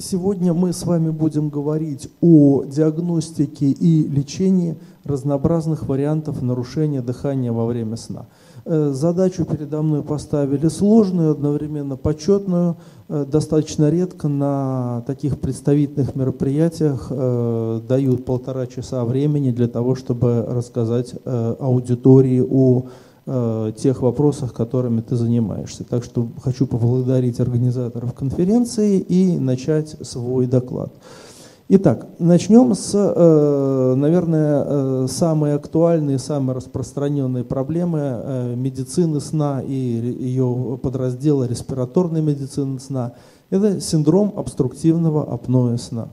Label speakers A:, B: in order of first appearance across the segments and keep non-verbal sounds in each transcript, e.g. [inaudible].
A: Сегодня мы с вами будем говорить о диагностике и лечении разнообразных вариантов нарушения дыхания во время сна. Э, задачу передо мной поставили сложную, одновременно почетную. Э, достаточно редко на таких представительных мероприятиях э, дают полтора часа времени для того, чтобы рассказать аудитории о э, тех вопросах, которыми ты занимаешься. Так что хочу поблагодарить организаторов конференции и начать свой доклад. Итак, начнем с, э, наверное, э, самой актуальной, самой распространенной проблемы э, медицины сна и ее подраздела респираторной медицины сна. Это синдром обструктивного апноэ сна.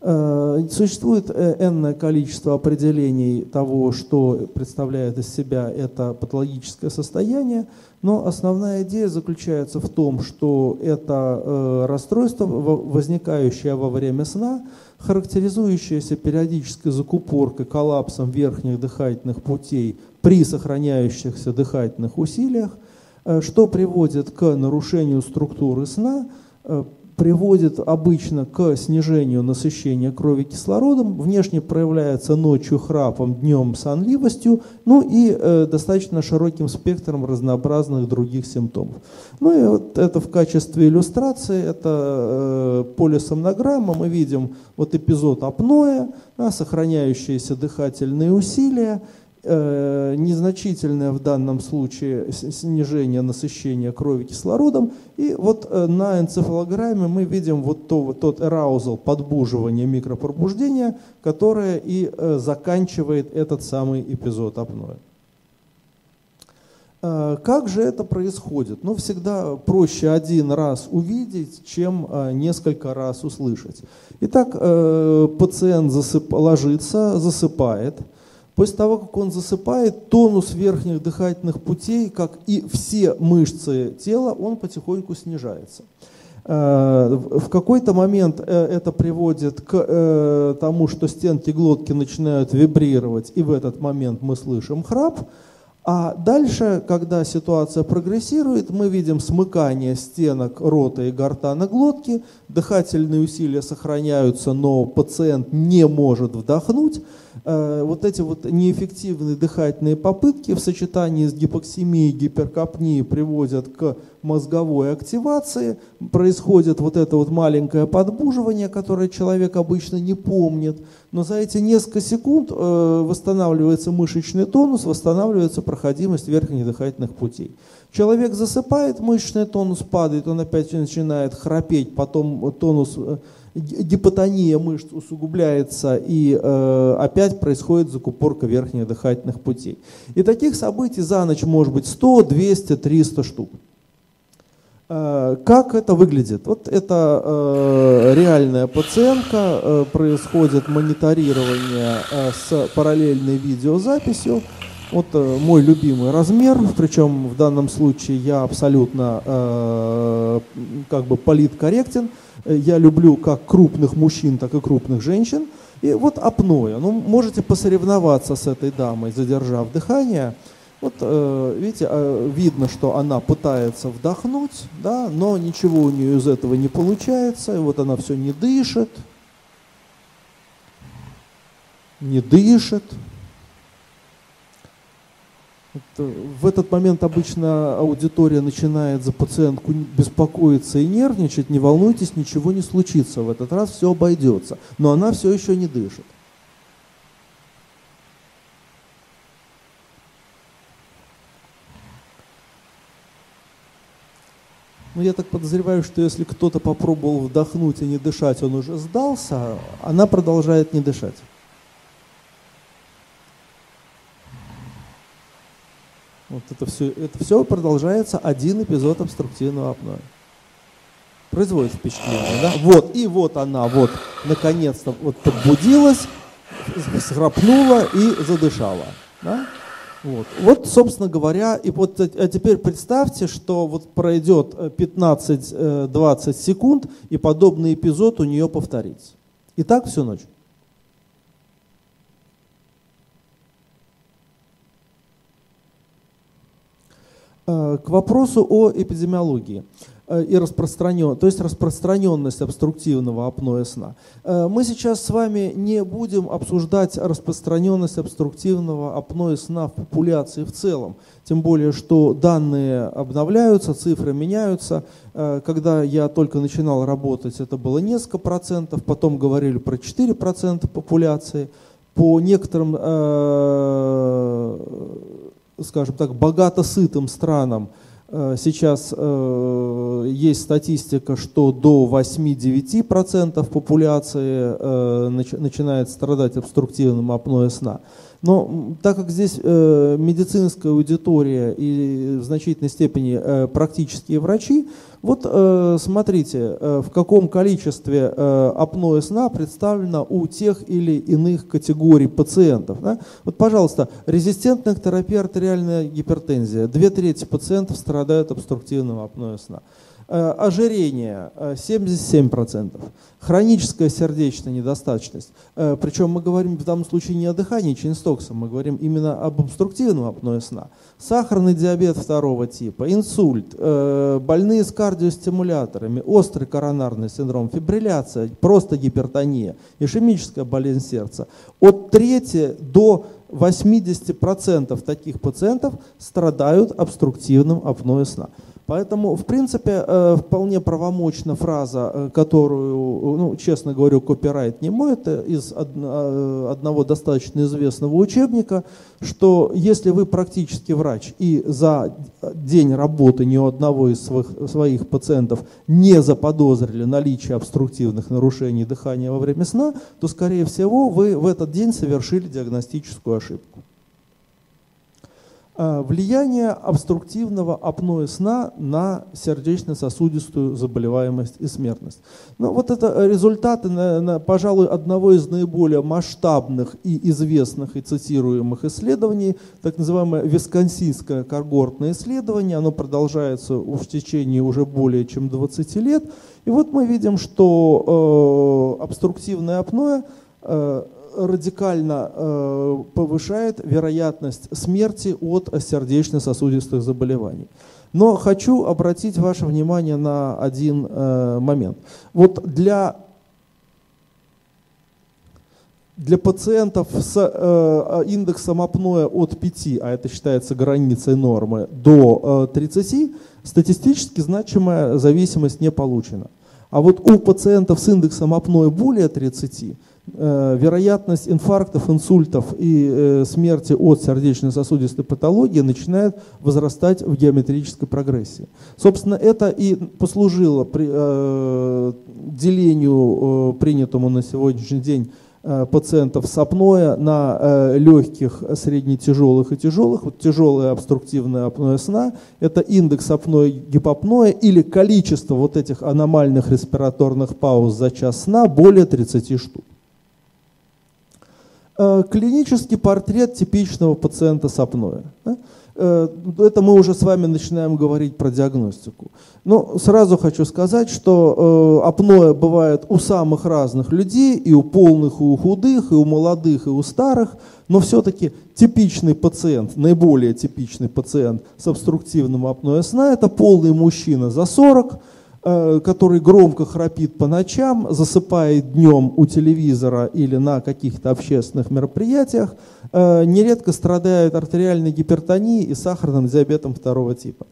A: Существует э, энное количество определений того, что представляет из себя это патологическое состояние, но основная идея заключается в том, что это э, расстройство, возникающее во время сна, характеризующееся периодической закупоркой, коллапсом верхних дыхательных путей при сохраняющихся дыхательных усилиях, что приводит к нарушению структуры сна, приводит обычно к снижению насыщения крови кислородом, внешне проявляется ночью храпом, днем сонливостью, ну и э, достаточно широким спектром разнообразных других симптомов. Ну и вот это в качестве иллюстрации, это э, полисомнограмма, мы видим вот эпизод апноэ, да, сохраняющиеся дыхательные усилия, незначительное в данном случае снижение насыщения крови кислородом. И вот э, на энцефалограмме мы видим вот, то, вот тот араузал, подбуживание микропробуждения, которое и э, заканчивает этот самый эпизод апноэ. Как же это происходит? Ну, всегда проще один раз увидеть, чем несколько раз услышать. Итак, пациент засып, ложится, засыпает – После того, как он засыпает, тонус верхних дыхательных путей, как и все мышцы тела, он потихоньку снижается. Э, в какой-то момент э, это приводит к э, тому, что стенки глотки начинают вибрировать, и в этот момент мы слышим храп. А дальше, когда ситуация прогрессирует, мы видим смыкание стенок рота и гортана глотки, дыхательные усилия сохраняются, но пациент не может вдохнуть. Э, вот эти вот неэффективные дыхательные попытки в сочетании с гипоксимией, гиперкапнией приводят к мозговой активации, происходит вот это вот маленькое подбуживание, которое человек обычно не помнит, но за эти несколько секунд э, восстанавливается мышечный тонус, восстанавливается проходимость верхних дыхательных путей. Человек засыпает, мышечный тонус падает, он опять начинает храпеть, потом тонус э, гипотония мышц усугубляется, и э, опять происходит закупорка верхних дыхательных путей. И таких событий за ночь может быть 100, 200, 300 штук. Э, как это выглядит? Вот это э, реальная пациентка, э, происходит мониторирование э, с параллельной видеозаписью. Вот э, мой любимый размер, причем в данном случае я абсолютно э, как бы политкорректен. Я люблю как крупных мужчин, так и крупных женщин. И вот апноэ. Ну, можете посоревноваться с этой дамой, задержав дыхание. Вот э, видите, э, видно, что она пытается вдохнуть, да, но ничего у нее из этого не получается. И вот она все не дышит, не дышит. В этот момент обычно аудитория начинает за пациентку беспокоиться и нервничать. Не волнуйтесь, ничего не случится. В этот раз все обойдется. Но она все еще не дышит. Ну, я так подозреваю, что если кто-то попробовал вдохнуть и не дышать, он уже сдался, она продолжает не дышать. Вот это все, это все продолжается один эпизод обструктивного апноэ. Производит впечатление, да? Вот, и вот она, вот, наконец-то вот подбудилась, схрапнула и задышала. Да? Вот. вот, собственно говоря, и вот а теперь представьте, что вот пройдет 15-20 э, секунд, и подобный эпизод у нее повторится. И так всю ночь. К вопросу о эпидемиологии. Э, и распространен, то есть распространенность обструктивного апноэ сна. Э, мы сейчас с вами не будем обсуждать распространенность обструктивного апноэ сна в популяции в целом, тем более, что данные обновляются, цифры меняются. Э, когда я только начинал работать, это было несколько процентов, потом говорили про 4 процента популяции. По некоторым, скажем так, богато сытым странам – Э, сейчас э, есть статистика, что до 8-9% популяции э, начинает страдать обструктивным апноэ сна. Но так как здесь медицинская аудитория и в значительной степени практические врачи, вот э, смотрите, э, в каком количестве э, апноэ сна представлено у тех или иных категорий пациентов. Да? Вот, пожалуйста, резистентная к терапии артериальная гипертензия. Две трети пациентов страдают обструктивным апноэ сна. Э, ожирение 77%, э, хроническая сердечная недостаточность. Э, Причем мы говорим в данном случае не о дыхании Чейна-Стокса, мы говорим именно об обструктивном апноэ сна. Сахарный диабет второго типа, инсульт, больные с кардиостимуляторами, острый коронарный синдром, фибрилляция, просто гипертония, ишемическая болезнь сердца. От трети до 80% таких пациентов страдают обструктивным апноэ сна. Поэтому, в принципе, э, вполне правомочна фраза, э, которую, ну, честно говорю, копирайт не мой, это из э, одного достаточно известного учебника, что если вы практически врач и за день работы ни у одного из своих, своих пациентов не заподозрили наличие обструктивных нарушений дыхания во время сна, то, скорее всего, вы в этот день совершили диагностическую ошибку. Э, влияние обструктивного апноэ сна на сердечно-сосудистую заболеваемость и смертность. Ну, вот это результаты, пожалуй, одного из наиболее масштабных и известных и цитируемых исследований, так называемое висконсинское когортное исследование. Оно продолжается в течение уже более чем 20 лет. И вот мы видим, что э, обструктивное апноэ э, радикально э, повышает вероятность смерти от сердечно-сосудистых заболеваний. Но хочу обратить ваше внимание на один э, момент. Вот для, для пациентов с э, индексом апноэ от 5, а это считается границей нормы, до э, 30, статистически значимая зависимость не получена. А вот у пациентов с индексом апноэ более 30 Э, вероятность инфарктов, инсультов и э, смерти от сердечно-сосудистой патологии начинает возрастать в геометрической прогрессии. Собственно, это и послужило при, э, делению, э, принятому на сегодняшний день э, пациентов с апноэ на э, легких, среднетяжелых и тяжелых. Вот тяжелое обструктивное апноэ сна – это индекс апноэ гипопноэ или количество вот этих аномальных респираторных пауз за час сна более 30 штук. Э, клинический портрет типичного пациента с апноэ. Это мы уже с вами начинаем говорить про диагностику. Но сразу хочу сказать, что э, апноэ бывает у самых разных людей, и у полных, и у худых, и у молодых, и у старых, но все-таки типичный пациент, наиболее типичный пациент с обструктивным апноэ сна – это полный мужчина за 40, Э, который громко храпит по ночам, засыпает днем у телевизора или на каких-то общественных мероприятиях, э, нередко страдает артериальной гипертонией и сахарным диабетом второго типа.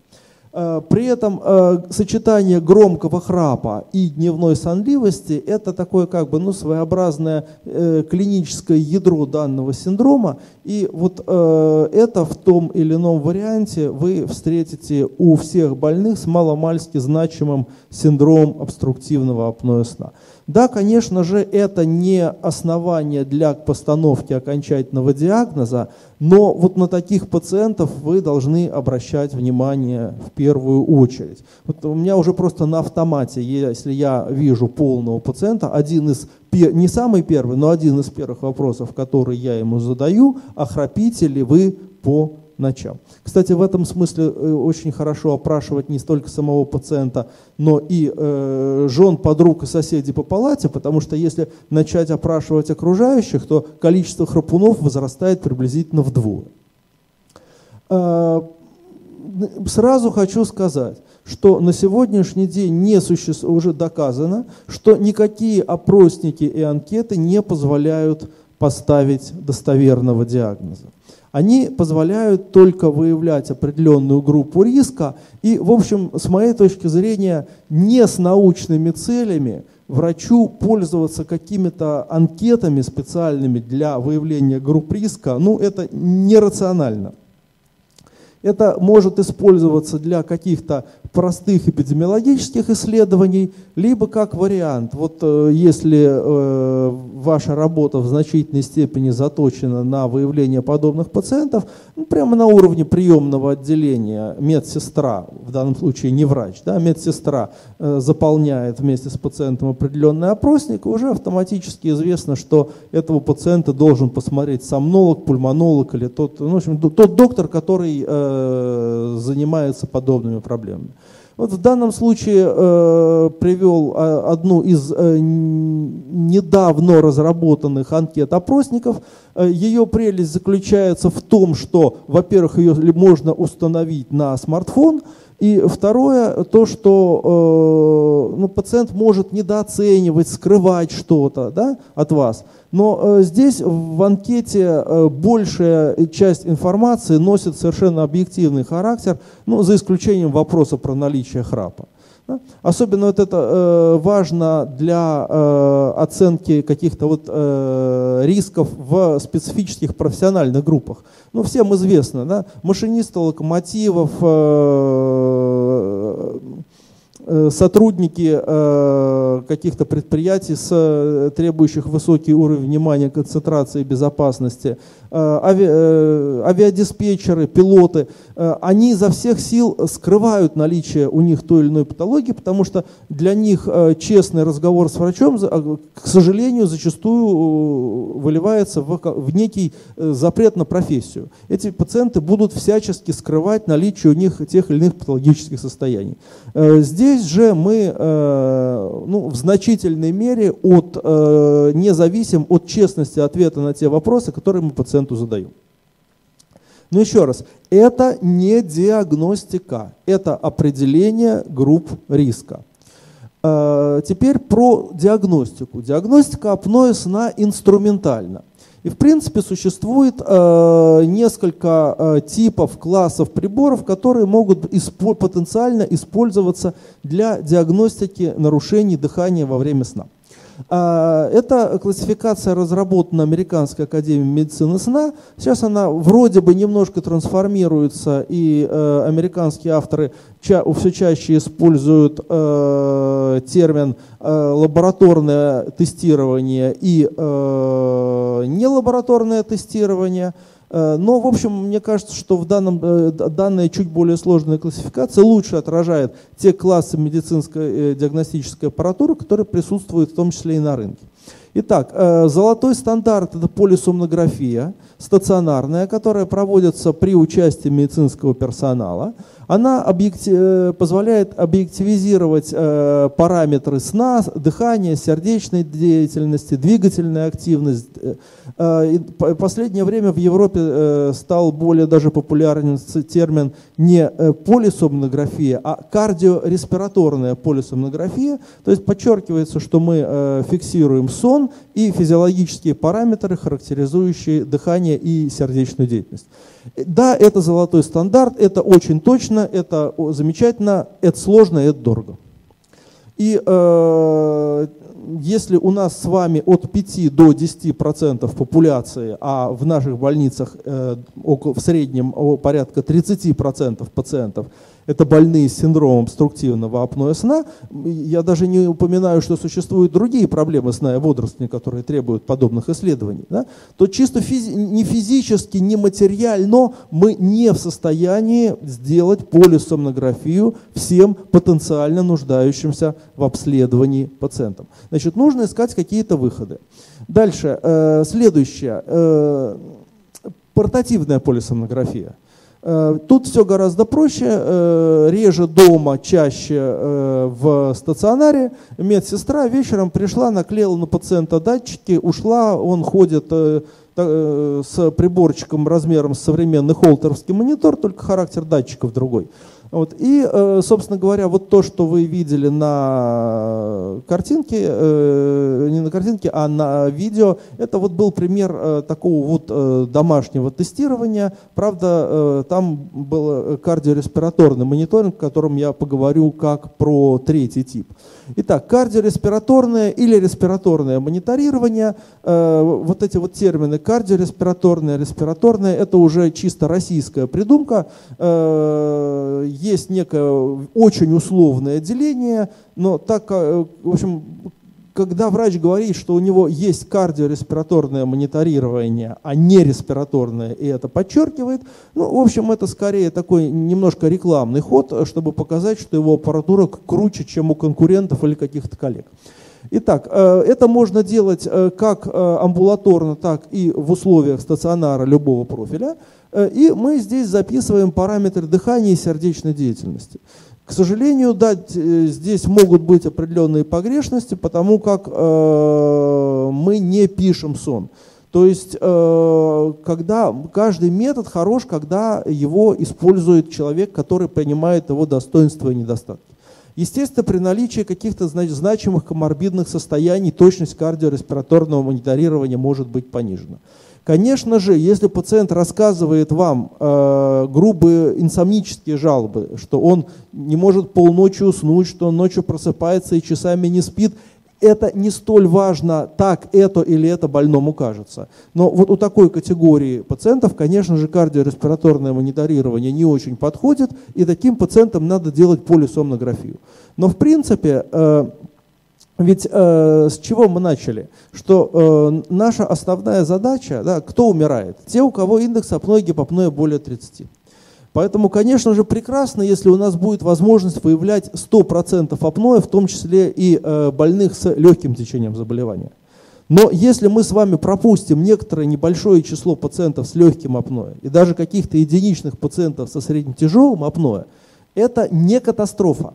A: Э, при этом э, сочетание громкого храпа и дневной сонливости – это такое как бы ну, своеобразное э, клиническое ядро данного синдрома. И вот это в том или ином варианте вы встретите у всех больных с маломальски значимым синдромом обструктивного апноэ сна. Да, конечно же, это не основание для постановки окончательного диагноза, но вот на таких пациентов вы должны обращать внимание в первую очередь. Вот у меня уже просто на автомате, если я вижу полного пациента, один из, не самый первый, но один из первых вопросов, который я ему задаю, а храпите ли вы по ночам. Кстати, в этом смысле э, очень хорошо опрашивать не столько самого пациента, но и э, жен, подруг и соседей по палате, потому что если начать опрашивать окружающих, то количество храпунов возрастает приблизительно вдвое. Э, сразу хочу сказать, что на сегодняшний день не существует, уже доказано, что никакие опросники и анкеты не позволяют поставить достоверного диагноза. Они позволяют только выявлять определенную группу риска и, в общем, с моей точки зрения, не с научными целями врачу пользоваться какими-то анкетами специальными для выявления групп риска, ну, это нерационально. Это может использоваться для каких-то простых эпидемиологических исследований, либо как вариант. Вот э, если э, ваша работа в значительной степени заточена на выявление подобных пациентов, ну, прямо на уровне приемного отделения медсестра, в данном случае не врач, да, медсестра э, заполняет вместе с пациентом определенный опросник, уже автоматически известно, что этого пациента должен посмотреть сомнолог, пульмонолог или тот, ну, в общем, тот доктор, который занимается подобными проблемами. Вот в данном случае э, привел э, одну из э, недавно разработанных анкет-опросников. Э, ее прелесть заключается в том, что, во-первых, ее можно установить на смартфон, и второе, то, что э, ну, пациент может недооценивать, скрывать что-то да, от вас. Но э, здесь в анкете э, большая часть информации носит совершенно объективный характер, ну, за исключением вопроса про наличие храпа. Да? Особенно вот это э, важно для э, оценки каких-то вот э, рисков в специфических профессиональных группах. Ну, всем известно, да, машинисты локомотивов, э, сотрудники э, каких-то предприятий, с, э, требующих высокий уровень внимания, концентрации и безопасности, авиадиспетчеры, пилоты, они изо всех сил скрывают наличие у них той или иной патологии, потому что для них честный разговор с врачом, к сожалению, зачастую выливается в, в некий запрет на профессию. Эти пациенты будут всячески скрывать наличие у них тех или иных патологических состояний. Здесь Здесь же мы э, ну, в значительной мере от, э, не зависим от честности ответа на те вопросы, которые мы пациенту задаем. Но еще раз, это не диагностика, это определение групп риска. Э, теперь про диагностику. Диагностика апноэ сна инструментальна. И в принципе существует э, несколько э, типов, классов приборов, которые могут испо потенциально использоваться для диагностики нарушений дыхания во время сна. А, эта классификация разработана Американской академией медицины сна. Сейчас она вроде бы немножко трансформируется, и э, американские авторы все чаще используют э, термин э, лабораторное тестирование и нелабораторное тестирование. Э, но, в общем, мне кажется, что в данном, э, данная чуть более сложная классификация лучше отражает те классы медицинской э, диагностической аппаратуры, которые присутствуют в том числе и на рынке. Итак, золотой стандарт – это полисомнография, стационарная, которая проводится при участии медицинского персонала – она объекти э, позволяет объективизировать э, параметры сна, дыхания, сердечной деятельности, двигательной активности. Э, и последнее время в Европе э, стал более даже популярен термин не э, полисомнография, а кардиореспираторная полисомнография. То есть подчеркивается, что мы э, фиксируем сон и физиологические параметры, характеризующие дыхание и сердечную деятельность. Да, это золотой стандарт, это очень точно, это замечательно, это сложно, это дорого. И э, если у нас с вами от 5 до 10% популяции, а в наших больницах э, в среднем порядка 30% пациентов это больные с синдромом обструктивного апноэ сна. Я даже не упоминаю, что существуют другие проблемы сна и бодрствования, которые требуют подобных исследований. Да? То чисто физи не физически, не материально мы не в состоянии сделать полисомнографию всем потенциально нуждающимся в обследовании пациентам. Значит, нужно искать какие-то выходы. Дальше, э, следующее. Э, портативная полисомнография – тут все гораздо проще, э, реже дома, чаще э, в стационаре. Медсестра вечером пришла, наклеила на пациента датчики, ушла, он ходит с приборчиком размером с современный холтеровский монитор, только характер датчиков другой. Вот. И, э, собственно говоря, вот то, что вы видели на картинке, э, не на картинке, а на видео, это вот был пример э, такого вот домашнего тестирования. Правда, там был кардиореспираторный мониторинг, о котором я поговорю как про третий тип. Итак, кардиореспираторное или респираторное мониторирование, вот эти вот термины кардиореспираторное, респираторное, это уже чисто российская придумка. Есть некое очень условное деление, но так, э, в общем, когда врач говорит, что у него есть кардиореспираторное мониторирование, а не респираторное, и это подчеркивает, ну, в общем, это скорее такой немножко рекламный ход, чтобы показать, что его аппаратура круче, чем у конкурентов или каких-то коллег. Итак, э, это можно делать э, как амбулаторно, так и в условиях стационара любого профиля. Э, и мы здесь записываем параметры дыхания и сердечной деятельности. К сожалению, да, э, здесь могут быть определенные погрешности, потому как э, мы не пишем сон. То есть, э, когда каждый метод хорош, когда его использует человек, который понимает его достоинства и недостатки. Естественно, при наличии каких-то значимых коморбидных состояний точность кардиореспираторного мониторирования может быть понижена. Конечно же, если пациент рассказывает вам э, грубые инсомнические жалобы, что он не может полночи уснуть, что он ночью просыпается и часами не спит, это не столь важно, так это или это больному кажется. Но вот у такой категории пациентов, конечно же, кардиореспираторное мониторирование не очень подходит, и таким пациентам надо делать полисомнографию. Но в принципе, э, ведь э, с чего мы начали? Что э, наша основная задача, да, кто умирает? Те, у кого индекс апноэ гипопноэ более 30. Поэтому, конечно же, прекрасно, если у нас будет возможность выявлять 100% апноэ, в том числе и э, больных с легким течением заболевания. Но если мы с вами пропустим некоторое небольшое число пациентов с легким апноэ и даже каких-то единичных пациентов со среднетяжелым апноэ, это не катастрофа.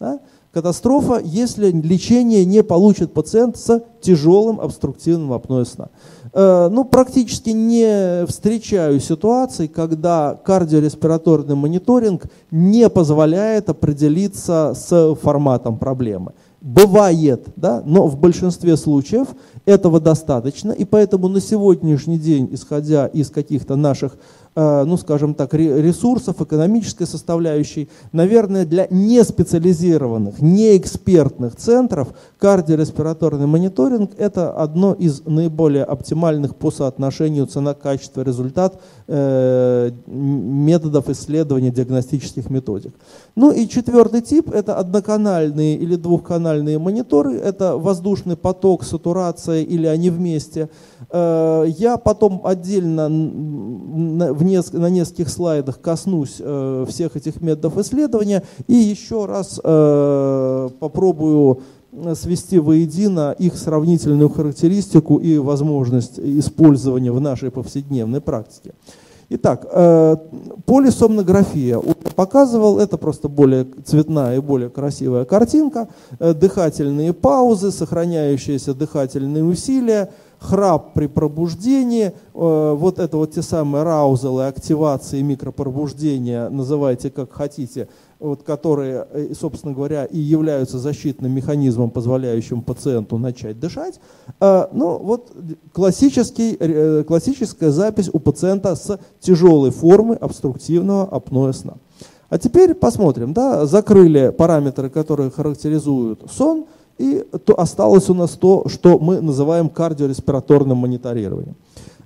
A: Да? Катастрофа, если лечение не получит пациент с тяжелым обструктивным апноэ сна. Э, ну, практически не встречаю ситуаций, когда кардиореспираторный мониторинг не позволяет определиться с форматом проблемы. Бывает, да, но в большинстве случаев этого достаточно, и поэтому на сегодняшний день, исходя из каких-то наших ну, скажем так, ресурсов, экономической составляющей, наверное, для неспециализированных, неэкспертных центров кардиореспираторный мониторинг – это одно из наиболее оптимальных по соотношению цена-качество-результат э, методов исследования диагностических методик. Ну и четвертый тип – это одноканальные или двухканальные мониторы, это воздушный поток, сатурация или они вместе. Э, я потом отдельно в на нескольких слайдах коснусь э, всех этих методов исследования и еще раз э, попробую свести воедино их сравнительную характеристику и возможность использования в нашей повседневной практике. Итак, э, полисомнография показывал, это просто более цветная и более красивая картинка, дыхательные паузы, сохраняющиеся дыхательные усилия, храп при пробуждении, э, вот это вот те самые раузелы, активации микропробуждения, называйте как хотите, вот, которые, э, собственно говоря, и являются защитным механизмом, позволяющим пациенту начать дышать. Э, ну, вот классический, классическая запись у пациента с тяжелой формы обструктивного апноэ сна. А теперь посмотрим, да, закрыли параметры, которые характеризуют сон – и то осталось у нас то, что мы называем кардиореспираторным мониторированием.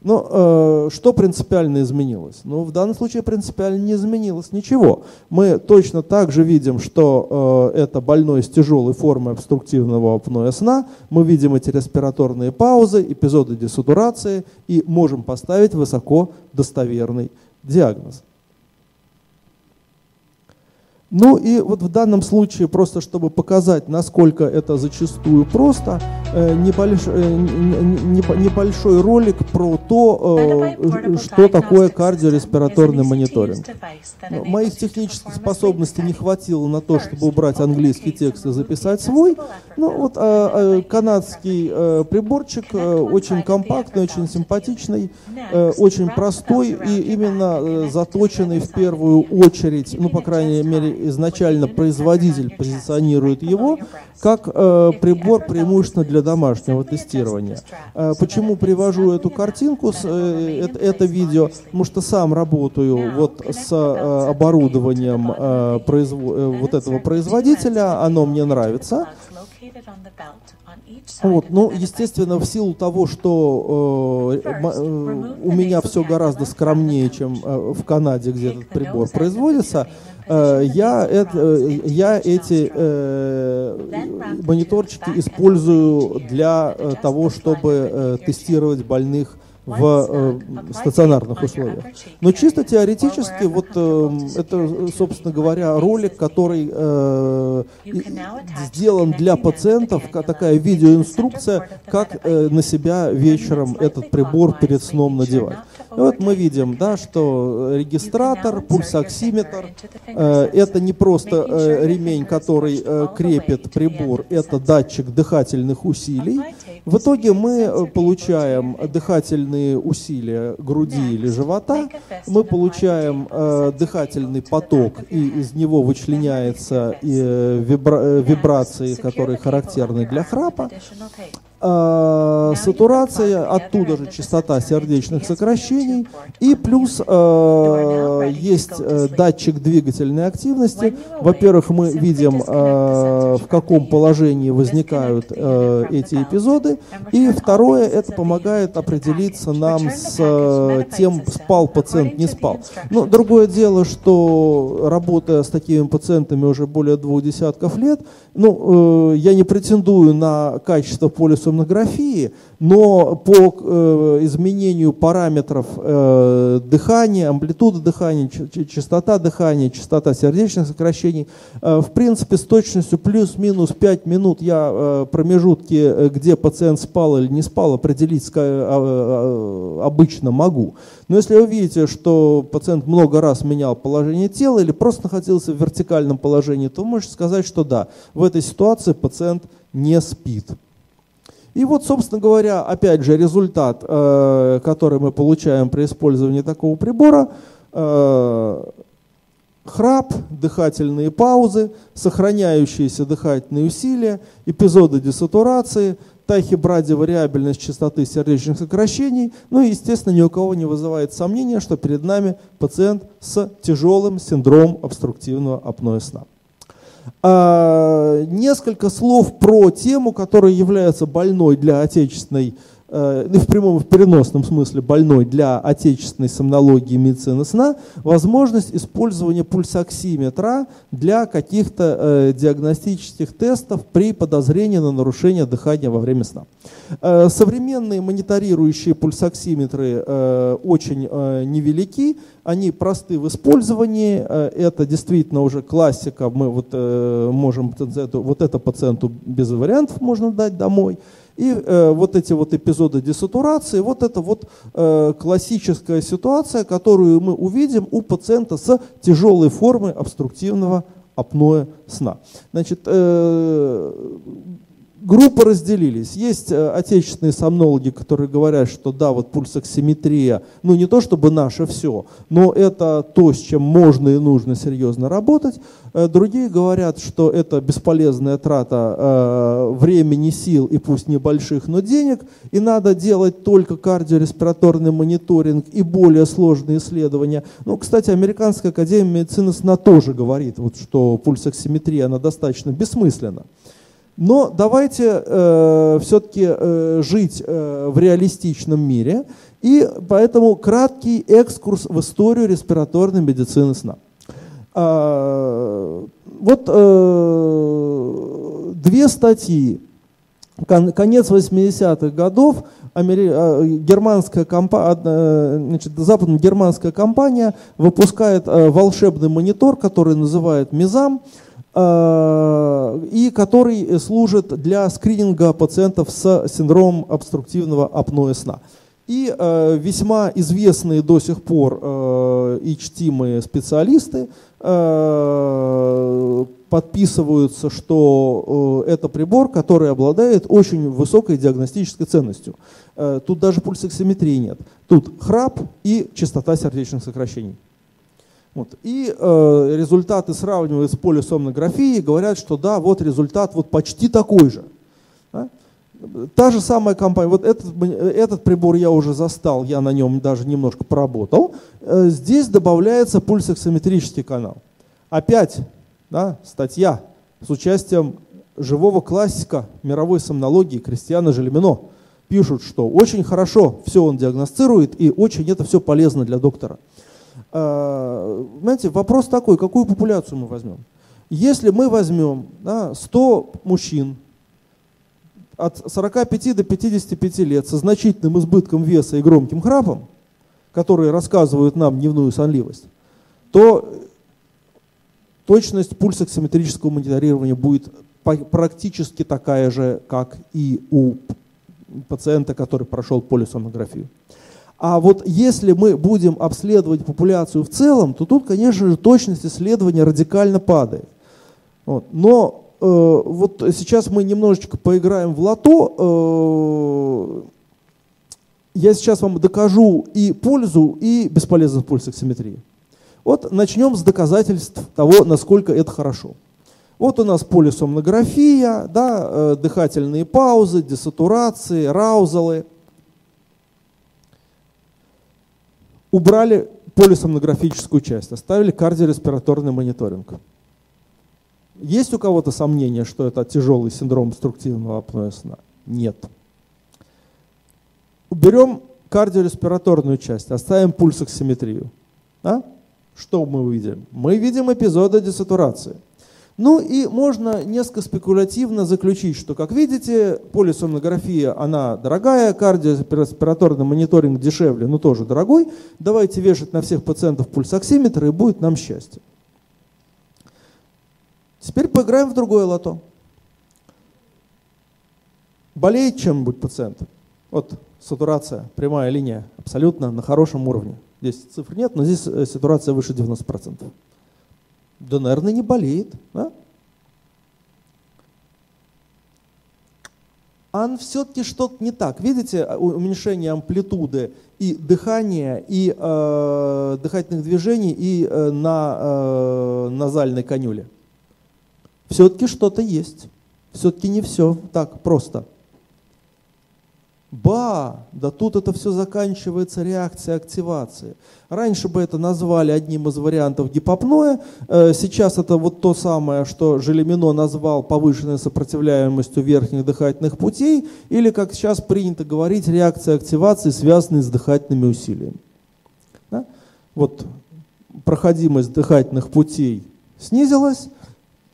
A: Но э, что принципиально изменилось? Ну, в данном случае принципиально не изменилось ничего. Мы точно так же видим, что э, это больной с тяжелой формой обструктивного апноэ сна. Мы видим эти респираторные паузы, эпизоды десатурации и можем поставить высоко достоверный диагноз. Ну и вот в данном случае, просто чтобы показать, насколько это зачастую просто, небольш, э, небольшой ролик про то, что такое кардиореспираторный мониторинг. Моих технических способностей не хватило на то, чтобы убрать английский текст и записать свой. Ну вот а, канадский приборчик очень компактный, очень симпатичный, очень простой и именно заточенный в первую очередь, ну по крайней мере изначально производитель позиционирует его как прибор преимущественно для домашнего тестирования. Э, почему привожу эту картинку, э, это, видео? Потому что сам работаю вот с э, оборудованием вот этого производителя, оно мне нравится. Вот, ну, естественно, в силу того, что э, у меня все гораздо скромнее, чем э, в Канаде, где этот прибор производится, Э, я, это, э, я эти э, мониторчики использую для того, чтобы тестировать больных в э, стационарных условиях. Но чисто теоретически, вот э, это, собственно говоря, ролик, который э, сделан для пациентов, такая видеоинструкция, как э, на себя вечером этот прибор перед сном надевать. И вот мы видим, да, что регистратор, пульсоксиметр, э, это не просто э, ремень, который э, крепит прибор, это датчик дыхательных усилий. В итоге мы э, получаем дыхательные усилия груди или живота, мы получаем э, дыхательный поток, и из него вычленяются э, вибра э, вибрации, которые характерны для храпа. Э, сатурация, оттуда же частота сердечных сокращений, и плюс э, есть э, датчик двигательной активности. Во-первых, мы видим, э, в каком положении возникают э, эти эпизоды, и второе, это помогает определиться нам с э, тем, спал пациент, не спал. Но другое дело, что работая с такими пациентами уже более двух десятков лет, ну, э, я не претендую на качество полисомнографии, но по э, изменению параметров э, дыхания, амплитуды дыхания, частота дыхания, частота сердечных сокращений, э, в принципе, с точностью плюс-минус 5 минут я промежутки, где пациент спал или не спал, определить э, обычно могу. Но если вы видите, что пациент много раз менял положение тела или просто находился в вертикальном положении, то можете сказать, что да, в этой ситуации пациент не спит. И вот, собственно говоря, опять же, результат, э, который мы получаем при использовании такого прибора, э, храп, дыхательные паузы, сохраняющиеся дыхательные усилия, эпизоды десатурации, тахибрадиовариабельность частоты сердечных сокращений, ну и, естественно, ни у кого не вызывает сомнения, что перед нами пациент с тяжелым синдромом обструктивного апноэ сна. А, несколько слов про тему, которая является больной для отечественной Э, в прямом и в переносном смысле больной для отечественной сомнологии медицины сна, возможность использования пульсоксиметра для каких-то э, диагностических тестов при подозрении на нарушение дыхания во время сна. Э, современные мониторирующие пульсоксиметры э, очень э, невелики, они просты в использовании, э, это действительно уже классика, мы вот э, можем вот это пациенту без вариантов можно дать домой. И э, вот эти вот эпизоды десатурации, вот это вот э, классическая ситуация, которую мы увидим у пациента с тяжелой формой обструктивного апноэ сна. Значит, э, группы разделились. Есть э, отечественные сомнологи, которые говорят, что да, вот пульсоксиметрия, ну не то чтобы наше все, но это то, с чем можно и нужно серьезно работать. Э, другие говорят, что это бесполезная трата э, времени, сил и пусть небольших, но денег, и надо делать только кардиореспираторный мониторинг и более сложные исследования. Ну, кстати, Американская академия медицины сна тоже говорит, вот, что пульсоксиметрия, она достаточно бессмысленна. Но давайте э, все-таки э, жить э, в реалистичном мире, и поэтому краткий экскурс в историю респираторной медицины сна. А, вот э, две статьи. Конец 80-х годов. А, германская компания, значит, западно-германская компания выпускает э, волшебный монитор, который называют Мизам. и который служит для скрининга пациентов с синдромом обструктивного апноэ сна. И э, весьма известные до сих пор э, и чтимые специалисты э, подписываются, что э, это прибор, который обладает очень высокой диагностической ценностью. Э, тут даже пульсоксиметрии нет. Тут храп и частота сердечных сокращений. Вот. И э, результаты сравнивают с полисомнографией, говорят, что да, вот результат вот почти такой же. Та же самая компания, вот этот, этот прибор я уже застал, я на нем даже немножко поработал. Э, здесь добавляется пульсоксиметрический канал. Опять да, статья с участием живого классика мировой сомнологии Кристиана Желемино. Пишут, что очень хорошо все он диагностирует и очень это все полезно для доктора. Э, знаете, вопрос такой, какую популяцию мы возьмем? Если мы возьмем да, 100 мужчин, от 45 до 55 лет со значительным избытком веса и громким храпом, которые рассказывают нам дневную сонливость, то точность пульсоксиметрического мониторирования будет практически такая же, как и у пациента, который прошел полисомнографию. А вот если мы будем обследовать популяцию в целом, то тут, конечно же, точность исследования радикально падает. Вот. Но вот сейчас мы немножечко поиграем в лото. Э, я сейчас вам докажу и пользу, и бесполезность пульсоксиметрии. Вот начнем с доказательств того, насколько это хорошо. Вот у нас полисомнография, да, э, дыхательные паузы, десатурации, раузалы. Убрали полисомнографическую часть, оставили кардиореспираторный мониторинг. Есть у кого-то сомнение, что это тяжелый синдром обструктивного апноэ сна? Нет. Уберем кардиореспираторную часть, оставим пульсоксиметрию. А? Что мы увидим? Мы видим эпизоды десатурации. Ну и можно несколько спекулятивно заключить, что, как видите, полисомнография, она дорогая, кардиореспираторный мониторинг дешевле, но тоже дорогой. Давайте вешать на всех пациентов пульсоксиметр, и будет нам счастье. Теперь поиграем в другое лото. Болеет чем-нибудь пациент? Вот сатурация, прямая линия, абсолютно на хорошем уровне. Здесь цифр нет, но здесь э, сатурация выше 90%. Да, наверное, не болеет. Да? А все-таки что-то не так. Видите, а, уменьшение амплитуды и дыхания, и э, дыхательных движений, и э, на э, назальной конюле все-таки что-то есть. Все-таки не все так просто. Ба, да тут это все заканчивается реакцией активации. Раньше бы это назвали одним из вариантов гипопноя, э, сейчас это вот то самое, что Желемино назвал повышенной сопротивляемостью верхних дыхательных путей, или, как сейчас принято говорить, реакция активации, связанная с дыхательными усилиями. Да? Вот проходимость дыхательных путей снизилась,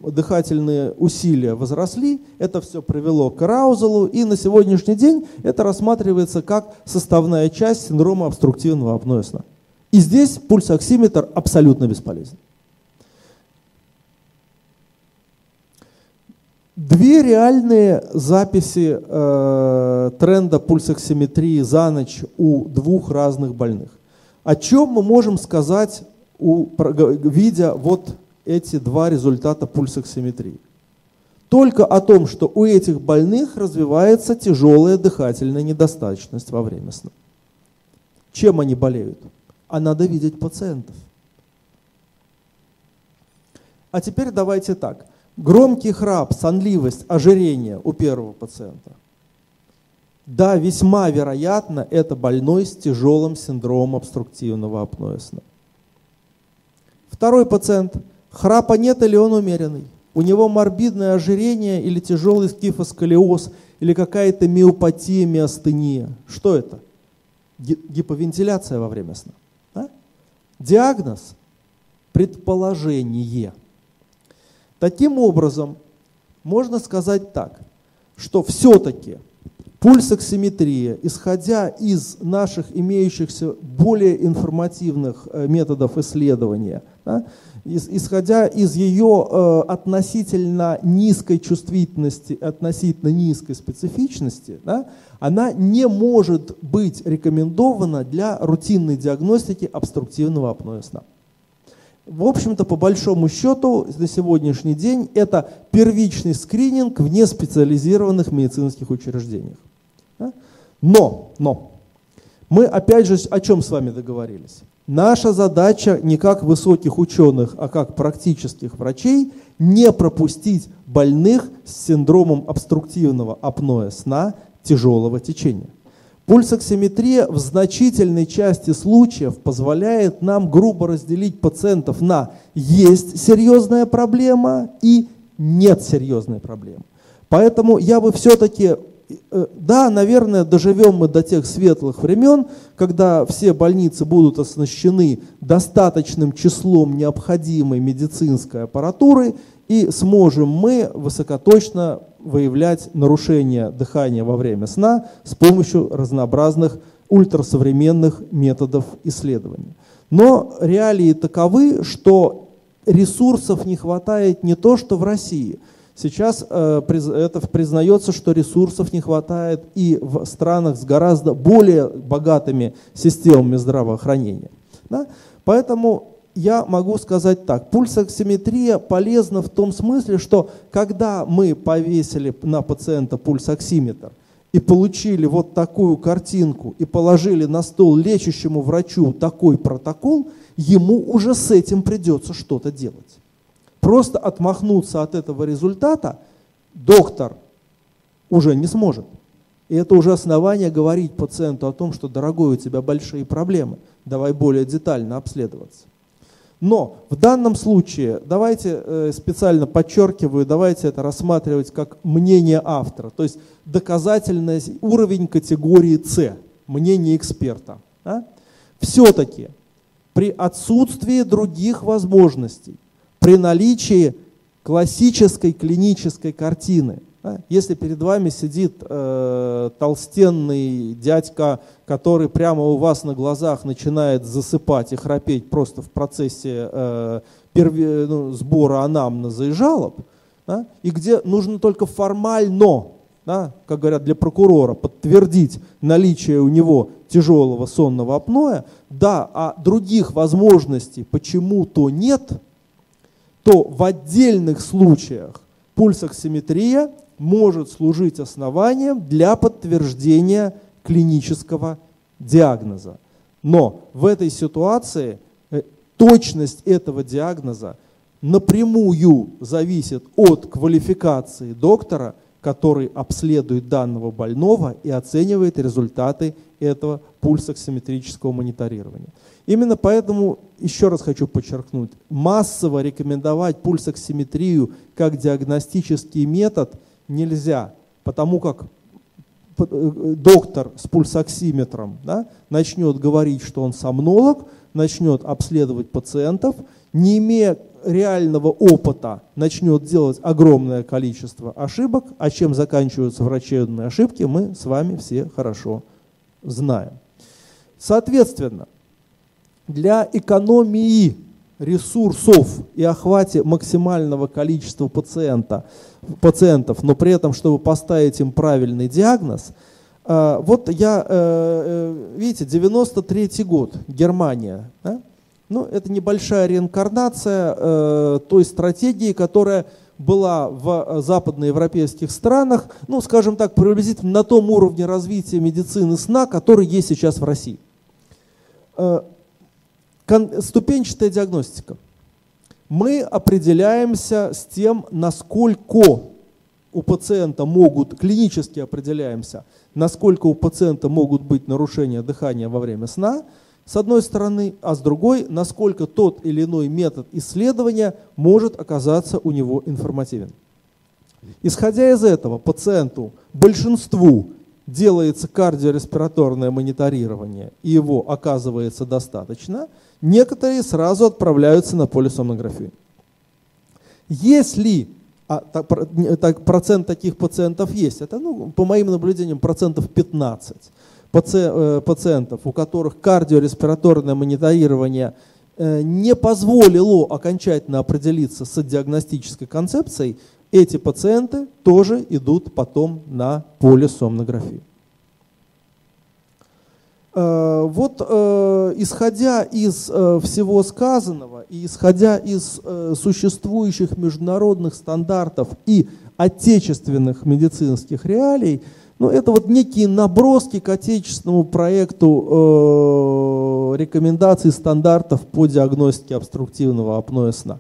A: дыхательные усилия возросли, это все привело к араузалу, и на сегодняшний день это рассматривается как составная часть синдрома обструктивного апноэ сна. И здесь пульсоксиметр абсолютно бесполезен. Две реальные записи э, тренда пульсоксиметрии за ночь у двух разных больных. О чем мы можем сказать, у, видя вот эти два результата пульсоксиметрии. Только о том, что у этих больных развивается тяжелая дыхательная недостаточность во время сна. Чем они болеют? А надо видеть пациентов. А теперь давайте так. Громкий храп, сонливость, ожирение у первого пациента. Да, весьма вероятно, это больной с тяжелым синдромом обструктивного апноэ сна. Второй пациент – Храпа нет или он умеренный? У него морбидное ожирение или тяжелый скифосколиоз или какая-то миопатия, миостения. Что это? Гиповентиляция во время сна. Да? Диагноз – предположение. Таким образом, можно сказать так, что все-таки Пульсоксиметрия, исходя из наших имеющихся более информативных э, методов исследования, да, исходя из ее э, относительно низкой чувствительности, относительно низкой специфичности, да, она не может быть рекомендована для рутинной диагностики обструктивного апноэ сна. В общем-то, по большому счету, на сегодняшний день это первичный скрининг в неспециализированных медицинских учреждениях. Но, но, мы опять же о чем с вами договорились? Наша задача не как высоких ученых, а как практических врачей не пропустить больных с синдромом обструктивного апноэ сна тяжелого течения. Пульсоксиметрия в значительной части случаев позволяет нам грубо разделить пациентов на есть серьезная проблема и нет серьезной проблемы. Поэтому я бы все-таки да, наверное, доживем мы до тех светлых времен, когда все больницы будут оснащены достаточным числом необходимой медицинской аппаратуры, и сможем мы высокоточно выявлять нарушения дыхания во время сна с помощью разнообразных ультрасовременных методов исследования. Но реалии таковы, что ресурсов не хватает не то, что в России – Сейчас э, это признается, что ресурсов не хватает и в странах с гораздо более богатыми системами здравоохранения. Да? Поэтому я могу сказать так, пульсоксиметрия полезна в том смысле, что когда мы повесили на пациента пульсоксиметр и получили вот такую картинку и положили на стол лечащему врачу такой протокол, ему уже с этим придется что-то делать. Просто отмахнуться от этого результата доктор уже не сможет. И это уже основание говорить пациенту о том, что, дорогой, у тебя большие проблемы, давай более детально обследоваться. Но в данном случае, давайте э, специально подчеркиваю, давайте это рассматривать как мнение автора, то есть доказательный уровень категории С, мнение эксперта. Да? Все-таки при отсутствии других возможностей при наличии классической клинической картины. Если перед вами сидит э, толстенный дядька, который прямо у вас на глазах начинает засыпать и храпеть просто в процессе э, перви, ну, сбора анамнеза и жалоб, да, и где нужно только формально, да, как говорят для прокурора, подтвердить наличие у него тяжелого сонного апноэ, да, а других возможностей почему-то нет – то в отдельных случаях пульсоксиметрия может служить основанием для подтверждения клинического диагноза. Но в этой ситуации э, точность этого диагноза напрямую зависит от квалификации доктора, который обследует данного больного и оценивает результаты этого пульсоксиметрического мониторирования. Именно поэтому, еще раз хочу подчеркнуть, массово рекомендовать пульсоксиметрию как диагностический метод нельзя, потому как э, доктор с пульсоксиметром да, начнет говорить, что он сомнолог, начнет обследовать пациентов, не имея реального опыта, начнет делать огромное количество ошибок, а чем заканчиваются врачебные ошибки, мы с вами все хорошо знаем. Соответственно, для экономии ресурсов и охвате максимального количества пациента, пациентов, но при этом, чтобы поставить им правильный диагноз, э, вот я, э, э, видите, 93 год, Германия. Да? Ну, это небольшая реинкарнация той стратегии, которая была в западноевропейских странах, ну, скажем так, приблизительно на том уровне развития медицины сна, который есть сейчас в России ступенчатая диагностика. Мы определяемся с тем, насколько у пациента могут, клинически определяемся, насколько у пациента могут быть нарушения дыхания во время сна, с одной стороны, а с другой, насколько тот или иной метод исследования может оказаться у него информативен. Исходя из этого, пациенту, большинству делается кардиореспираторное мониторирование, и его оказывается достаточно – Некоторые сразу отправляются на полисомнографию. Если а так, процент таких пациентов есть, это, ну, по моим наблюдениям, процентов 15 э, пациентов, у которых кардиореспираторное мониторирование э, не позволило окончательно определиться с диагностической концепцией, эти пациенты тоже идут потом на полисомнографию. Э, вот э, исходя из э, всего сказанного и исходя из существующих международных стандартов и отечественных медицинских реалий, ну, это вот некие наброски к отечественному проекту рекомендаций стандартов по диагностике обструктивного апноэ сна.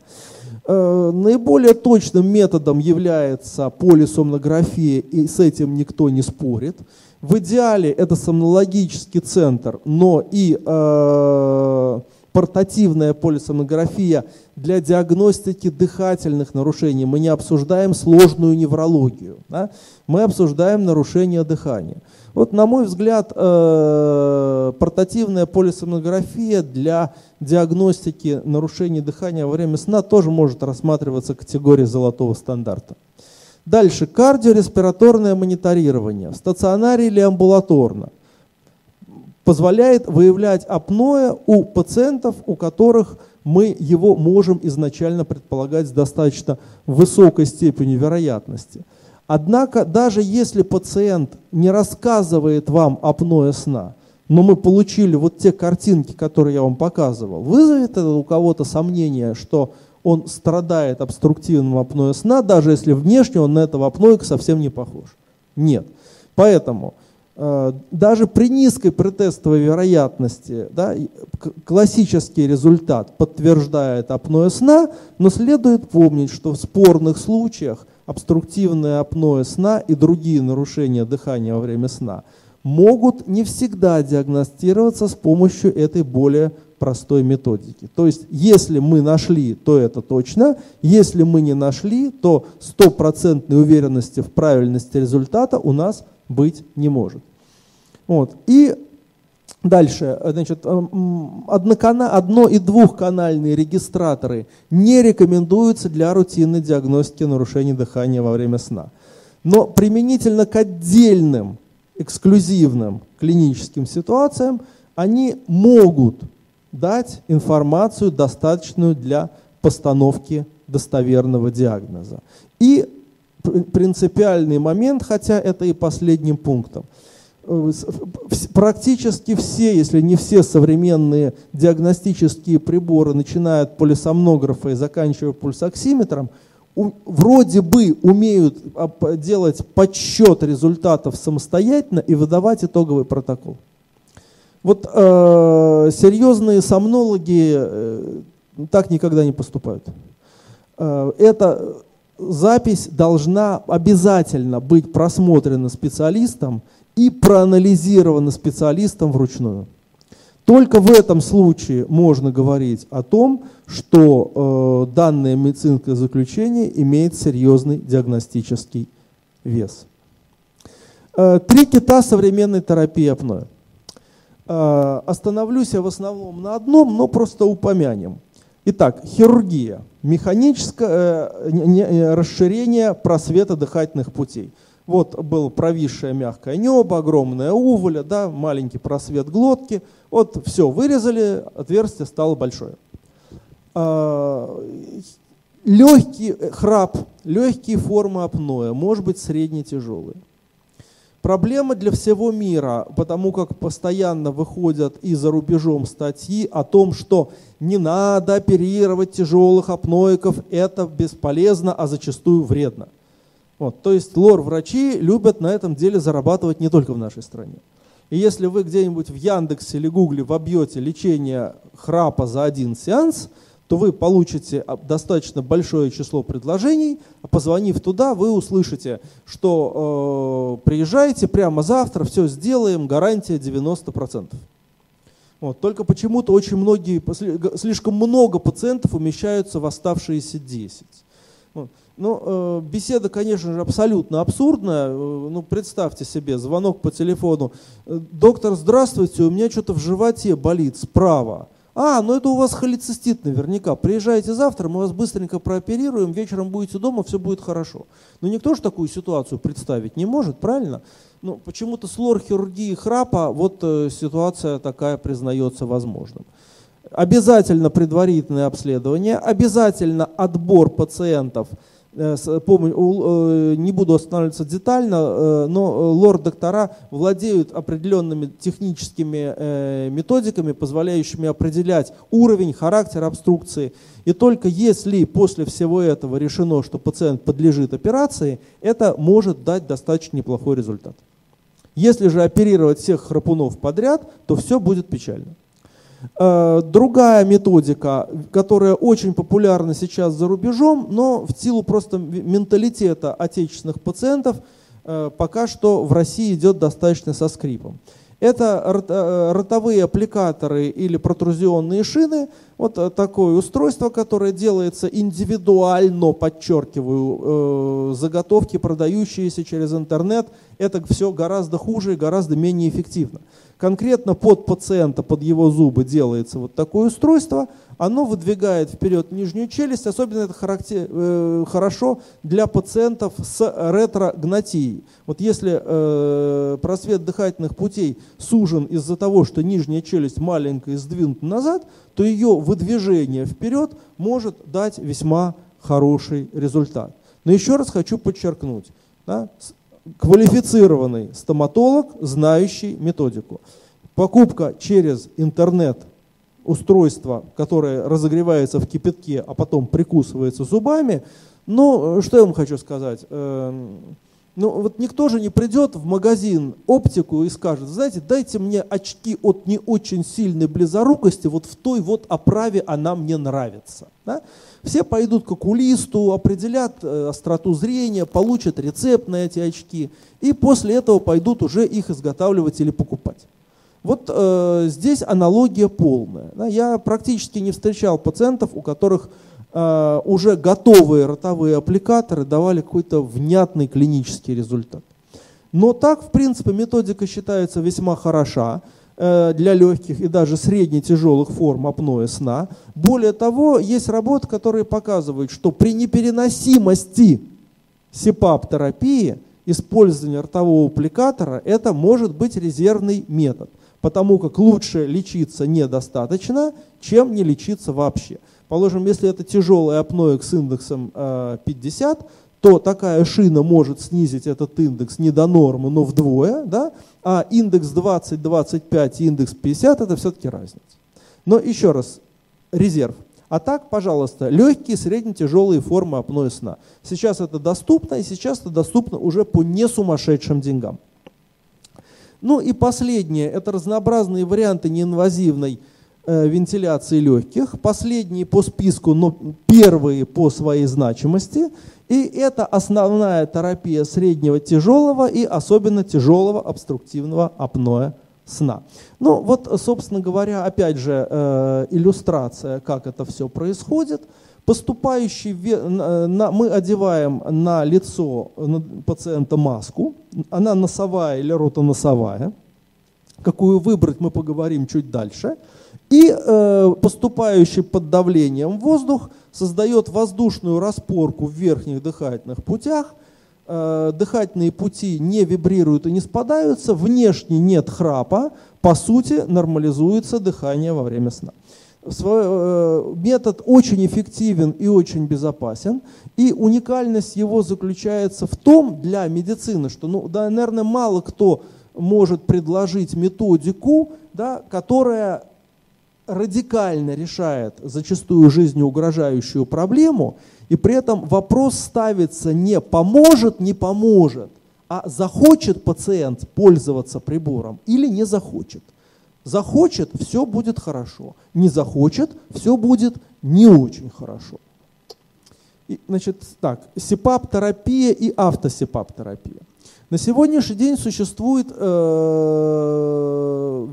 A: Наиболее точным методом является полисомнография, и с этим никто не спорит. В идеале это сомнологический центр, но и э, портативная полисомнография для диагностики дыхательных нарушений. Мы не обсуждаем сложную неврологию, да? мы обсуждаем нарушение дыхания. Вот, на мой взгляд, э, портативная полисомнография для диагностики нарушений дыхания во время сна тоже может рассматриваться категорией золотого стандарта. Дальше, кардиореспираторное мониторирование, в стационаре или амбулаторно, позволяет выявлять апноэ у пациентов, у которых мы его можем изначально предполагать с достаточно высокой степенью вероятности. Однако, даже если пациент не рассказывает вам апноэ сна, но мы получили вот те картинки, которые я вам показывал, вызовет это у кого-то сомнение, что он страдает обструктивным апноэ сна, даже если внешне он на этого апноика совсем не похож. Нет. Поэтому э, даже при низкой претестовой вероятности да, классический результат подтверждает апноэ сна, но следует помнить, что в спорных случаях обструктивное апноэ сна и другие нарушения дыхания во время сна могут не всегда диагностироваться с помощью этой более простой методики. То есть, если мы нашли, то это точно. Если мы не нашли, то стопроцентной уверенности в правильности результата у нас быть не может. Вот. И дальше, значит, одно- и двухканальные регистраторы не рекомендуются для рутинной диагностики нарушений дыхания во время сна. Но применительно к отдельным эксклюзивным клиническим ситуациям они могут дать информацию, достаточную для постановки достоверного диагноза. И принципиальный момент, хотя это и последним пунктом. Э, практически все, если не все современные диагностические приборы, начиная от полисомнографа и заканчивая пульсоксиметром, вроде бы умеют делать подсчет результатов самостоятельно и выдавать итоговый протокол. Вот э, серьезные сомнологи э, так никогда не поступают. Э, эта запись должна обязательно быть просмотрена специалистом и проанализирована специалистом вручную. Только в этом случае можно говорить о том, что э, данное медицинское заключение имеет серьезный диагностический вес. Э, три кита современной терапии апноэ. Э, остановлюсь я в основном на одном, но просто упомянем. Итак, хирургия. Механическое э, расширение просвета дыхательных путей. Вот было провисшее мягкое небо, огромная уволя, да, маленький просвет глотки. Вот все, вырезали, отверстие стало большое. Легкий храп, легкие формы апноэ, может быть средне тяжелые. Проблема для всего мира, потому как постоянно выходят и за рубежом статьи о том, что не надо оперировать тяжелых апноиков, это бесполезно, а зачастую вредно. Вот, то есть лор-врачи любят на этом деле зарабатывать не только в нашей стране. И если вы где-нибудь в Яндексе или Гугле вобьете лечение храпа за один сеанс – то вы получите достаточно большое число предложений. А позвонив туда, вы услышите, что э, приезжайте прямо завтра, все сделаем, гарантия 90%. Вот. Только почему-то очень многие, слишком много пациентов умещаются в оставшиеся 10. Вот. Ну, э, беседа, конечно же, абсолютно абсурдная. Э, ну, представьте себе, звонок по телефону. «Э, Доктор, здравствуйте, у меня что-то в животе болит справа. А, ну это у вас холецистит наверняка. Приезжайте завтра, мы вас быстренько прооперируем, вечером будете дома, все будет хорошо. Но никто же такую ситуацию представить не может, правильно? Ну, почему-то с лор-хирургией храпа вот э, ситуация такая признается возможным. Обязательно предварительное обследование, обязательно отбор пациентов – Э, э, не буду останавливаться детально, э, но лор-доктора владеют определенными техническими методиками, позволяющими определять уровень, характер обструкции. И только если после всего этого решено, что пациент подлежит операции, это может дать достаточно неплохой результат. Если же оперировать всех храпунов подряд, то все будет печально. Э, другая методика, которая очень популярна сейчас за рубежом, но в силу просто менталитета отечественных пациентов э, пока что в России идет достаточно со скрипом. Это э, ротовые аппликаторы или протрузионные шины. Вот такое устройство, которое делается индивидуально, подчеркиваю, заготовки, продающиеся через интернет. Это все гораздо хуже и гораздо менее эффективно конкретно под пациента, под его зубы делается вот такое устройство, оно выдвигает вперед нижнюю челюсть, особенно это характер, э, хорошо для пациентов с ретрогнатией. Вот если э, просвет дыхательных путей сужен из-за того, что нижняя челюсть маленькая и сдвинута назад, то ее выдвижение вперед может дать весьма хороший результат. Но еще раз хочу подчеркнуть, да, квалифицированный стоматолог, знающий методику. Покупка через интернет устройства, которое разогревается в кипятке, а потом прикусывается зубами, ну, что я вам хочу сказать? Эм, ну, вот никто же не придет в магазин оптику и скажет, знаете, дайте мне очки от не очень сильной близорукости, вот в той вот оправе она мне нравится. Да? Все пойдут к окулисту, определят э, остроту зрения, получат рецепт на эти очки, и после этого пойдут уже их изготавливать или покупать. Вот э, здесь аналогия полная. Да? Я практически не встречал пациентов, у которых э, уже готовые ротовые аппликаторы давали какой-то внятный клинический результат. Но так, в принципе, методика считается весьма хороша. Э, для легких и даже средне-тяжелых форм апноэ сна. Более того, есть работы, которые показывают, что при непереносимости СИПАП-терапии использование ротового аппликатора это может быть резервный метод, потому как лучше лечиться недостаточно, чем не лечиться вообще. Положим, если это тяжелый апноэ с индексом 50, э, то такая шина может снизить этот индекс не до нормы, но вдвое, да? А индекс 20, 25 и индекс 50 это все-таки разница. Но еще раз, резерв. А так, пожалуйста, легкие, средне-тяжелые формы апноэ сна. Сейчас это доступно, и сейчас это доступно уже по не сумасшедшим деньгам. Ну и последнее, это разнообразные варианты неинвазивной э, вентиляции легких. Последние по списку, но первые по своей значимости. И это основная терапия среднего тяжелого и особенно тяжелого обструктивного апноэ сна. Ну вот, собственно говоря, опять же, э, иллюстрация, как это все происходит. Поступающий, на, мы одеваем на лицо пациента маску, она носовая или ротоносовая. Какую выбрать, мы поговорим чуть дальше. И э, поступающий под давлением воздух создает воздушную распорку в верхних дыхательных путях, э, дыхательные пути не вибрируют и не спадаются, внешне нет храпа, по сути нормализуется дыхание во время сна. Э, метод очень эффективен и очень безопасен, и уникальность его заключается в том для медицины, что, ну, да, наверное, мало кто может предложить методику, да, которая радикально решает зачастую жизнеугрожающую проблему, и при этом вопрос ставится не поможет, не поможет, а захочет пациент пользоваться прибором или не захочет. Захочет, все будет хорошо. Не захочет, все будет не очень хорошо. И, значит, так, СИПАП-терапия и автосипап-терапия. На сегодняшний день существует э,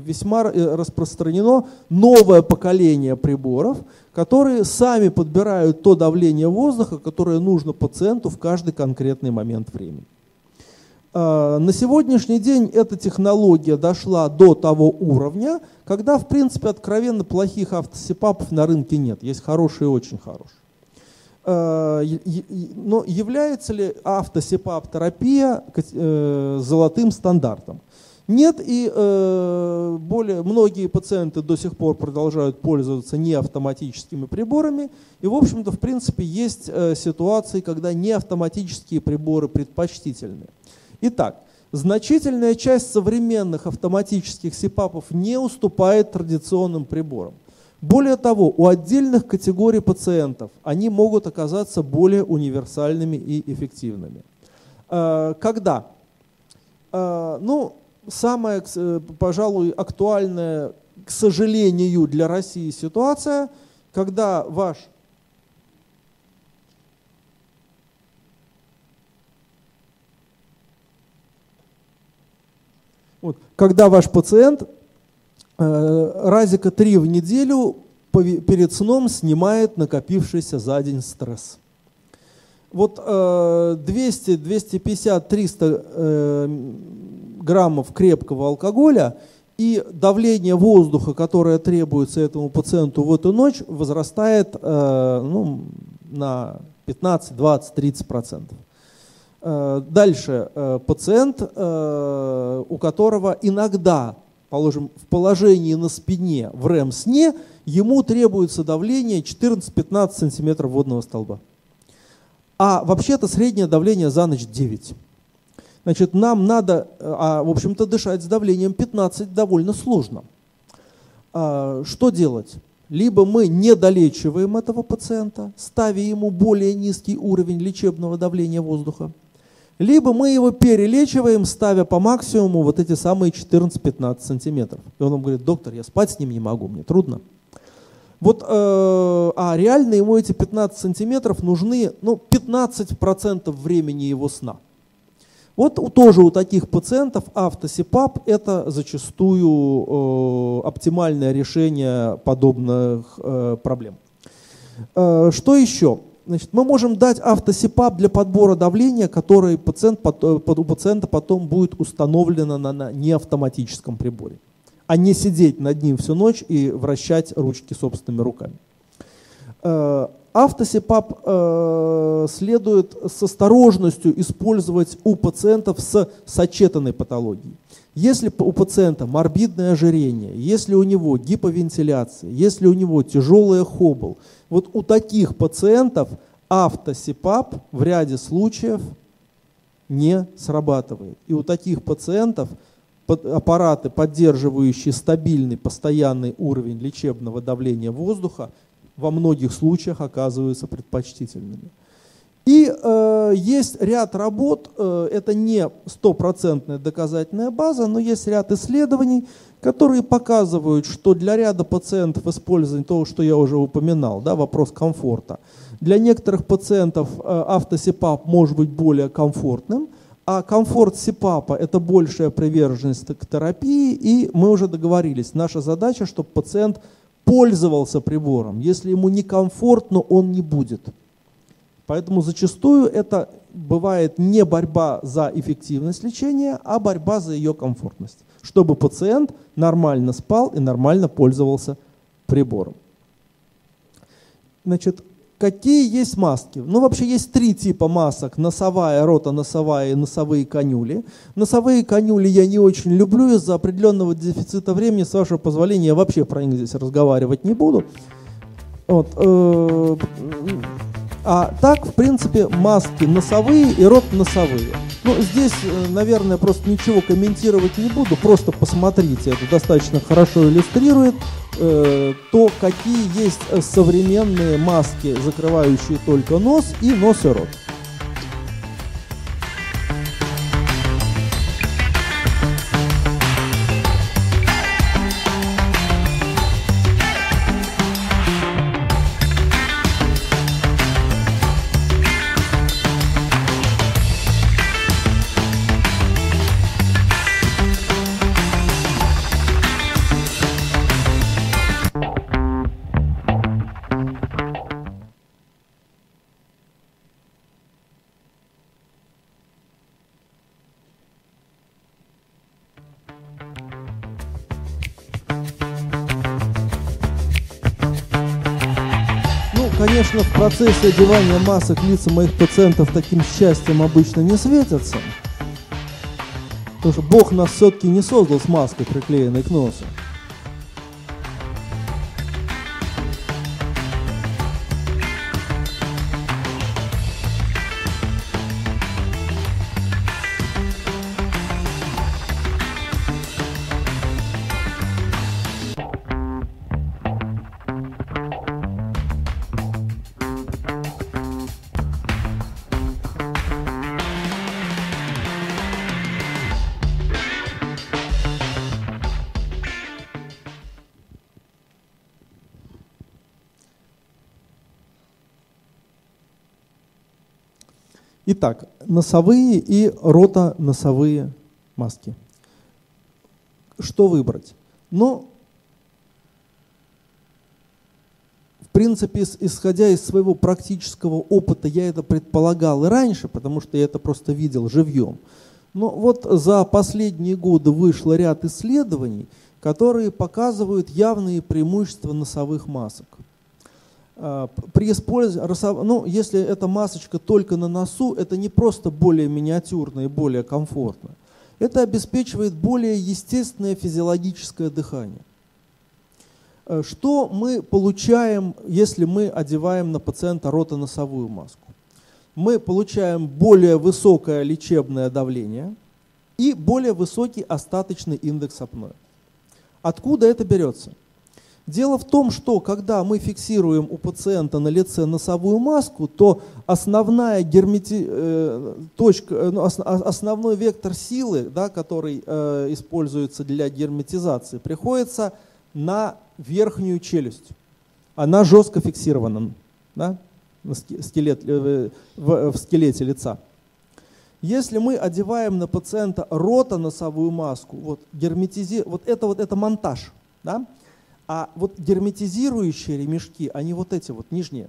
A: весьма э, распространено новое поколение приборов, которые сами подбирают то давление воздуха, которое нужно пациенту в каждый конкретный момент времени. Э, на сегодняшний день эта технология дошла до того уровня, когда, в принципе, откровенно плохих автосепапов на рынке нет. Есть хорошие и очень хорошие. Э, но является ли автосепап-терапия э, золотым стандартом? Нет, и э, более, многие пациенты до сих пор продолжают пользоваться неавтоматическими приборами. И, в общем-то, в принципе, есть ситуации, когда неавтоматические приборы предпочтительны. Итак, значительная часть современных автоматических СИПАПов не уступает традиционным приборам. Более того, у отдельных категорий пациентов они могут оказаться более универсальными и эффективными. Э, когда? Э, ну, самая, э, пожалуй, актуальная, к сожалению, для России ситуация, когда ваш Вот, когда ваш пациент разика три в неделю перед сном снимает накопившийся за день стресс. Вот э, 200, 250, 300 э, граммов крепкого алкоголя и давление воздуха, которое требуется этому пациенту в эту ночь, возрастает э, ну, на 15, 20, 30 процентов. Э, дальше э, пациент, э, у которого иногда, положим, в положении на спине в РЭМ-сне, ему требуется давление 14-15 сантиметров водного столба. А вообще-то среднее давление за ночь 9. Значит, нам надо, а, в общем-то, дышать с давлением 15 довольно сложно. А, что делать? Либо мы не долечиваем этого пациента, ставя ему более низкий уровень лечебного давления воздуха, либо мы его перелечиваем, ставя по максимуму вот эти самые 14-15 сантиметров. И он нам говорит, доктор, я спать с ним не могу, мне трудно. Вот, э, а реально ему эти 15 сантиметров нужны, ну, 15% времени его сна. Вот у, тоже у таких пациентов автосипап это зачастую э, оптимальное решение подобных э, проблем. Э, что еще? Значит, мы можем дать автосипап для подбора давления, который пациент, э, у пациента потом будет установлено на, на неавтоматическом приборе, а не сидеть над ним всю ночь и вращать ручки собственными руками. Э, автосипап э, следует с осторожностью использовать у пациентов с сочетанной патологией. Если у пациента морбидное ожирение, если у него гиповентиляция, если у него тяжелая хобл, вот у таких пациентов автосипап в ряде случаев не срабатывает. И у таких пациентов аппараты, поддерживающие стабильный, постоянный уровень лечебного давления воздуха, во многих случаях оказываются предпочтительными. И э, есть ряд работ, э, это не стопроцентная доказательная база, но есть ряд исследований, которые показывают, что для ряда пациентов использование того, что я уже упоминал, да, вопрос комфорта, для некоторых пациентов э, автосипап может быть более комфортным, а комфорт СИПАПа – это большая приверженность к терапии, и мы уже договорились, наша задача, чтобы пациент пользовался прибором. Если ему некомфортно, он не будет. Поэтому зачастую это бывает не борьба за эффективность лечения, а борьба за ее комфортность, чтобы пациент нормально спал и нормально пользовался прибором. Значит, какие есть маски? Ну, вообще есть три типа масок. Носовая, ротоносовая и носовые конюли. Носовые конюли я не очень люблю из-за определенного дефицита времени. С вашего позволения я вообще про них здесь разговаривать не буду. Вот, э, а так, в принципе, маски носовые и рот носовые. Ну, здесь, э, наверное, просто ничего комментировать не буду, просто посмотрите, это достаточно хорошо иллюстрирует э, то, какие есть э, современные маски, закрывающие только нос и нос и рот. Процессе одевания масок лица моих пациентов таким счастьем обычно не светятся. Потому что Бог нас все-таки не создал с маской, приклеенной к носу. Итак, носовые и ротоносовые маски. Что выбрать? Ну, в принципе, исходя из своего практического опыта, я это предполагал и раньше, потому что я это просто видел живьем. Но вот за последние годы вышло ряд исследований, которые показывают явные преимущества носовых масок. А, при использовании, ну, если эта масочка только на носу, это не просто более миниатюрно и более комфортно. Это обеспечивает более естественное физиологическое дыхание. Э, что мы получаем, если мы одеваем на пациента ротоносовую маску? Мы получаем более высокое лечебное давление и более высокий остаточный индекс апноэ. Откуда это берется? Дело в том, что когда мы фиксируем у пациента на лице носовую маску, то основная гермети... э, точка, э, ну, ос... основной вектор силы, да, который э, используется для герметизации, приходится на верхнюю челюсть. Она жестко фиксирована да, скелет, э, в, в скелете лица. Если мы одеваем на пациента ротоносовую маску, вот, герметизи... вот это вот это монтаж, да, а вот герметизирующие ремешки, они вот эти вот нижние.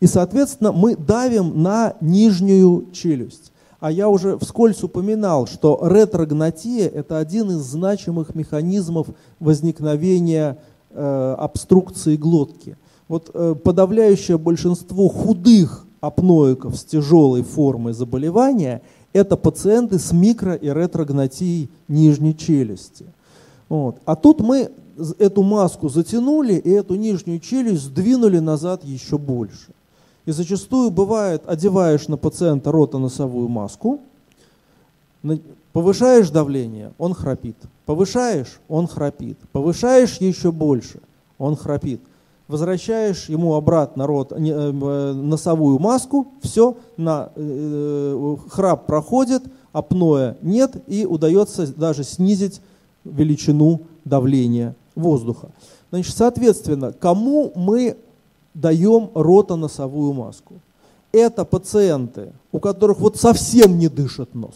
A: И, соответственно, мы давим на нижнюю челюсть. А я уже вскользь упоминал, что ретрогнатия – это один из значимых механизмов возникновения э, обструкции глотки. Вот э, подавляющее большинство худых апноиков с тяжелой формой заболевания – это пациенты с микро- и ретрогнатией нижней челюсти. Вот. А тут мы эту маску затянули и эту нижнюю челюсть сдвинули назад еще больше. И зачастую бывает, одеваешь на пациента ротоносовую маску, повышаешь давление, он храпит. Повышаешь, он храпит. Повышаешь еще больше, он храпит. Возвращаешь ему обратно рот, э, носовую маску, все, на, э, храп проходит, апноэ нет, и удается даже снизить величину давления воздуха. Значит, соответственно, кому мы даем ротоносовую маску? Это пациенты, у которых вот совсем не дышит нос.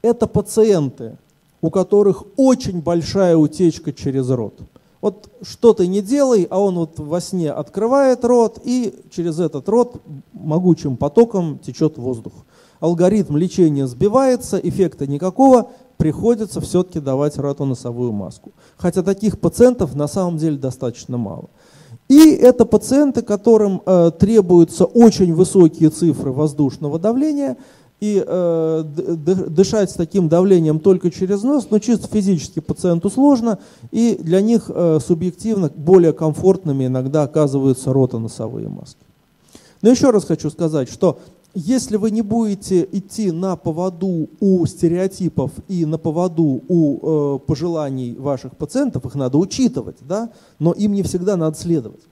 A: Это пациенты, у которых очень большая утечка через рот. Вот что ты не делай, а он вот во сне открывает рот, и через этот рот могучим потоком течет воздух. Алгоритм лечения сбивается, эффекта никакого, приходится все-таки давать ратоносовую маску. Хотя таких пациентов на самом деле достаточно мало. И это пациенты, которым э, требуются очень высокие цифры воздушного давления, и э, дышать с таким давлением только через нос, но чисто физически пациенту сложно, и для них э, субъективно более комфортными иногда оказываются ротоносовые маски. Но еще раз хочу сказать, что если вы не будете идти на поводу у стереотипов и на поводу у э, пожеланий ваших пациентов, их надо учитывать, да, но им не всегда надо следовать,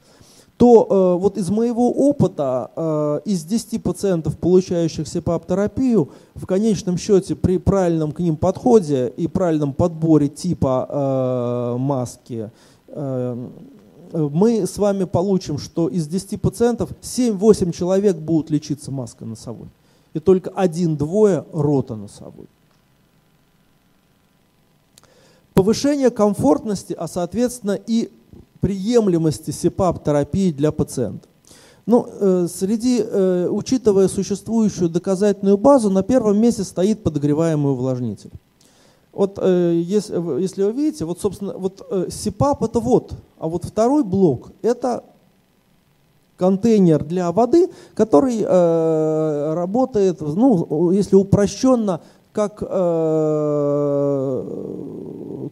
A: то э, вот из моего опыта, э, из 10 пациентов, получающих СЕПАП-терапию, в конечном счете при правильном к ним подходе и правильном подборе типа э, маски, э, мы с вами получим, что из 10 пациентов 7-8 человек будут лечиться маской носовой. И только один-двое рота носовой. Повышение комфортности, а соответственно и приемлемости СИПАП-терапии для пациента. Ну, э, среди, э, учитывая существующую доказательную базу, на первом месте стоит подогреваемый увлажнитель. Вот э, если, вы видите, вот, собственно, вот э, СИПАП это вот, а вот второй блок это контейнер для воды, который э, работает, ну, если упрощенно, как э,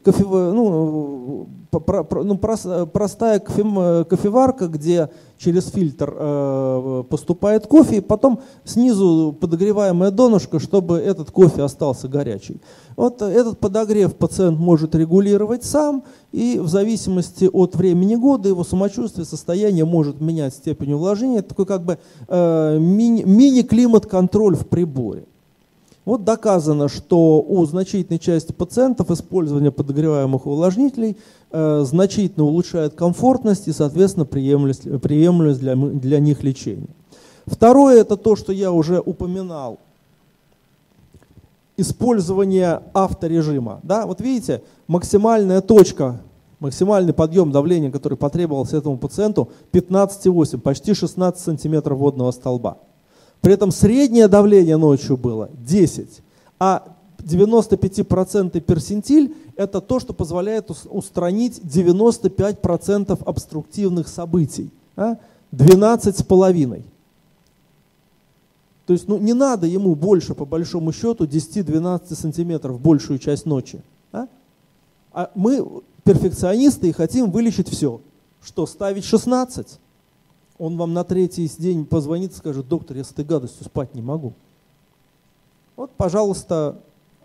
A: кофе, ну, ну, простая кофе, кофеварка, где через фильтр э, поступает кофе, и потом снизу подогреваемое донышко, чтобы этот кофе остался горячий. Вот этот подогрев пациент может регулировать сам, и в зависимости от времени года его самочувствие, состояние может менять степень увлажнения. Это такой как бы э, мини, мини-климат-контроль в приборе. Вот доказано, что у значительной части пациентов использование подогреваемых увлажнителей э, значительно улучшает комфортность и, соответственно, приемлемость, приемлемость для, для них лечения. Второе – это то, что я уже упоминал. Использование авторежима. Да, вот видите, максимальная точка, максимальный подъем давления, который потребовался этому пациенту, 15,8, почти 16 сантиметров водного столба. При этом среднее давление ночью было 10, а 95% персентиль – это то, что позволяет устранить 95% обструктивных событий. А? 12,5. То есть ну, не надо ему больше, по большому счету, 10-12 сантиметров большую часть ночи. А? а мы перфекционисты и хотим вылечить все. Что, ставить 16? Он вам на третий день позвонит и скажет, доктор, я с этой гадостью спать не могу. Вот, пожалуйста,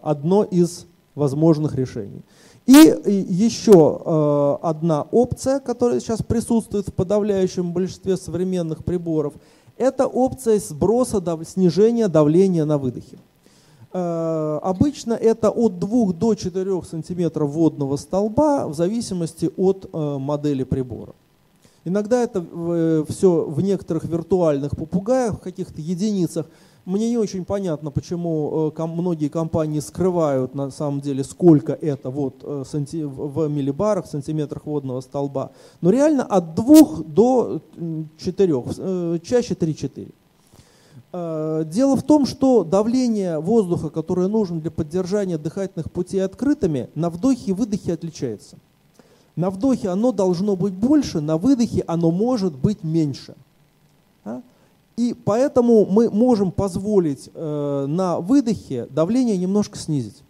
A: одно из возможных решений. И еще э, одна опция, которая сейчас присутствует в подавляющем большинстве современных приборов, это опция сброса, снижения давления на выдохе. Э, обычно это от 2 до 4 сантиметров водного столба в зависимости от э, модели прибора. Иногда это э, все в некоторых виртуальных попугаях, в каких-то единицах. Мне не очень понятно, почему э, многие компании скрывают на самом деле, сколько это вот э, в миллибарах, сантиметрах водного столба. Но реально от 2 до 4, чаще 3-4. Дело в том, что давление воздуха, которое нужно для поддержания дыхательных путей открытыми, на вдохе и выдохе отличается. На вдохе оно должно быть больше, на выдохе оно может быть меньше. А? И поэтому мы можем позволить э, на выдохе давление немножко снизить.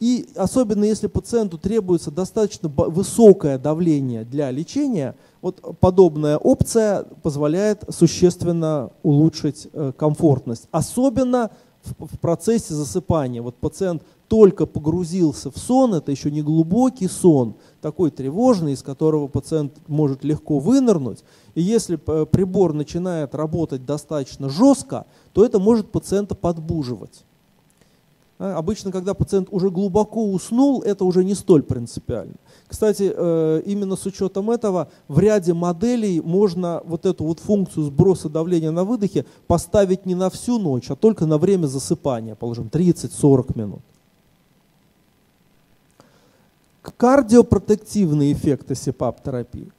A: И особенно если пациенту требуется достаточно высокое давление для лечения, вот подобная опция позволяет существенно улучшить э, комфортность. Особенно в, процессе засыпания. Вот пациент только погрузился в сон, это еще не глубокий сон, такой тревожный, из которого пациент может легко вынырнуть. И если э, прибор начинает работать достаточно жестко, то это может пациента подбуживать. А, обычно, когда пациент уже глубоко уснул, это уже не столь принципиально. Кстати, э, именно с учетом этого в ряде моделей можно вот эту вот функцию сброса давления на выдохе поставить не на всю ночь, а только на время засыпания, положим, 30-40 минут. Кардиопротективные эффекты СИПАП-терапии.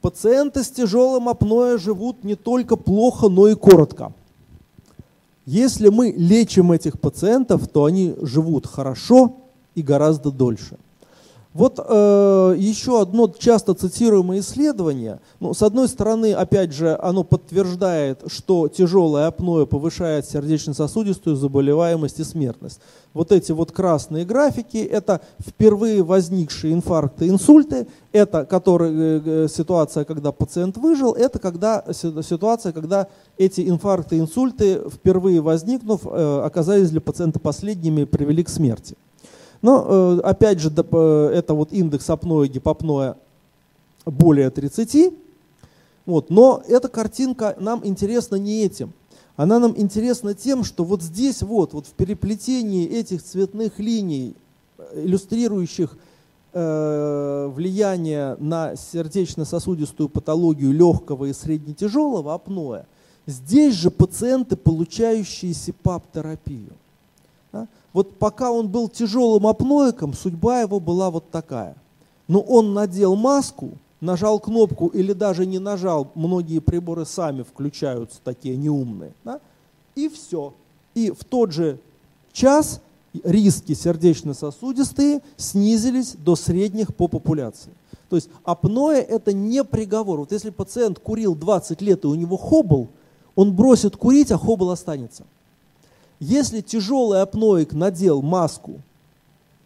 A: Пациенты с тяжелым апноэ живут не только плохо, но и коротко. Если мы лечим этих пациентов, то они живут хорошо и гораздо дольше. Вот э, еще одно часто цитируемое исследование. Ну, с одной стороны, опять же, оно подтверждает, что тяжелое апноэ повышает сердечно-сосудистую заболеваемость и смертность. Вот эти вот красные графики – это впервые возникшие инфаркты, инсульты. Это который, э, э, ситуация, когда пациент выжил. Это когда, ситуация, когда эти инфаркты, инсульты, впервые возникнув, э, оказались для пациента последними и привели к смерти. Но, э, опять же, э, это вот индекс апноэ, гипопноэ более 30. Вот. Но эта картинка нам интересна не этим. Она нам интересна тем, что вот здесь вот, вот в переплетении этих цветных линий, иллюстрирующих э, влияние на сердечно-сосудистую патологию легкого и среднетяжелого апноэ, здесь же пациенты, получающие СИПАП-терапию. Вот пока он был тяжелым апноиком, судьба его была вот такая. Но он надел маску, нажал кнопку или даже не нажал, многие приборы сами включаются, такие неумные, да? и все. И в тот же час риски сердечно-сосудистые снизились до средних по популяции. То есть апноэ это не приговор. Вот если пациент курил 20 лет и у него хобл, он бросит курить, а хобл останется. Если тяжелый апноик надел маску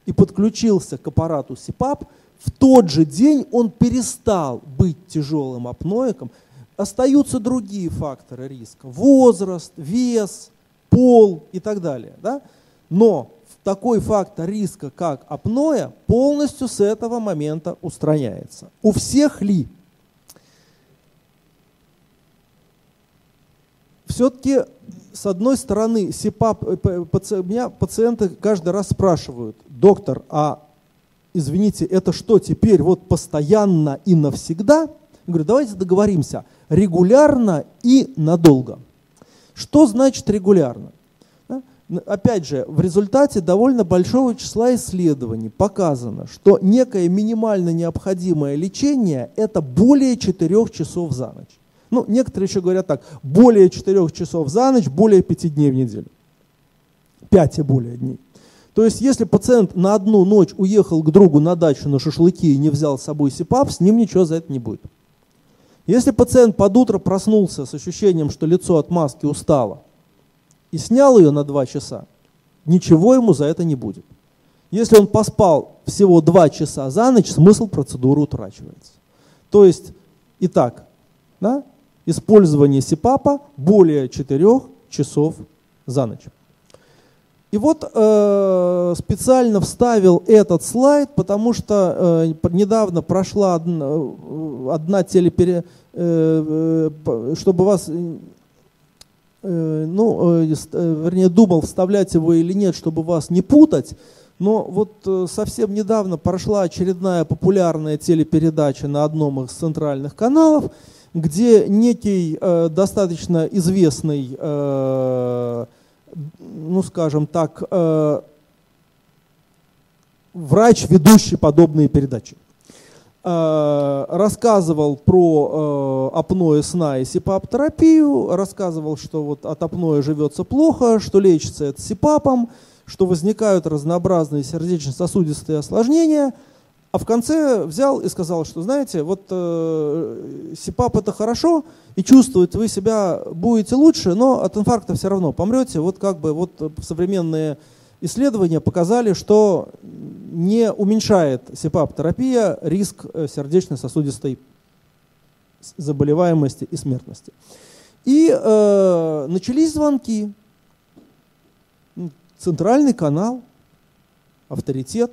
A: и подключился к аппарату СИПАП, в тот же день он перестал быть тяжелым апноиком. Остаются другие факторы риска. Возраст, вес, пол и так далее. Да? Но такой фактор риска, как апноэ, полностью с этого момента устраняется. У всех ли? Все-таки, с одной стороны, СИПАП, э, меня пациенты каждый раз спрашивают, доктор, а извините, это что теперь вот постоянно и навсегда? Я говорю, давайте договоримся, регулярно и надолго. Что значит регулярно? Опять же, в результате довольно большого числа исследований показано, что некое минимально необходимое лечение – это более 4 часов за ночь. Ну, некоторые еще говорят так, более 4 часов за ночь, более 5 дней в неделю. 5 и более дней. То есть, если пациент на одну ночь уехал к другу на дачу на шашлыки и не взял с собой СИПАП, с ним ничего за это не будет. Если пациент под утро проснулся с ощущением, что лицо от маски устало, и снял ее на 2 часа, ничего ему за это не будет. Если он поспал всего 2 часа за ночь, смысл процедуры утрачивается. То есть, итак, да, использование СИПАПа более 4 часов за ночь. И вот э, специально вставил этот слайд, потому что э, недавно прошла одна, э, одна телепере, э, э, чтобы вас Э, ну, э, э, вернее, думал, вставлять его или нет, чтобы вас не путать, но вот совсем недавно прошла очередная популярная телепередача на одном из центральных каналов, где некий э, достаточно известный, э, ну скажем так, э, врач, ведущий подобные передачи, Э, рассказывал про э, апноэ сна и СИПАП-терапию, рассказывал, что вот от апноэ живется плохо, что лечится это СИПАПом, что возникают разнообразные сердечно-сосудистые осложнения, а в конце взял и сказал, что, знаете, вот э, СИПАП это хорошо, и чувствовать вы себя будете лучше, но от инфаркта все равно помрете. Вот как бы вот современные исследования показали, что не уменьшает СИПАП-терапия риск э, сердечно-сосудистой заболеваемости и смертности. И э, начались звонки. Центральный канал, авторитет.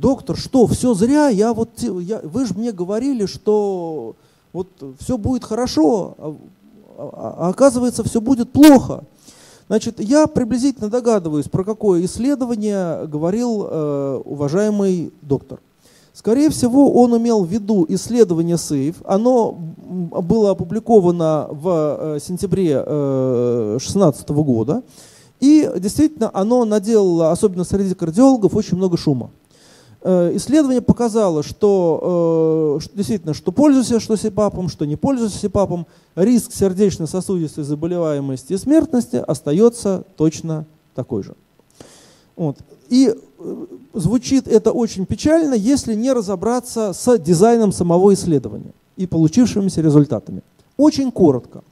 A: Доктор, что, все зря? Я вот, я, вы же мне говорили, что вот все будет хорошо, а, а, а оказывается, все будет плохо. Значит, я приблизительно догадываюсь, про какое исследование говорил э, уважаемый доктор. Скорее всего, он имел в виду исследование СЕЙФ. Оно было опубликовано в э, сентябре 2016 э, года. И действительно, оно наделало, особенно среди кардиологов, очень много шума. Э, исследование показало, что, э, что действительно, что пользуйся что СИПАПом, что не пользуйся СИПАПом, риск сердечно-сосудистой заболеваемости и смертности остается точно такой же. Вот. И э, звучит это очень печально, если не разобраться с дизайном самого исследования и получившимися результатами. Очень коротко.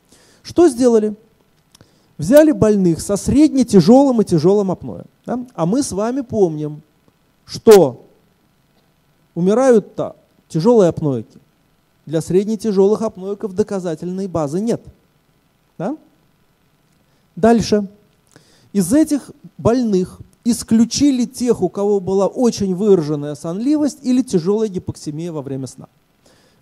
A: Что сделали? Взяли больных со средне-тяжелым и тяжелым апноэ. Да? А мы с вами помним, что Умирают-то тяжелые апноики. Для средне-тяжелых апноиков доказательной базы нет. Да? Дальше. Из этих больных исключили тех, у кого была очень выраженная сонливость или тяжелая гипоксимия во время сна.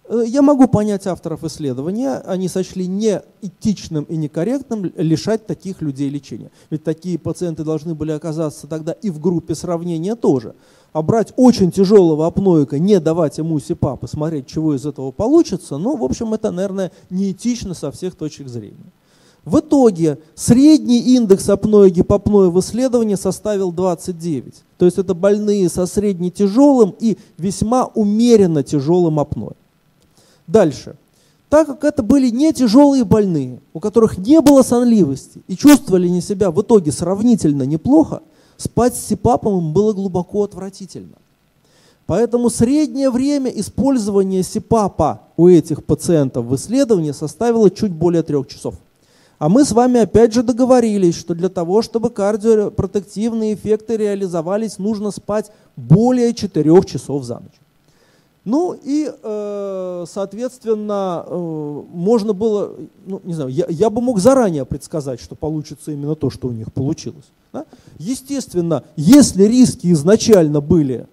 A: Э, я могу понять авторов исследования, они сочли неэтичным и некорректным лишать таких людей лечения. Ведь такие пациенты должны были оказаться тогда и в группе сравнения тоже. А брать очень тяжелого апноика, не давать ему СИПАП и смотреть, чего из этого получится, ну, в общем, это, наверное, неэтично со всех точек зрения. В итоге средний индекс апноэ гипопноэ в исследовании составил 29. То есть это больные со средне-тяжелым и весьма умеренно тяжелым апноэ. Дальше. Так как это были не тяжелые больные, у которых не было сонливости и чувствовали они себя в итоге сравнительно неплохо, спать с СИПАПом было глубоко отвратительно. Поэтому среднее время использования СИПАПа у этих пациентов в исследовании составило чуть более трех часов. А мы с вами опять же договорились, что для того, чтобы кардиопротективные эффекты реализовались, нужно спать более 4 часов за ночь. Ну и, э, соответственно, э, можно было, ну, не знаю, я, я бы мог заранее предсказать, что получится именно то, что у них получилось. Да? Естественно, если риски изначально были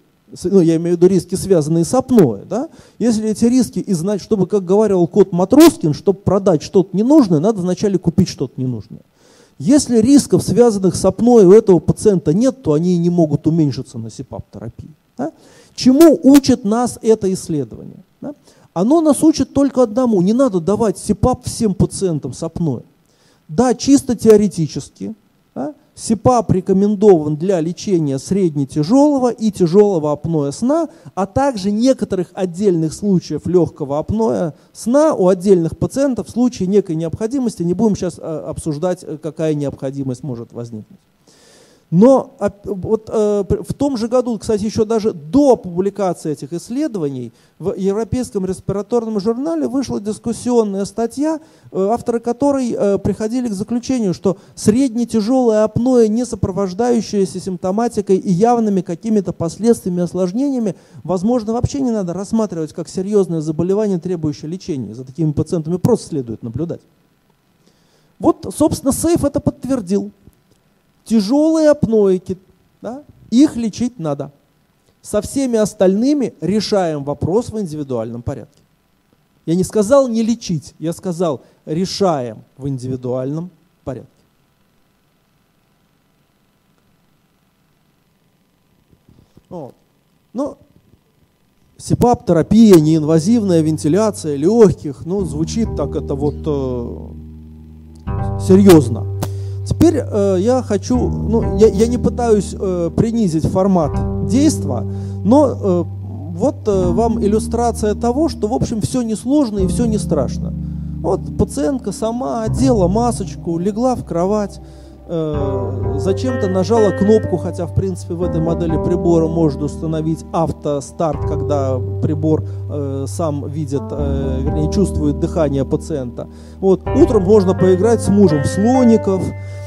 A: ну, я имею в виду риски, связанные с апноэ, да? если эти риски, чтобы, как говорил кот Матроскин, чтобы продать что-то ненужное, надо вначале купить что-то ненужное. Если рисков, связанных с апноэ, у этого пациента нет, то они не могут уменьшиться на СИПАП-терапии. Да? Чему учит нас это исследование? Да? Оно нас учит только одному. Не надо давать СИПАП всем пациентам с апноэ. Да, чисто теоретически, да, СИПАП рекомендован для лечения средне-тяжелого и тяжелого апноэ сна, а также некоторых отдельных случаев легкого апноэ сна у отдельных пациентов в случае некой необходимости. Не будем сейчас э, обсуждать, э, какая необходимость может возникнуть. Но вот э, в том же году, кстати, еще даже до публикации этих исследований, в Европейском респираторном журнале вышла дискуссионная статья, э, авторы которой э, приходили к заключению, что средне-тяжелое апноэ, не сопровождающееся симптоматикой и явными какими-то последствиями, осложнениями, возможно, вообще не надо рассматривать как серьезное заболевание, требующее лечения. За такими пациентами просто следует наблюдать. Вот, собственно, Сейф это подтвердил. Тяжелые апноики, да, их лечить надо. Со всеми остальными решаем вопрос в индивидуальном порядке. Я не сказал не лечить, я сказал решаем в индивидуальном порядке. Вот. Ну, СИПАП-терапия, неинвазивная вентиляция легких, ну, звучит так это вот э, серьезно. Теперь э, я хочу, ну, я, я не пытаюсь э, принизить формат действа, но э, вот э, вам иллюстрация того, что, в общем, все несложно и все не страшно. Вот пациентка сама одела масочку, легла в кровать, э, зачем-то нажала кнопку, хотя, в принципе, в этой модели прибора можно установить автостарт, когда прибор э, сам видит, э, вернее, чувствует дыхание пациента. Вот. Утром можно поиграть с мужем в слоников,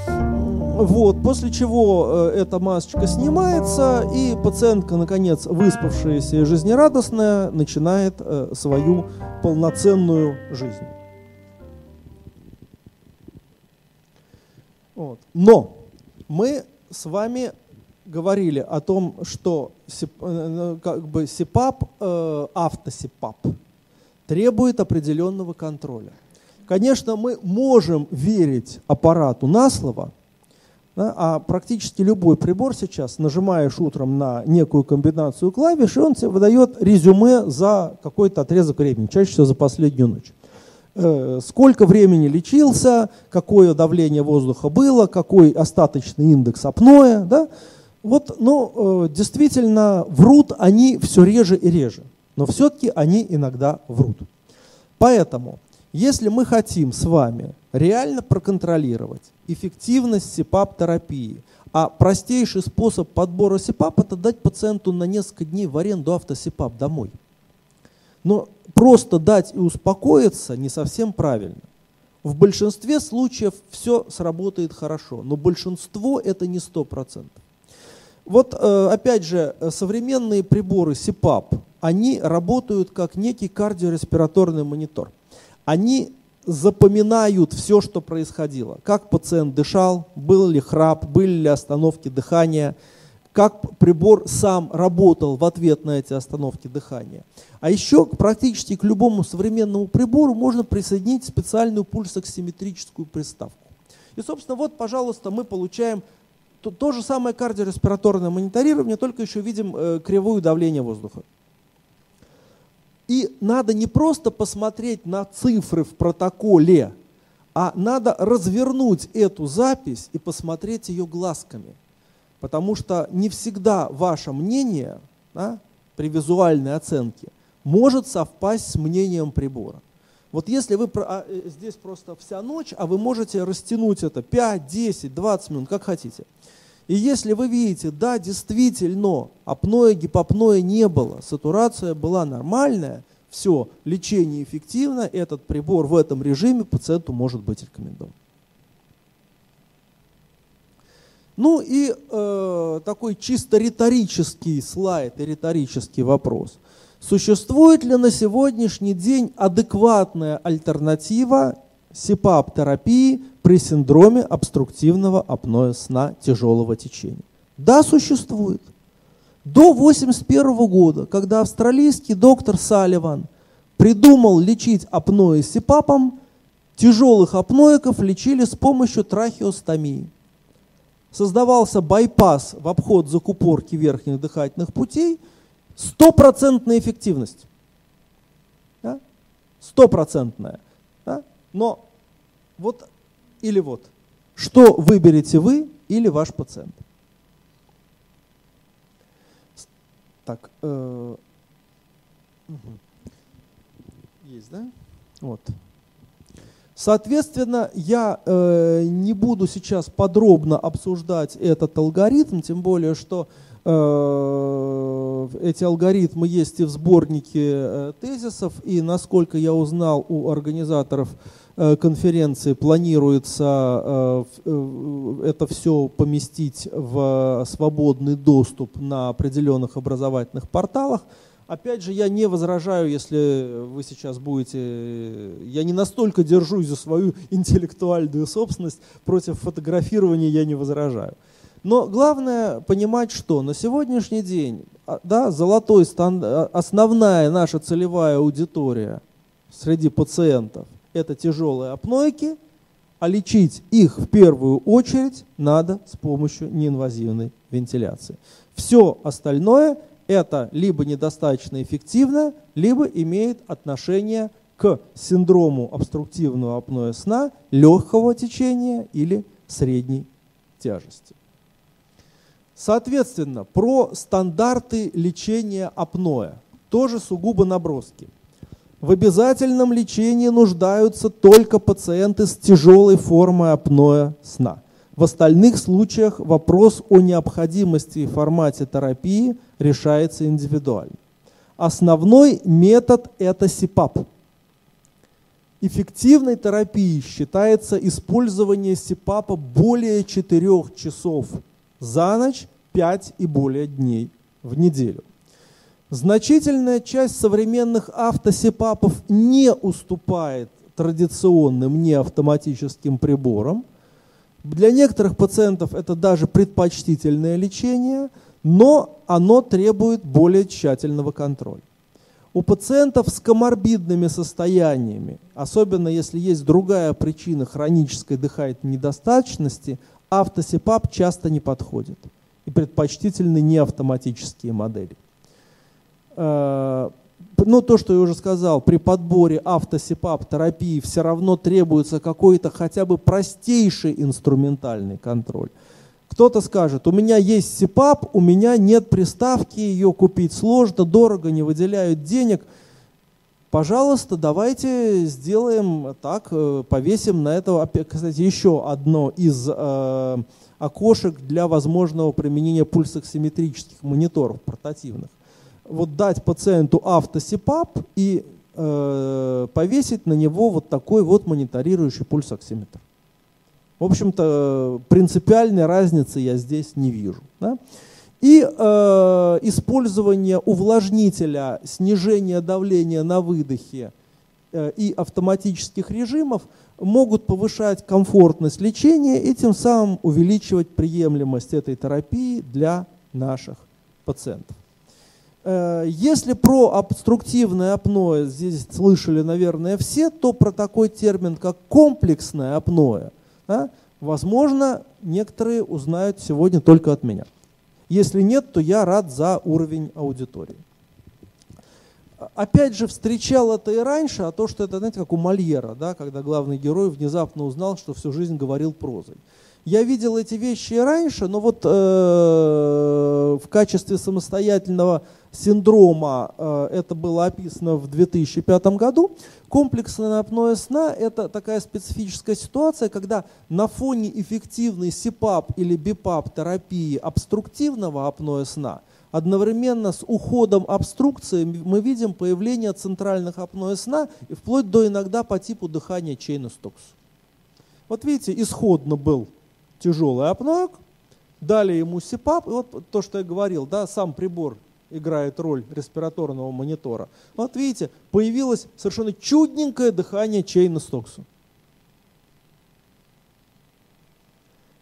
A: вот, после чего э, эта масочка снимается, и пациентка, наконец, выспавшаяся и жизнерадостная, начинает э, свою полноценную жизнь. Вот. Но мы с вами говорили о том, что э, как бы СИПАП, автосипап, требует определенного контроля. Конечно, мы можем верить аппарату на слово – да, а практически любой прибор сейчас, нажимаешь утром на некую комбинацию клавиш, и он тебе выдает резюме за какой-то отрезок времени, чаще всего за последнюю ночь. Э, сколько времени лечился, какое давление воздуха было, какой остаточный индекс апноэ. Да? Вот, ну, действительно, врут они все реже и реже, но все-таки они иногда врут. Поэтому, если мы хотим с вами реально проконтролировать эффективность СИПАП-терапии. А простейший способ подбора СИПАП – это дать пациенту на несколько дней в аренду автосипап домой. Но просто дать и успокоиться не совсем правильно. В большинстве случаев все сработает хорошо, но большинство это не 100%. Вот э, опять же, современные приборы СИПАП, они работают как некий кардиореспираторный монитор. Они запоминают все, что происходило. Как пациент дышал, был ли храп, были ли остановки дыхания, как прибор сам работал в ответ на эти остановки дыхания. А еще практически к любому современному прибору можно присоединить специальную пульсоксиметрическую приставку. И, собственно, вот, пожалуйста, мы получаем то, то же самое кардиореспираторное мониторирование, только еще видим э, кривую давления воздуха. И надо не просто посмотреть на цифры в протоколе, а надо развернуть эту запись и посмотреть ее глазками. Потому что не всегда ваше мнение да, при визуальной оценке может совпасть с мнением прибора. Вот если вы а, э, здесь просто вся ночь, а вы можете растянуть это 5, 10, 20 минут, как хотите. И если вы видите, да, действительно, апноэ, гипопноэ не было, сатурация была нормальная, все, лечение эффективно, этот прибор в этом режиме пациенту может быть рекомендован. Ну и э, такой чисто риторический слайд и риторический вопрос. Существует ли на сегодняшний день адекватная альтернатива СИПАП-терапии при синдроме обструктивного апноэ сна тяжелого течения? Да, существует. До 1981 года, когда австралийский доктор Салливан придумал лечить апноэ СИПАПом, тяжелых апноиков лечили с помощью трахеостомии. Создавался байпас в обход закупорки верхних дыхательных путей, стопроцентная эффективность. Стопроцентная. Да? Но вот или вот, что выберете вы или ваш пациент? Так, э, есть, да? Вот. Соответственно, я э, не буду сейчас подробно обсуждать этот алгоритм, тем более, что э, эти алгоритмы есть и в сборнике э, тезисов, и насколько я узнал у организаторов э, конференции, планируется э, э, это все поместить в свободный доступ на определенных образовательных порталах. Опять же, я не возражаю, если вы сейчас будете... Я не настолько держусь за свою интеллектуальную собственность, против фотографирования я не возражаю. Но главное понимать, что на сегодняшний день а, да, золотой стандарт, а, основная наша целевая аудитория среди пациентов – это тяжелые апнойки, а лечить их в первую очередь надо с помощью неинвазивной вентиляции. Все остальное – это либо недостаточно эффективно, либо имеет отношение к синдрому обструктивного апноэ сна легкого течения или средней тяжести. Соответственно, про стандарты лечения апноэ, тоже сугубо наброски. В обязательном лечении нуждаются только пациенты с тяжелой формой апноэ сна. В остальных случаях вопрос о необходимости и формате терапии решается индивидуально. Основной метод – это СИПАП. Эффективной терапией считается использование СИПАПа более 4 часов за ночь, 5 и более дней в неделю. Значительная часть современных автосипапов не уступает традиционным неавтоматическим приборам – для некоторых пациентов это даже предпочтительное лечение, но оно требует более тщательного контроля. У пациентов с коморбидными состояниями, особенно если есть другая причина хронической дыхательной недостаточности, автосипап часто не подходит и предпочтительны не автоматические модели. Э, ну, то, что я уже сказал, при подборе автосипап терапии все равно требуется какой-то хотя бы простейший инструментальный контроль. Кто-то скажет, у меня есть СИПАП, у меня нет приставки, ее купить сложно, дорого, не выделяют денег. Пожалуйста, давайте сделаем так, э, повесим на это, кстати, еще одно из э, окошек для возможного применения пульсоксиметрических мониторов портативных вот дать пациенту автосипап и э, повесить на него вот такой вот мониторирующий пульсоксиметр. В общем-то, принципиальной разницы я здесь не вижу. Да? И э, использование увлажнителя, снижение давления на выдохе э, и автоматических режимов могут повышать комфортность лечения и тем самым увеличивать приемлемость этой терапии для наших пациентов. Э, если про обструктивное апноэ здесь слышали, наверное, все, то про такой термин, как комплексное апноэ, да, возможно, некоторые узнают сегодня только от меня. Если нет, то я рад за уровень аудитории. Опять же, встречал это и раньше, а то, что это, знаете, как у Мольера, да, когда главный герой внезапно узнал, что всю жизнь говорил прозой. Я видел эти вещи и раньше, но вот э, в качестве самостоятельного синдрома э, это было описано в 2005 году. Комплексное апноэ сна – это такая специфическая ситуация, когда на фоне эффективной СИПАП или БИПАП терапии обструктивного апноэ сна одновременно с уходом обструкции мы видим появление центральных апноэ сна и вплоть до иногда по типу дыхания Чейна-Стокса. Вот видите, исходно был тяжелый апноэ, дали ему СИПАП, и вот то, что я говорил, да, сам прибор играет роль респираторного монитора. Вот видите, появилось совершенно чудненькое дыхание Чейна-Стокса.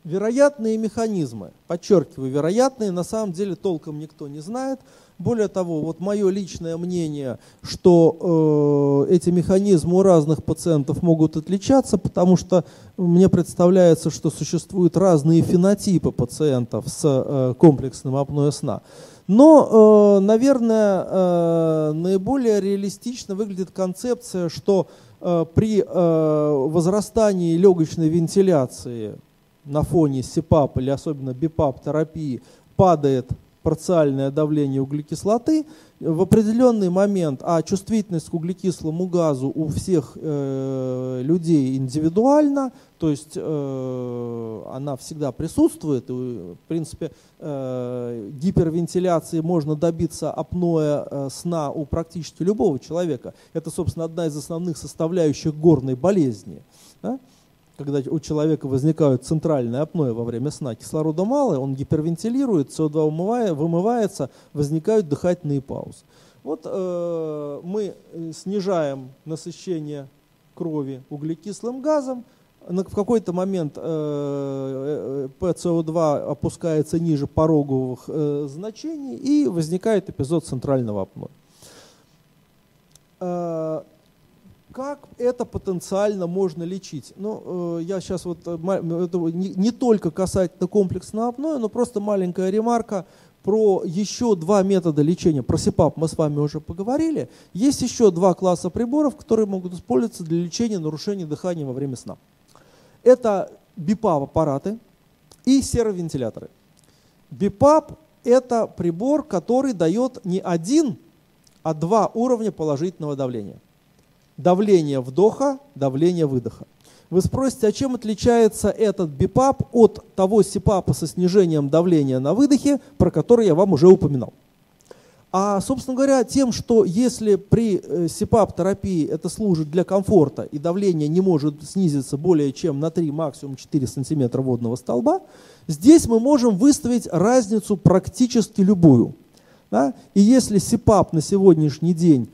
A: Вероятные механизмы, подчеркиваю, вероятные, на самом деле толком никто не знает. Более того, вот мое личное мнение, что э, эти механизмы у разных пациентов могут отличаться, потому что мне представляется, что существуют разные фенотипы пациентов с э, комплексным апноэ сна. Но, э, наверное, э, наиболее реалистично выглядит концепция, что э, при возрастании легочной вентиляции на фоне СИПАП или особенно БИПАП терапии падает парциальное давление углекислоты, в определенный момент, а чувствительность к углекислому газу у всех э, людей индивидуальна, то есть э, она всегда присутствует, и, в принципе э, гипервентиляции можно добиться апноэ э, сна у практически любого человека. Это, собственно, одна из основных составляющих горной болезни. Да? Когда у человека возникают центральные апноэ во время сна, кислорода мало, он гипервентилирует, СО2 вымывается, возникают дыхательные паузы. Вот э, мы снижаем насыщение крови углекислым газом, в какой-то момент э, ПЦО2 э, опускается ниже пороговых э, значений и возникает эпизод центрального апноэ. Как это потенциально можно лечить? Ну, э, я сейчас вот, э, это не, не только касательно комплексного апноэ, но просто маленькая ремарка про еще два метода лечения. Про СИПАП мы с вами уже поговорили. Есть еще два класса приборов, которые могут использоваться для лечения нарушений дыхания во время сна. Это БИПАП-аппараты и серовентиляторы. БИПАП – это прибор, который дает не один, а два уровня положительного давления – давление вдоха, давление выдоха. Вы спросите, а чем отличается этот бипап от того сипапа со снижением давления на выдохе, про который я вам уже упоминал? А, собственно говоря, тем, что если при э, СИПАП-терапии это служит для комфорта и давление не может снизиться более чем на 3, максимум 4 сантиметра водного столба, здесь мы можем выставить разницу практически любую. Да? И если СИПАП на сегодняшний день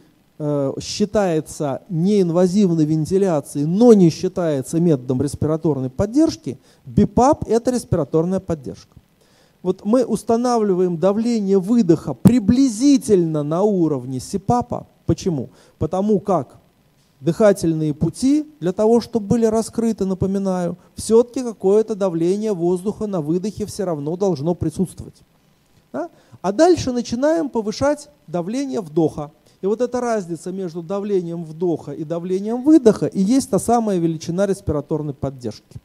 A: считается неинвазивной вентиляцией, но не считается методом респираторной поддержки, БИПАП – это респираторная поддержка. Вот мы устанавливаем давление выдоха приблизительно на уровне СИПАПа. Почему? Потому как дыхательные пути, для того, чтобы были раскрыты, напоминаю, все-таки какое-то давление воздуха на выдохе все равно должно присутствовать. Да? А дальше начинаем повышать давление вдоха. И вот эта разница между давлением вдоха и давлением выдоха и есть та самая величина респираторной поддержки.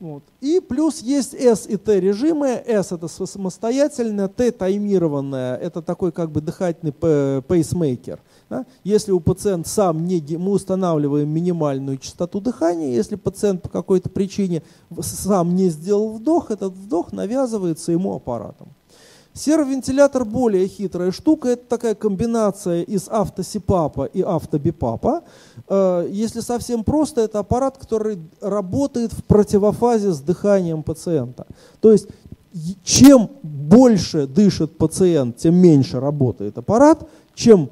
A: Вот. И плюс есть S и T режимы. S это самостоятельное, T таймированное, это такой как бы дыхательный пейсмейкер. Да? Если у пациента сам не, мы устанавливаем минимальную частоту дыхания, если пациент по какой-то причине сам не сделал вдох, этот вдох навязывается ему аппаратом. Сервовентилятор более хитрая штука, это такая комбинация из автосипапа и автобипапа. Э, если совсем просто, это аппарат, который работает в противофазе с дыханием пациента. То есть чем больше дышит пациент, тем меньше работает аппарат, чем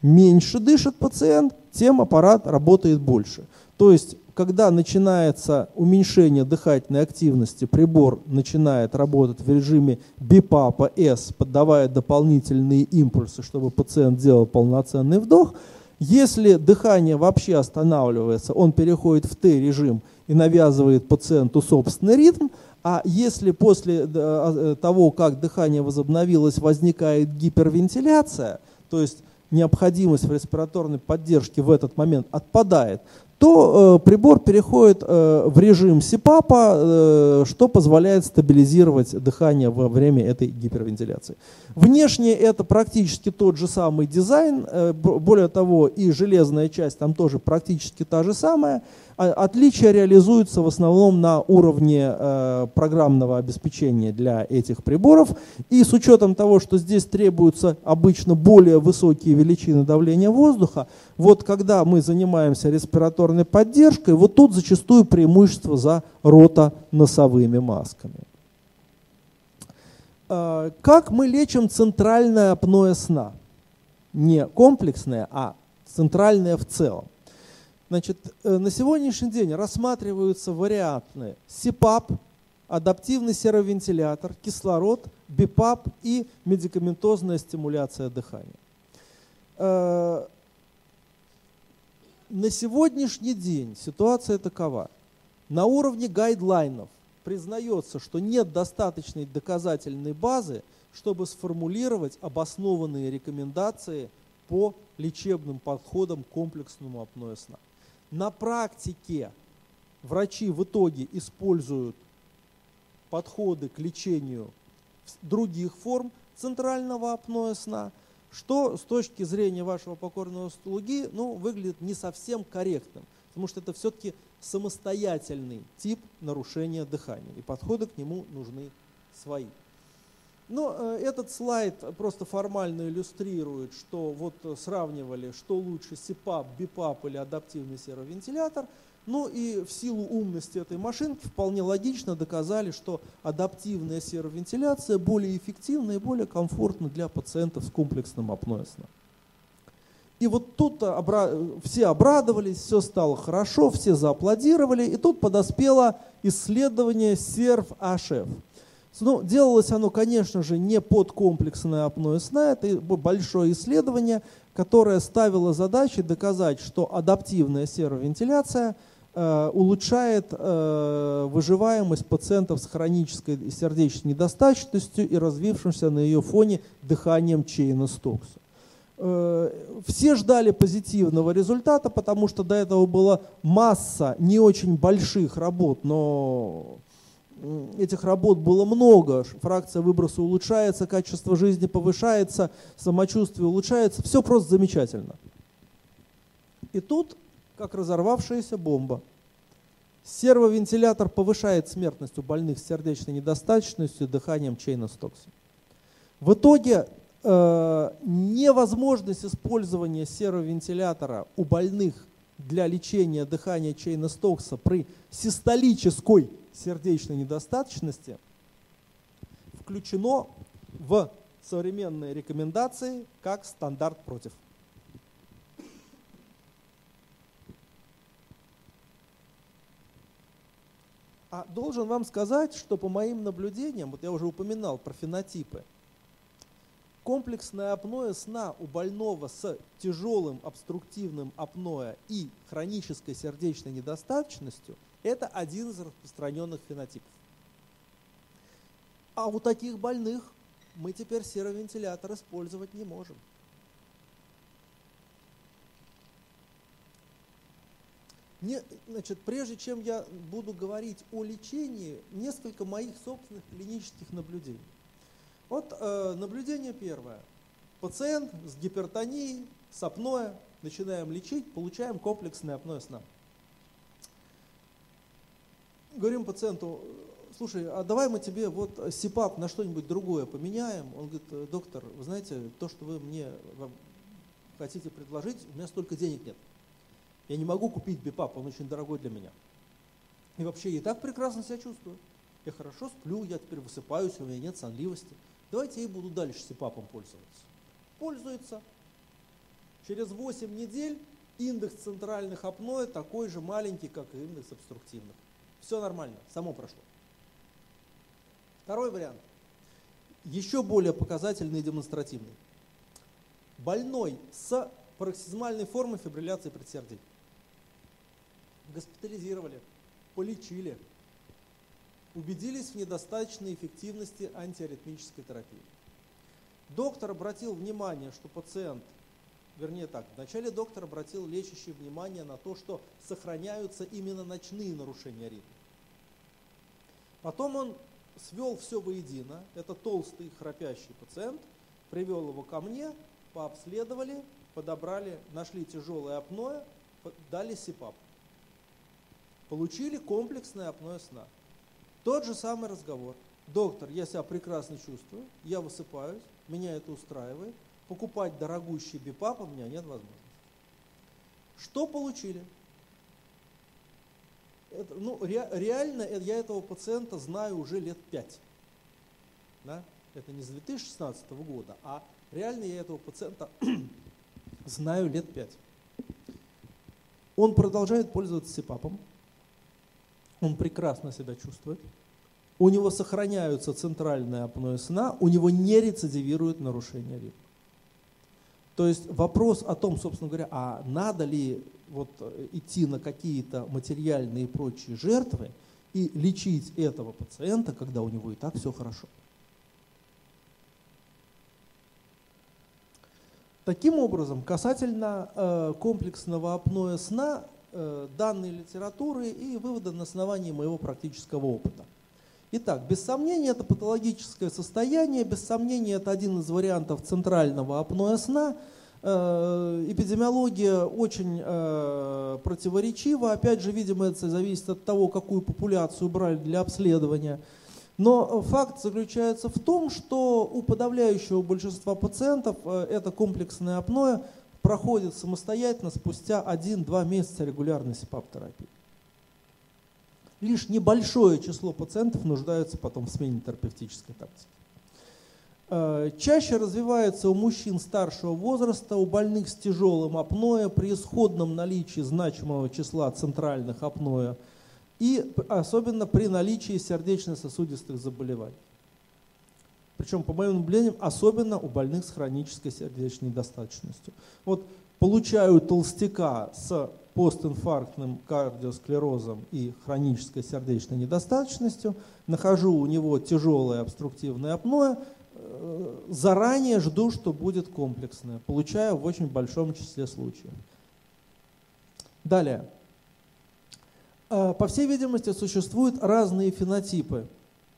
A: меньше дышит пациент, тем аппарат работает больше. То есть когда начинается уменьшение дыхательной активности, прибор начинает работать в режиме бипапа S, поддавая дополнительные импульсы, чтобы пациент делал полноценный вдох. Если дыхание вообще останавливается, он переходит в Т-режим и навязывает пациенту собственный ритм, а если после э, того, как дыхание возобновилось, возникает гипервентиляция, то есть необходимость в респираторной поддержке в этот момент отпадает, то э, прибор переходит э, в режим СИПАПа, э, что позволяет стабилизировать дыхание во время этой гипервентиляции. Внешне это практически тот же самый дизайн, э, более того, и железная часть там тоже практически та же самая. А, отличия реализуются в основном на уровне э, программного обеспечения для этих приборов. И с учетом того, что здесь требуются обычно более высокие величины давления воздуха, вот когда мы занимаемся респираторной поддержкой, вот тут зачастую преимущество за ротоносовыми масками. Э, как мы лечим центральное апноэ сна? Не комплексное, а центральное в целом. Значит, э, на сегодняшний день рассматриваются варианты СИПАП, адаптивный серовентилятор, кислород, БИПАП и медикаментозная стимуляция дыхания. Э, на сегодняшний день ситуация такова. На уровне гайдлайнов признается, что нет достаточной доказательной базы, чтобы сформулировать обоснованные рекомендации по лечебным подходам к комплексному апноэ сна. На практике врачи в итоге используют подходы к лечению других форм центрального апноэ сна, что с точки зрения вашего покорного слуги ну, выглядит не совсем корректным, потому что это все-таки самостоятельный тип нарушения дыхания, и подходы к нему нужны свои. Но э, этот слайд просто формально иллюстрирует, что вот сравнивали, что лучше СИПАП, БИПАП или адаптивный сервовентилятор. Ну и в силу умности этой машинки вполне логично доказали, что адаптивная сервовентиляция более эффективна и более комфортна для пациентов с комплексным апноэ сна. И вот тут все обрадовались, все стало хорошо, все зааплодировали, и тут подоспело исследование SERV-HF. Ну, делалось оно, конечно же, не под комплексное апноэ сна, это большое исследование, которое ставило задачей доказать, что адаптивная серовентиляция э, улучшает э, выживаемость пациентов с хронической сердечной недостаточностью и развившимся на ее фоне дыханием Чейна Стокса. Э, все ждали позитивного результата, потому что до этого была масса не очень больших работ, но этих работ было много. Фракция выброса улучшается, качество жизни повышается, самочувствие улучшается. Все просто замечательно. И тут, как разорвавшаяся бомба, сервовентилятор повышает смертность у больных с сердечной недостаточностью и дыханием Чейна Стокса. В итоге э, невозможность использования сервовентилятора у больных для лечения дыхания Чейна Стокса при систолической сердечной недостаточности включено в современные рекомендации как стандарт против. А должен вам сказать, что по моим наблюдениям, вот я уже упоминал про фенотипы, комплексное апноэ сна у больного с тяжелым обструктивным апноэ и хронической сердечной недостаточностью – это один из распространенных фенотипов. А у таких больных мы теперь серовентилятор использовать не можем. Не, значит, прежде чем я буду говорить о лечении, несколько моих собственных клинических наблюдений. Вот э, наблюдение первое. Пациент с гипертонией, с апноэ, начинаем лечить, получаем комплексное апноэ сна говорим пациенту, слушай, а давай мы тебе вот СИПАП на что-нибудь другое поменяем. Он говорит, доктор, вы знаете, то, что вы мне хотите предложить, у меня столько денег нет. Я не могу купить БИПАП, он очень дорогой для меня. И вообще, я и так прекрасно себя чувствую. Я хорошо сплю, я теперь высыпаюсь, у меня нет сонливости. Давайте я буду дальше СИПАПом пользоваться. Пользуется. Через 8 недель индекс центральных апноэ такой же маленький, как и индекс обструктивных. Все нормально, само прошло. Второй вариант. Еще более показательный и демонстративный. Больной с пароксизмальной формой фибрилляции предсердий. Госпитализировали, полечили, убедились в недостаточной эффективности антиаритмической терапии. Доктор обратил внимание, что пациент вернее так, вначале доктор обратил лечащее внимание на то, что сохраняются именно ночные нарушения ритма. Потом он свел все воедино, это толстый храпящий пациент, привел его ко мне, пообследовали, подобрали, нашли тяжелое апноэ, дали СИПАП. Получили комплексное апноэ сна. Тот же самый разговор. Доктор, я себя прекрасно чувствую, я высыпаюсь, меня это устраивает, покупать дорогущий бипап у меня нет возможности. Что получили? Это, ну, ре, реально я этого пациента знаю уже лет пять. Да? Это не с 2016 года, а реально я этого пациента [clears throat] знаю лет пять. Он продолжает пользоваться СИПАПом. Он прекрасно себя чувствует. У него сохраняются центральные апноэ сна, у него не рецидивирует нарушение ритма. То есть вопрос о том, собственно говоря, а надо ли вот э, идти на какие-то материальные и прочие жертвы и лечить этого пациента, когда у него и так все хорошо. Таким образом, касательно э, комплексного апноэ сна, э, данные литературы и выводы на основании моего практического опыта. Итак, без сомнения это патологическое состояние, без сомнения это один из вариантов центрального апноэ сна. Э, эпидемиология очень э, противоречива, опять же, видимо, это зависит от того, какую популяцию брали для обследования. Но факт заключается в том, что у подавляющего большинства пациентов э, это комплексное апноэ проходит самостоятельно спустя 1-2 месяца регулярной СИПАП-терапии лишь небольшое число пациентов нуждаются потом в смене терапевтической тактики. Э, чаще развивается у мужчин старшего возраста, у больных с тяжелым апноэ, при исходном наличии значимого числа центральных апноэ и особенно при наличии сердечно-сосудистых заболеваний. Причем, по моим наблюдениям, особенно у больных с хронической сердечной недостаточностью. Вот получаю толстяка с постинфарктным кардиосклерозом и хронической сердечной недостаточностью, нахожу у него тяжелое обструктивное апноэ, э, заранее жду, что будет комплексное, получаю в очень большом числе случаев. Далее. Э, по всей видимости, существуют разные фенотипы,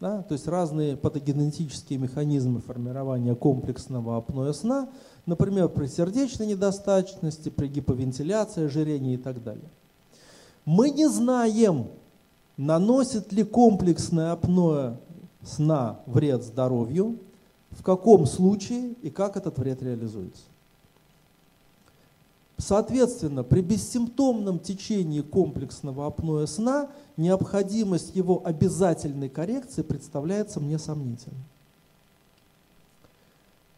A: да, то есть разные патогенетические механизмы формирования комплексного апноэ сна – Например, при сердечной недостаточности, при гиповентиляции, ожирении и так далее. Мы не знаем, наносит ли комплексное апноэ сна вред здоровью, в каком случае и как этот вред реализуется. Соответственно, при бессимптомном течении комплексного апноэ сна необходимость его обязательной коррекции представляется мне сомнительной.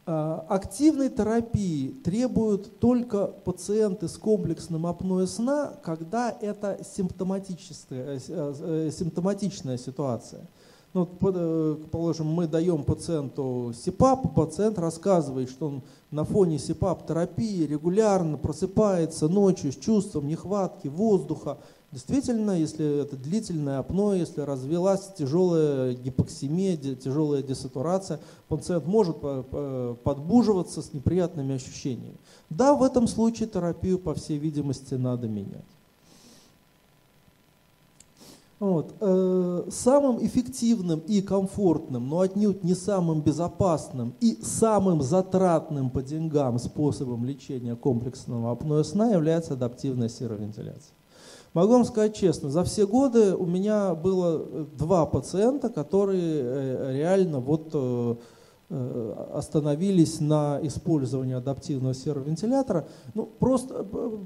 A: А, активной терапии требуют только пациенты с комплексным апноэ сна, когда это симптоматическая, э, э, симптоматичная ситуация. Ну, э, положим, мы даем пациенту СИПАП, пациент рассказывает, что он на фоне СИПАП-терапии регулярно просыпается ночью с чувством нехватки воздуха, Действительно, если это длительное апноэ, если развелась тяжелая гипоксимия, тяжелая десатурация, пациент может подбуживаться с неприятными ощущениями. Да, в этом случае терапию, по всей видимости, надо менять. Вот. Э, самым эффективным и комфортным, но отнюдь не самым безопасным и самым затратным по деньгам способом лечения комплексного апноэ сна является адаптивная серовентиляция. Могу вам сказать честно, за все годы у меня было э, два пациента, которые э, реально вот остановились на использовании адаптивного сервовентилятора. Ну, просто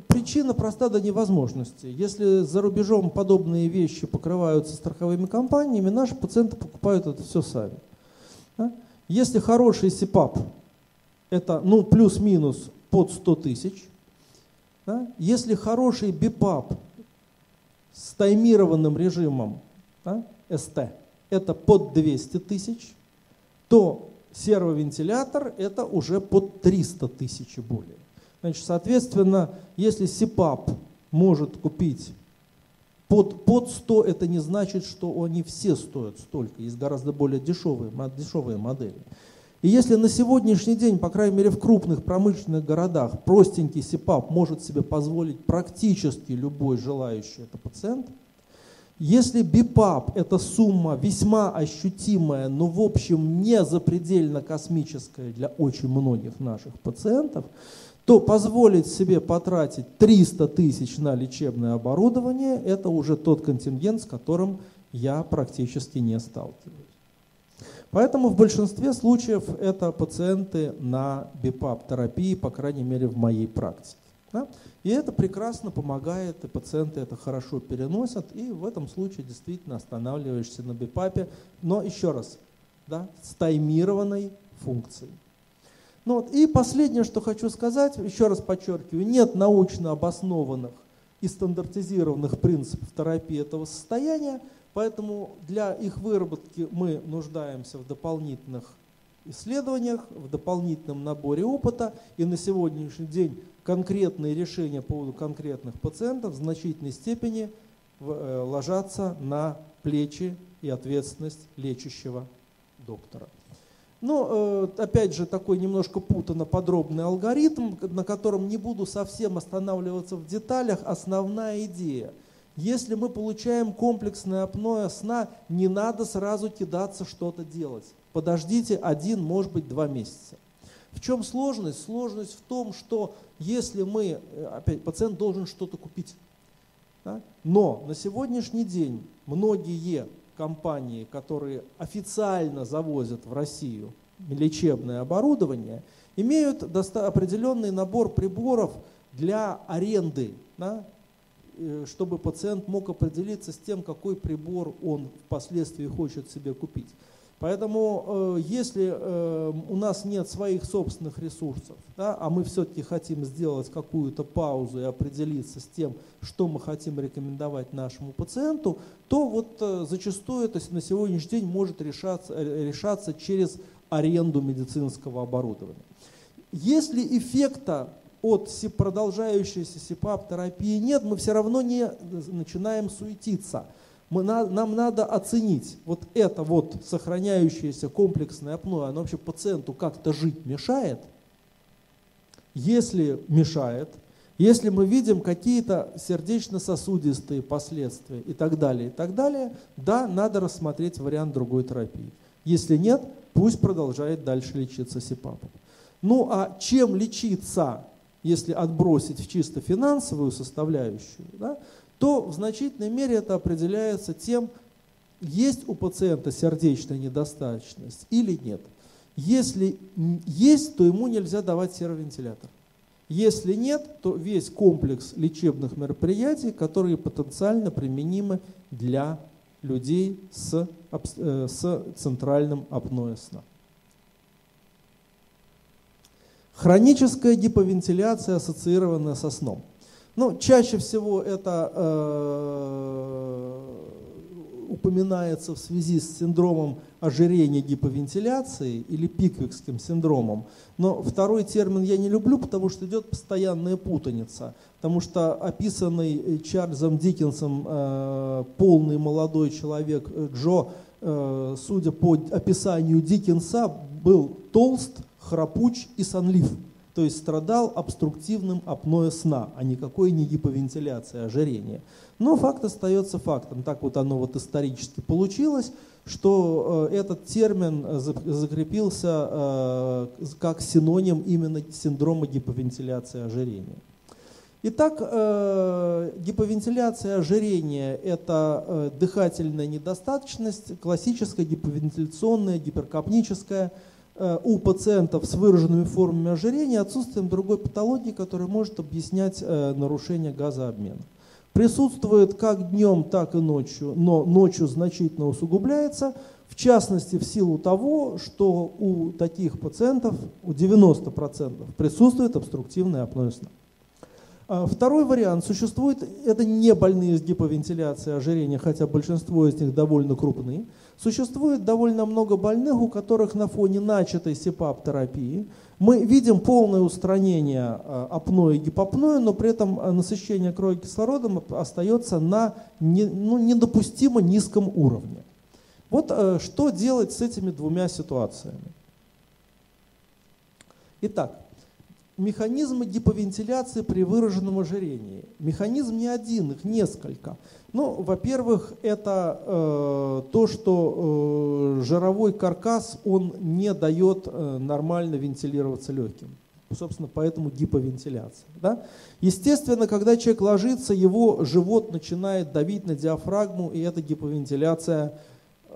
A: причина проста до невозможности. Если за рубежом подобные вещи покрываются страховыми компаниями, наши пациенты покупают это все сами. Если хороший СИПАП, это ну, плюс-минус под 100 тысяч. Если хороший БИПАП, с таймированным режимом да, СТ это под 200 тысяч, то сервовентилятор это уже под 300 тысяч и более. Значит, соответственно, если СИПАП может купить под, под 100, это не значит, что они все стоят столько. Есть гораздо более дешевые, дешевые модели. И если на сегодняшний день, по крайней мере в крупных промышленных городах, простенький СИПАП может себе позволить практически любой желающий это пациент, если БИПАП – это сумма весьма ощутимая, но в общем не запредельно космическая для очень многих наших пациентов, то позволить себе потратить 300 тысяч на лечебное оборудование – это уже тот контингент, с которым я практически не сталкиваюсь. Поэтому в большинстве случаев это пациенты на БИПАП-терапии, по крайней мере в моей практике. Да? И это прекрасно помогает, и пациенты это хорошо переносят, и в этом случае действительно останавливаешься на БИПАПе, но еще раз, да, с таймированной функцией. Ну вот, и последнее, что хочу сказать, еще раз подчеркиваю, нет научно обоснованных и стандартизированных принципов терапии этого состояния, Поэтому для их выработки мы нуждаемся в дополнительных исследованиях, в дополнительном наборе опыта. И на сегодняшний день конкретные решения по поводу конкретных пациентов в значительной степени э, ложатся на плечи и ответственность лечащего доктора. Но, э, опять же, такой немножко путанно подробный алгоритм, на котором не буду совсем останавливаться в деталях. Основная идея – если мы получаем комплексное апноэ сна, не надо сразу кидаться что-то делать. Подождите один, может быть, два месяца. В чем сложность? Сложность в том, что если мы, э, опять, пациент должен что-то купить. Да? Но на сегодняшний день многие компании, которые официально завозят в Россию лечебное оборудование, имеют определенный набор приборов для аренды, да, Э, чтобы пациент мог определиться с тем, какой прибор он впоследствии хочет себе купить. Поэтому э, если э, у нас нет своих собственных ресурсов, да, а мы все-таки хотим сделать какую-то паузу и определиться с тем, что мы хотим рекомендовать нашему пациенту, то вот зачастую это на сегодняшний день может решаться, решаться через аренду медицинского оборудования. Если эффекта от продолжающейся СИПАП-терапии нет, мы все равно не начинаем суетиться. Мы, нам надо оценить, вот это вот сохраняющееся комплексное апноэ, оно вообще пациенту как-то жить мешает? Если мешает, если мы видим какие-то сердечно-сосудистые последствия и так далее, и так далее, да, надо рассмотреть вариант другой терапии. Если нет, пусть продолжает дальше лечиться СИПАПом. Ну а чем лечиться? если отбросить в чисто финансовую составляющую, да, то в значительной мере это определяется тем, есть у пациента сердечная недостаточность или нет. Если есть, то ему нельзя давать серовентилятор. Если нет, то весь комплекс лечебных мероприятий, которые потенциально применимы для людей с, э, с центральным апноэ сна. Хроническая гиповентиляция, ассоциированная со сном. Ну, чаще всего это э, упоминается в связи с синдромом ожирения гиповентиляции или пиквикским синдромом. Но второй термин я не люблю, потому что идет постоянная путаница. Потому что описанный Чарльзом Диккенсом э, полный молодой человек Джо, э, судя по описанию Диккенса, был толст, храпуч и сонлив, то есть страдал обструктивным апноэ сна, а никакой не гиповентиляции, ожирения. Но факт остается фактом. Так вот оно вот исторически получилось, что э, этот термин закрепился э, как синоним именно синдрома гиповентиляции ожирения. Итак, э, гиповентиляция ожирения – это дыхательная недостаточность, классическая гиповентиляционная, гиперкапническая – Э, у пациентов с выраженными формами ожирения отсутствием другой патологии, которая может объяснять э, нарушение газообмена. Присутствует как днем, так и ночью, но ночью значительно усугубляется, в частности в силу того, что у таких пациентов, у 90% присутствует обструктивное апноэ. А второй вариант существует, это не больные с гиповентиляцией ожирения, хотя большинство из них довольно крупные. Существует довольно много больных, у которых на фоне начатой СИПАП-терапии мы видим полное устранение а, апноэ и гипопноэ, но при этом а, насыщение крови кислородом остается на не, ну, недопустимо низком уровне. Вот что делать с этими двумя ситуациями? Итак, механизмы гиповентиляции при выраженном ожирении. Механизм не один, их несколько. Ну, во-первых, это э, то, что э, жировой каркас, он не дает э, нормально вентилироваться легким. Собственно, поэтому гиповентиляция. Да? Естественно, когда человек ложится, его живот начинает давить на диафрагму, и эта гиповентиляция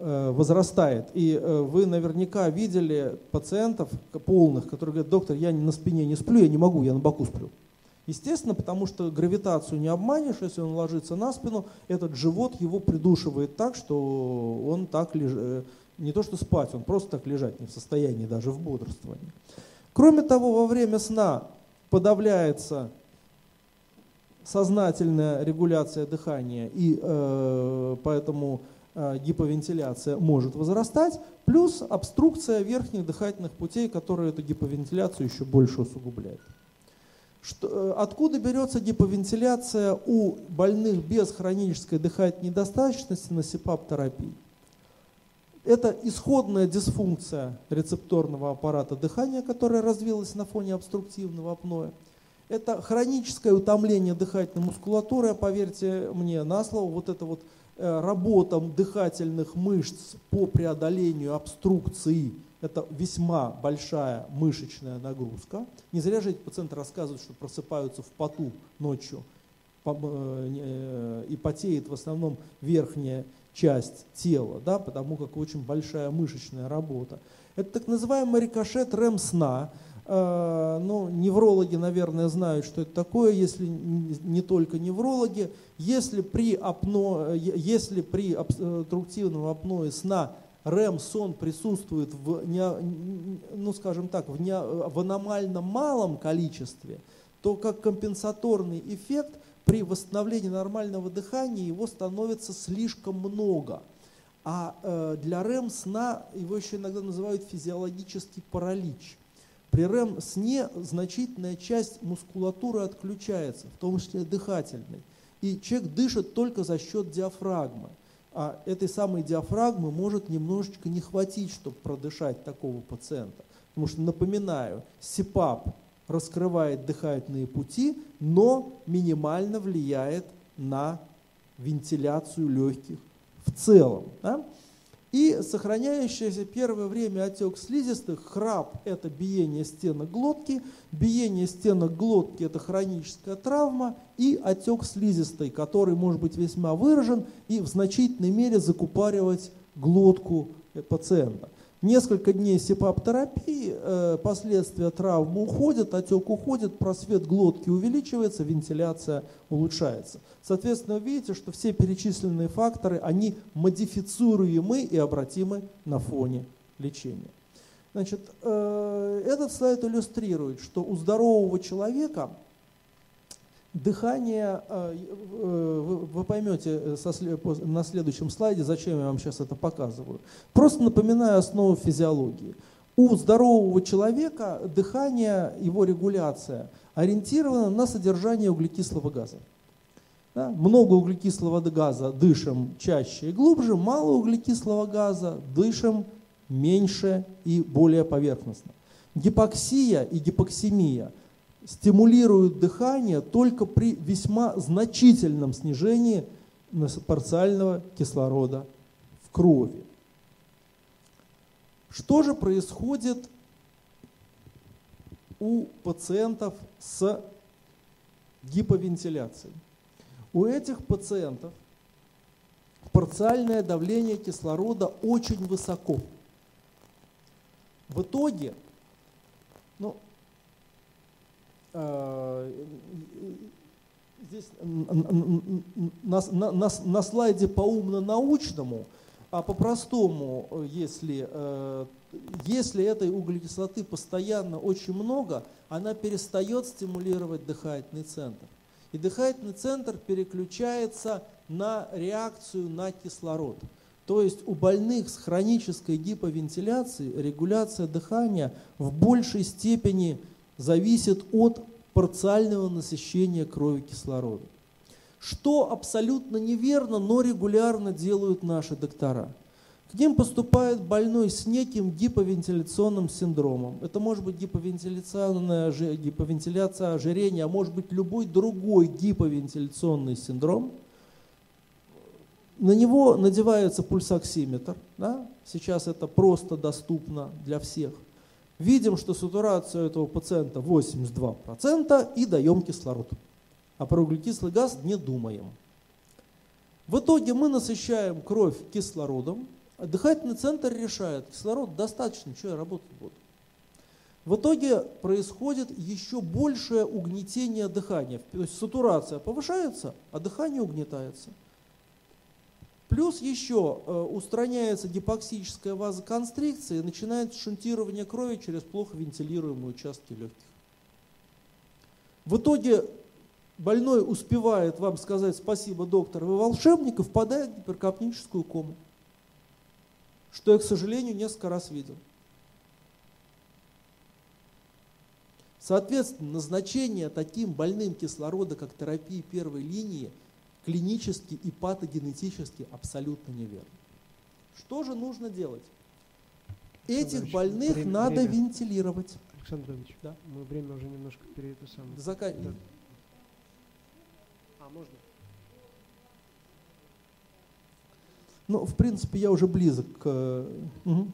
A: Э, возрастает. И э, вы наверняка видели пациентов полных, которые говорят, доктор, я на спине не сплю, я не могу, я на боку сплю. Естественно, потому что гравитацию не обманешь, если он ложится на спину, этот живот его придушивает так, что он так лежит, э, не то что спать, он просто так лежать не в состоянии, даже в бодрствовании. Кроме того, во время сна подавляется сознательная регуляция дыхания, и э, поэтому Э, гиповентиляция может возрастать, плюс обструкция верхних дыхательных путей, которая эту гиповентиляцию еще больше усугубляет. Что, э, откуда берется гиповентиляция у больных без хронической дыхательной недостаточности на СИПАП-терапии? Это исходная дисфункция рецепторного аппарата дыхания, которая развилась на фоне обструктивного апноэ. Это хроническое утомление дыхательной мускулатуры, поверьте мне на слово, вот это вот Э, работам дыхательных мышц по преодолению обструкции это весьма большая мышечная нагрузка. Не зря же эти пациенты рассказывают, что просыпаются в поту ночью э, э, и потеет в основном верхняя часть тела, да, потому как очень большая мышечная работа. Это так называемый рикошет РЭМ-сна, Э, ну, неврологи, наверное, знают, что это такое, если не только неврологи. Если при, апно, если при обструктивном апное сна РЭМ-сон присутствует в, ну, скажем так, в, в аномально малом количестве, то как компенсаторный эффект при восстановлении нормального дыхания его становится слишком много. А э, для РЭМ-сна его еще иногда называют физиологический паралич. При РЭМ-сне значительная часть мускулатуры отключается, в том числе дыхательной. И человек дышит только за счет диафрагмы. А этой самой диафрагмы может немножечко не хватить, чтобы продышать такого пациента. Потому что, напоминаю, СИПАП раскрывает дыхательные пути, но минимально влияет на вентиляцию легких в целом. Да? И сохраняющийся первое время отек слизистых, храп – это биение стенок глотки, биение стенок глотки – это хроническая травма, и отек слизистой, который может быть весьма выражен и в значительной мере закупоривать глотку пациента. Несколько дней сепап-терапии, э, последствия травмы уходят, отек уходит, просвет глотки увеличивается, вентиляция улучшается. Соответственно, вы видите, что все перечисленные факторы, они модифицируемы и обратимы на фоне лечения. Значит, э, этот слайд иллюстрирует, что у здорового человека Дыхание, э, э, вы поймете э, на следующем слайде, зачем я вам сейчас это показываю. Просто напоминаю основу физиологии. У здорового человека дыхание, его регуляция ориентирована на содержание углекислого газа. Да? Много углекислого газа дышим чаще и глубже, мало углекислого газа дышим меньше и более поверхностно. Гипоксия и гипоксемия – стимулируют дыхание только при весьма значительном снижении парциального кислорода в крови. Что же происходит у пациентов с гиповентиляцией? У этих пациентов парциальное давление кислорода очень высоко. В итоге, ну, Э, здесь на, на, на, на слайде по умно-научному, а по-простому, если, э, если этой углекислоты постоянно очень много, она перестает стимулировать дыхательный центр. И дыхательный центр переключается на реакцию на кислород. То есть у больных с хронической гиповентиляцией регуляция дыхания в большей степени – зависит от парциального насыщения крови кислородом. Что абсолютно неверно, но регулярно делают наши доктора. К ним поступает больной с неким гиповентиляционным синдромом. Это может быть гиповентиляционная, гиповентиляция ожирения, а может быть любой другой гиповентиляционный синдром. На него надевается пульсоксиметр. Да? Сейчас это просто доступно для всех. Видим, что сатурация этого пациента 82% и даем кислород. А про углекислый газ не думаем. В итоге мы насыщаем кровь кислородом, дыхательный центр решает, кислород достаточно, что я работать буду. В итоге происходит еще большее угнетение дыхания. То есть сатурация повышается, а дыхание угнетается. Плюс еще э, устраняется гипоксическая вазоконстрикция и начинается шунтирование крови через плохо вентилируемые участки легких. В итоге больной успевает вам сказать спасибо, доктор, вы волшебник, и впадает в гиперкапническую кому что я, к сожалению, несколько раз видел. Соответственно, назначение таким больным кислорода, как терапии первой линии, клинически и патогенетически абсолютно неверно. Что же нужно делать? Этих больных время, надо время. вентилировать.
B: Александр Ильич, да? мы время уже немножко перед это самое.
A: Закан... Да. А, можно? Ну, в принципе, я уже близок к... Угу.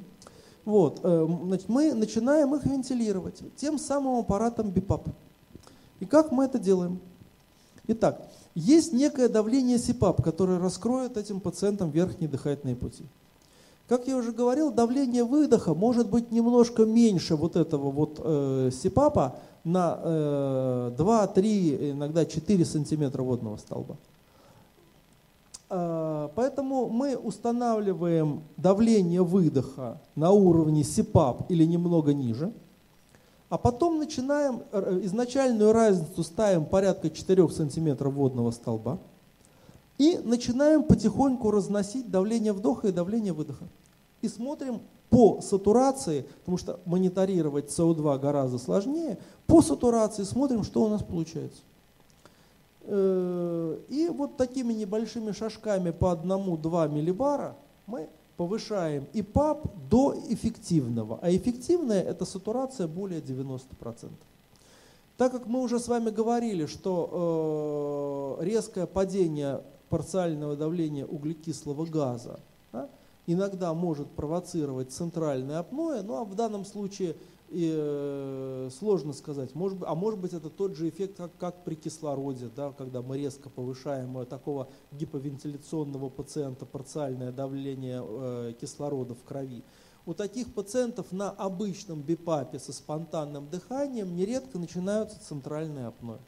A: Вот, э, значит, мы начинаем их вентилировать тем самым аппаратом БИПАП. И как мы это делаем? Итак, есть некое давление СИПАП, которое раскроет этим пациентам верхние дыхательные пути. Как я уже говорил, давление выдоха может быть немножко меньше вот этого вот э, СИПАПа на э, 2-3, иногда 4 сантиметра водного столба. А, поэтому мы устанавливаем давление выдоха на уровне СИПАП или немного ниже, а потом начинаем, э, изначальную разницу ставим порядка 4 см водного столба и начинаем потихоньку разносить давление вдоха и давление выдоха. И смотрим по сатурации, потому что мониторировать СО2 гораздо сложнее, по сатурации смотрим, что у нас получается. Э, и вот такими небольшими шажками по 1-2 миллибара мы повышаем и ПАП до эффективного. А эффективная это сатурация более 90%. Так как мы уже с вами говорили, что э, резкое падение парциального давления углекислого газа да, иногда может провоцировать центральное апноэ, ну а в данном случае и э, сложно сказать, может, а может быть это тот же эффект, как, как при кислороде, да, когда мы резко повышаем такого гиповентиляционного пациента парциальное давление э, кислорода в крови. У таких пациентов на обычном бипапе со спонтанным дыханием нередко начинаются центральные апноэ.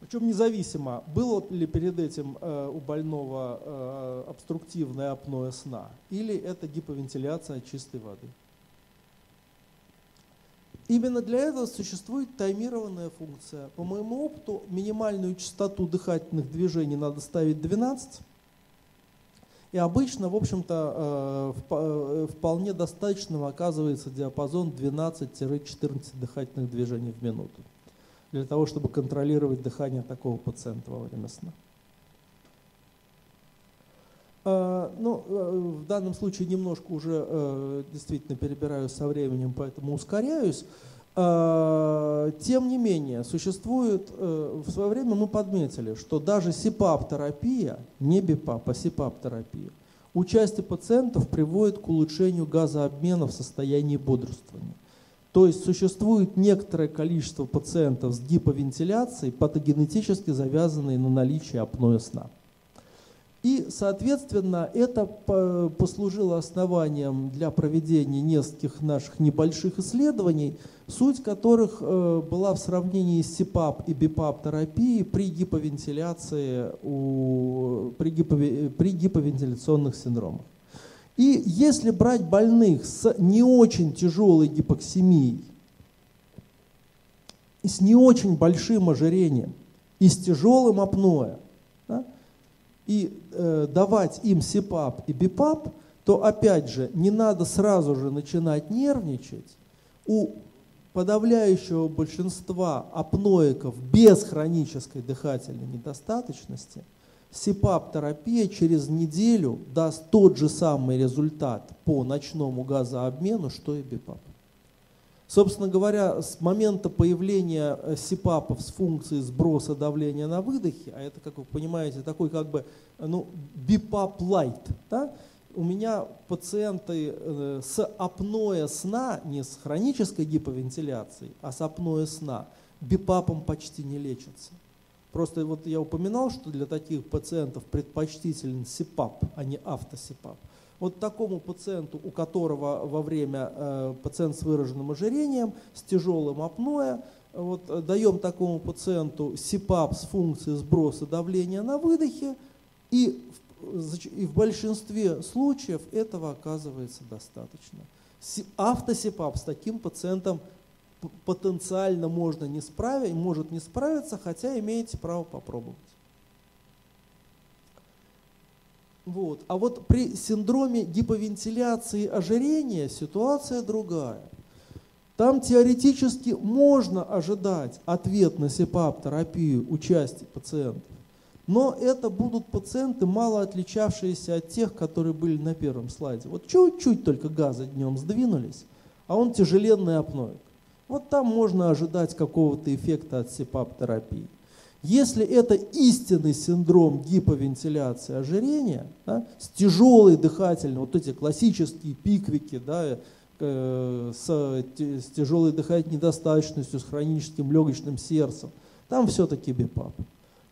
A: Причем независимо, было ли перед этим э, у больного э, обструктивное апноэ сна, или это гиповентиляция чистой воды. Именно для этого существует таймированная функция. По моему опыту, минимальную частоту дыхательных движений надо ставить 12. И обычно, в общем-то, э, э, вполне достаточным оказывается диапазон 12-14 дыхательных движений в минуту для того, чтобы контролировать дыхание такого пациента во время сна. А, ну, э, в данном случае немножко уже э, действительно перебираю со временем, поэтому ускоряюсь. Тем не менее, существует, э, в свое время мы подметили, что даже СИПАП-терапия, не БИПАП, а СИПАП-терапия, участие пациентов приводит к улучшению газообмена в состоянии бодрствования. То есть существует некоторое количество пациентов с гиповентиляцией, патогенетически завязанные на наличие апноэ сна. И, соответственно, это послужило основанием для проведения нескольких наших небольших исследований, суть которых э, была в сравнении с СИПАП и БИПАП терапией при гиповентиляции, у, при, гипове, при гиповентиляционных синдромах. И если брать больных с не очень тяжелой гипоксемией, с не очень большим ожирением и с тяжелым апноэ, и э, давать им СИПАП и БИПАП, то опять же не надо сразу же начинать нервничать. У подавляющего большинства апноиков без хронической дыхательной недостаточности СИПАП-терапия через неделю даст тот же самый результат по ночному газообмену, что и БИПАП. Собственно говоря, с момента появления э, СИПАПов с функцией сброса давления на выдохе, а это, как вы понимаете, такой как бы ну, БИПАП лайт, да, у меня пациенты э, с апноэ сна, не с хронической гиповентиляцией, а с апноэ сна, БИПАПом почти не лечатся. Просто вот я упоминал, что для таких пациентов предпочтителен СИПАП, а не автосипап. Вот такому пациенту, у которого во время э, пациент с выраженным ожирением, с тяжелым апноэ, вот, э, даем такому пациенту СИПАП с функцией сброса давления на выдохе, и в, и в большинстве случаев этого оказывается достаточно. Автосипап с таким пациентом потенциально можно не справить, может не справиться, хотя имеете право попробовать. Вот. А вот при синдроме гиповентиляции ожирения ситуация другая. Там теоретически можно ожидать ответ на СИПАП-терапию участия пациентов. Но это будут пациенты, мало отличавшиеся от тех, которые были на первом слайде. Вот чуть-чуть только газы днем сдвинулись, а он тяжеленный апноик. Вот там можно ожидать какого-то эффекта от СИПАП-терапии. Если это истинный синдром гиповентиляции ожирения, да, с тяжелой дыхательной, вот эти классические пиквики, да, э, с, с тяжелой дыхательной недостаточностью, с хроническим легочным сердцем, там все-таки БИПАП.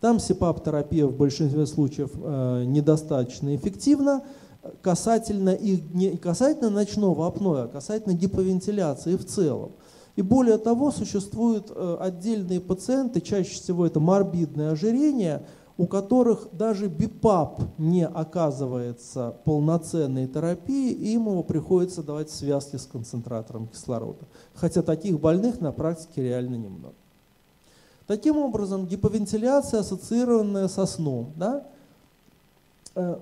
A: Там СИПАП-терапия в большинстве случаев э, недостаточно эффективна касательно, их, не касательно ночного апноэ, а касательно гиповентиляции в целом. И более того, существуют э, отдельные пациенты, чаще всего это морбидное ожирение, у которых даже БИПАП не оказывается полноценной терапией, и им его приходится давать в связке с концентратором кислорода. Хотя таких больных на практике реально немного. Таким образом, гиповентиляция, ассоциированная со сном, да, э,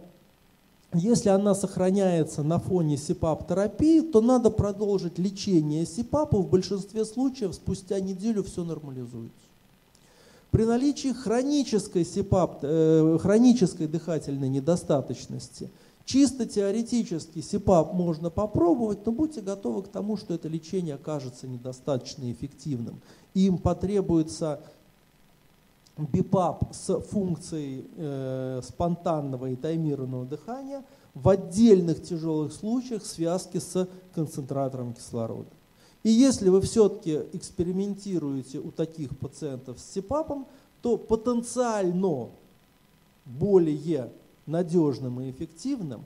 A: если она сохраняется на фоне СИПАП-терапии, то надо продолжить лечение СИПАПа. В большинстве случаев спустя неделю все нормализуется. При наличии хронической СИПАП, э, хронической дыхательной недостаточности, чисто теоретически СИПАП можно попробовать, но будьте готовы к тому, что это лечение окажется недостаточно эффективным. Им потребуется бипап с функцией э, спонтанного и таймированного дыхания в отдельных тяжелых случаях связки с концентратором кислорода. И если вы все-таки экспериментируете у таких пациентов с СИПАПом, то потенциально более надежным и эффективным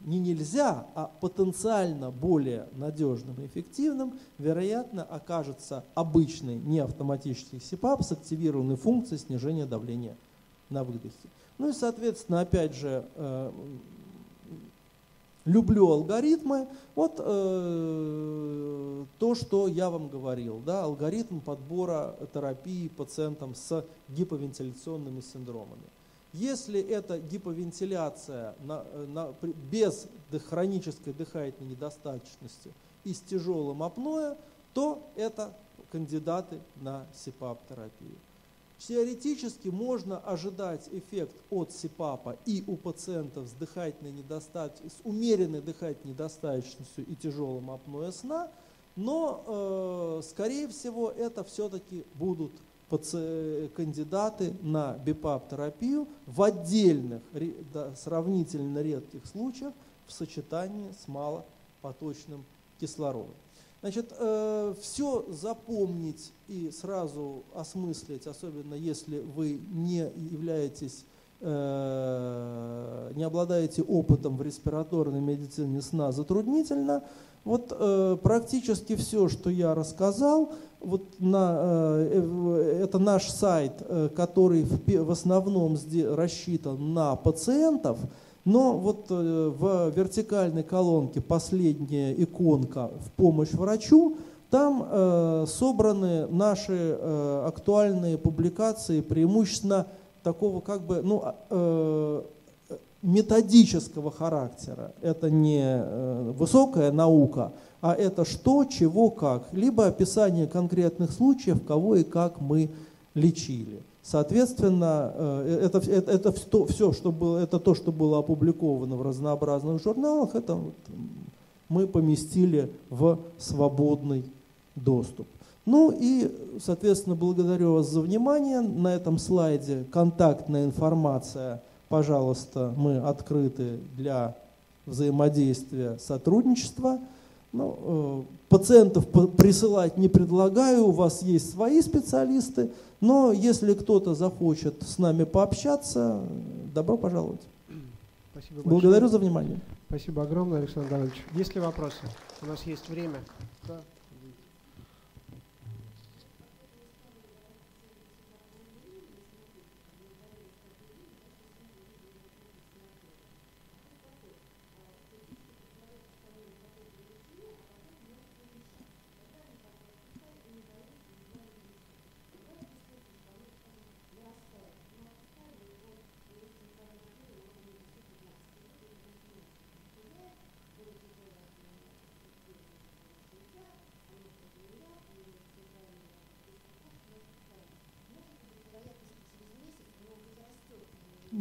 A: не нельзя, а потенциально более надежным и эффективным, вероятно, окажется обычный неавтоматический СИПАП с активированной функцией снижения давления на выдохе. Ну и, соответственно, опять же, э, люблю алгоритмы. Вот э, то, что я вам говорил, да, алгоритм подбора терапии пациентам с гиповентиляционными синдромами. Если это гиповентиляция на, на, без хронической дыхательной недостаточности и с тяжелым апноэ, то это кандидаты на СИПАП-терапию. Теоретически можно ожидать эффект от СИПАПа и у пациентов с, дыхательной недостаточностью, с умеренной дыхательной недостаточностью и тяжелым апноэ сна, но, э, скорее всего, это все-таки будут кандидаты на БИПАП-терапию в отдельных, сравнительно редких случаях в сочетании с малопоточным кислородом. Значит, э, все запомнить и сразу осмыслить, особенно если вы не являетесь, э, не обладаете опытом в респираторной медицине сна, затруднительно. Вот э, практически все, что я рассказал, вот на, э, это наш сайт, э, который в основном рассчитан на пациентов, но вот э, в вертикальной колонке последняя иконка в помощь врачу, там собраны наши актуальные публикации, преимущественно такого как бы, ну, а, методического характера. Это не высокая наука, а это что, чего, как, либо описание конкретных случаев, кого и как мы лечили. Соответственно, э, это, это, это все, все, что было, это то, что было опубликовано в разнообразных журналах, это мы поместили в свободный доступ. Ну и, соответственно, благодарю вас за внимание. На этом слайде контактная информация. Пожалуйста, мы открыты для взаимодействия, сотрудничества. Ну, э, пациентов присылать не предлагаю, у вас есть свои специалисты, но если кто-то захочет с нами пообщаться, добро пожаловать. Спасибо Благодарю за внимание.
B: Спасибо огромное, Александр Давыдович. Есть ли вопросы? У нас есть время. Да.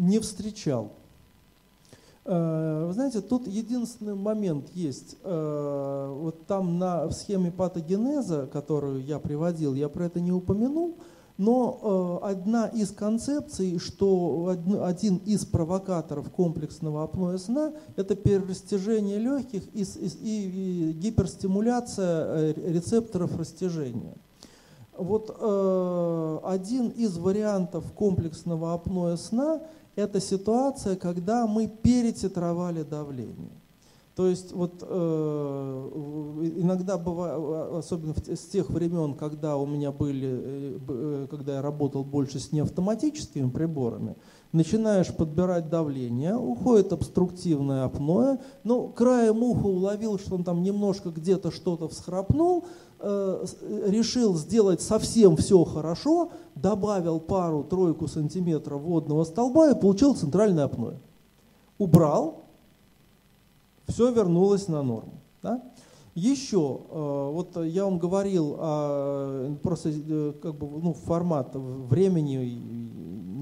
A: Не встречал. Э, вы знаете, тут единственный момент есть. Э, вот там на, в схеме патогенеза, которую я приводил, я про это не упомянул, но э, одна из концепций, что один из провокаторов комплексного апноэ сна – это перерастяжение легких и, и, и гиперстимуляция рецепторов растяжения. Вот э, один из вариантов комплексного апноэ сна – это ситуация, когда мы перетитровали давление. То есть вот э, иногда бывает, особенно с тех времен, когда у меня были, э, э, когда я работал больше с неавтоматическими приборами, начинаешь подбирать давление, уходит обструктивное апноэ, ну, краем уха уловил, что он там немножко где-то что-то всхрапнул, Э, решил сделать совсем все хорошо, добавил пару-тройку сантиметров водного столба и получил центральное апноэ. Убрал, все вернулось на норму. Да? Еще, э, вот я вам говорил, просто э, как бы, ну, формат времени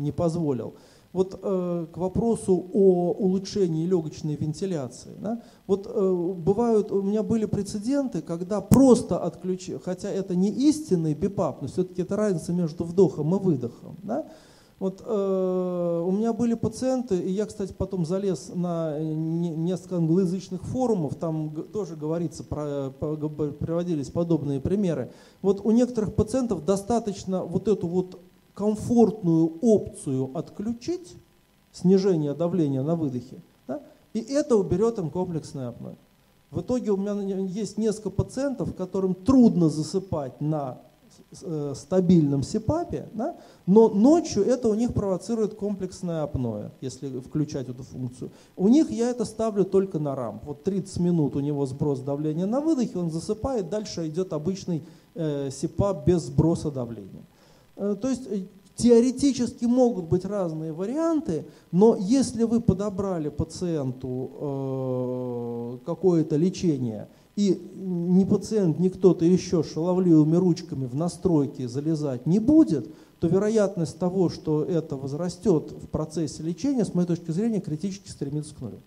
A: не позволил. Вот э, к вопросу о улучшении легочной вентиляции. Да? Вот э, бывают, у меня были прецеденты, когда просто отключили, хотя это не истинный бипап, но все-таки это разница между вдохом и выдохом. Да? Вот э, у меня были пациенты, и я, кстати, потом залез на несколько англоязычных форумов, там тоже говорится, про, приводились подобные примеры. Вот у некоторых пациентов достаточно вот эту вот комфортную опцию отключить, снижение давления на выдохе, да, и это уберет им комплексное апноэ. В итоге у меня есть несколько пациентов, которым трудно засыпать на э, стабильном СИПАПе, да, но ночью это у них провоцирует комплексное апноэ, если включать эту функцию. У них я это ставлю только на рамп. Вот 30 минут у него сброс давления на выдохе, он засыпает, дальше идет обычный э, СИПАП без сброса давления. Э, то есть э, теоретически могут быть разные варианты, но если вы подобрали пациенту э, какое-то лечение, и ни пациент, ни кто-то еще шаловливыми ручками в настройки залезать не будет, то вероятность того, что это возрастет в процессе лечения, с моей точки зрения, критически стремится к нулю.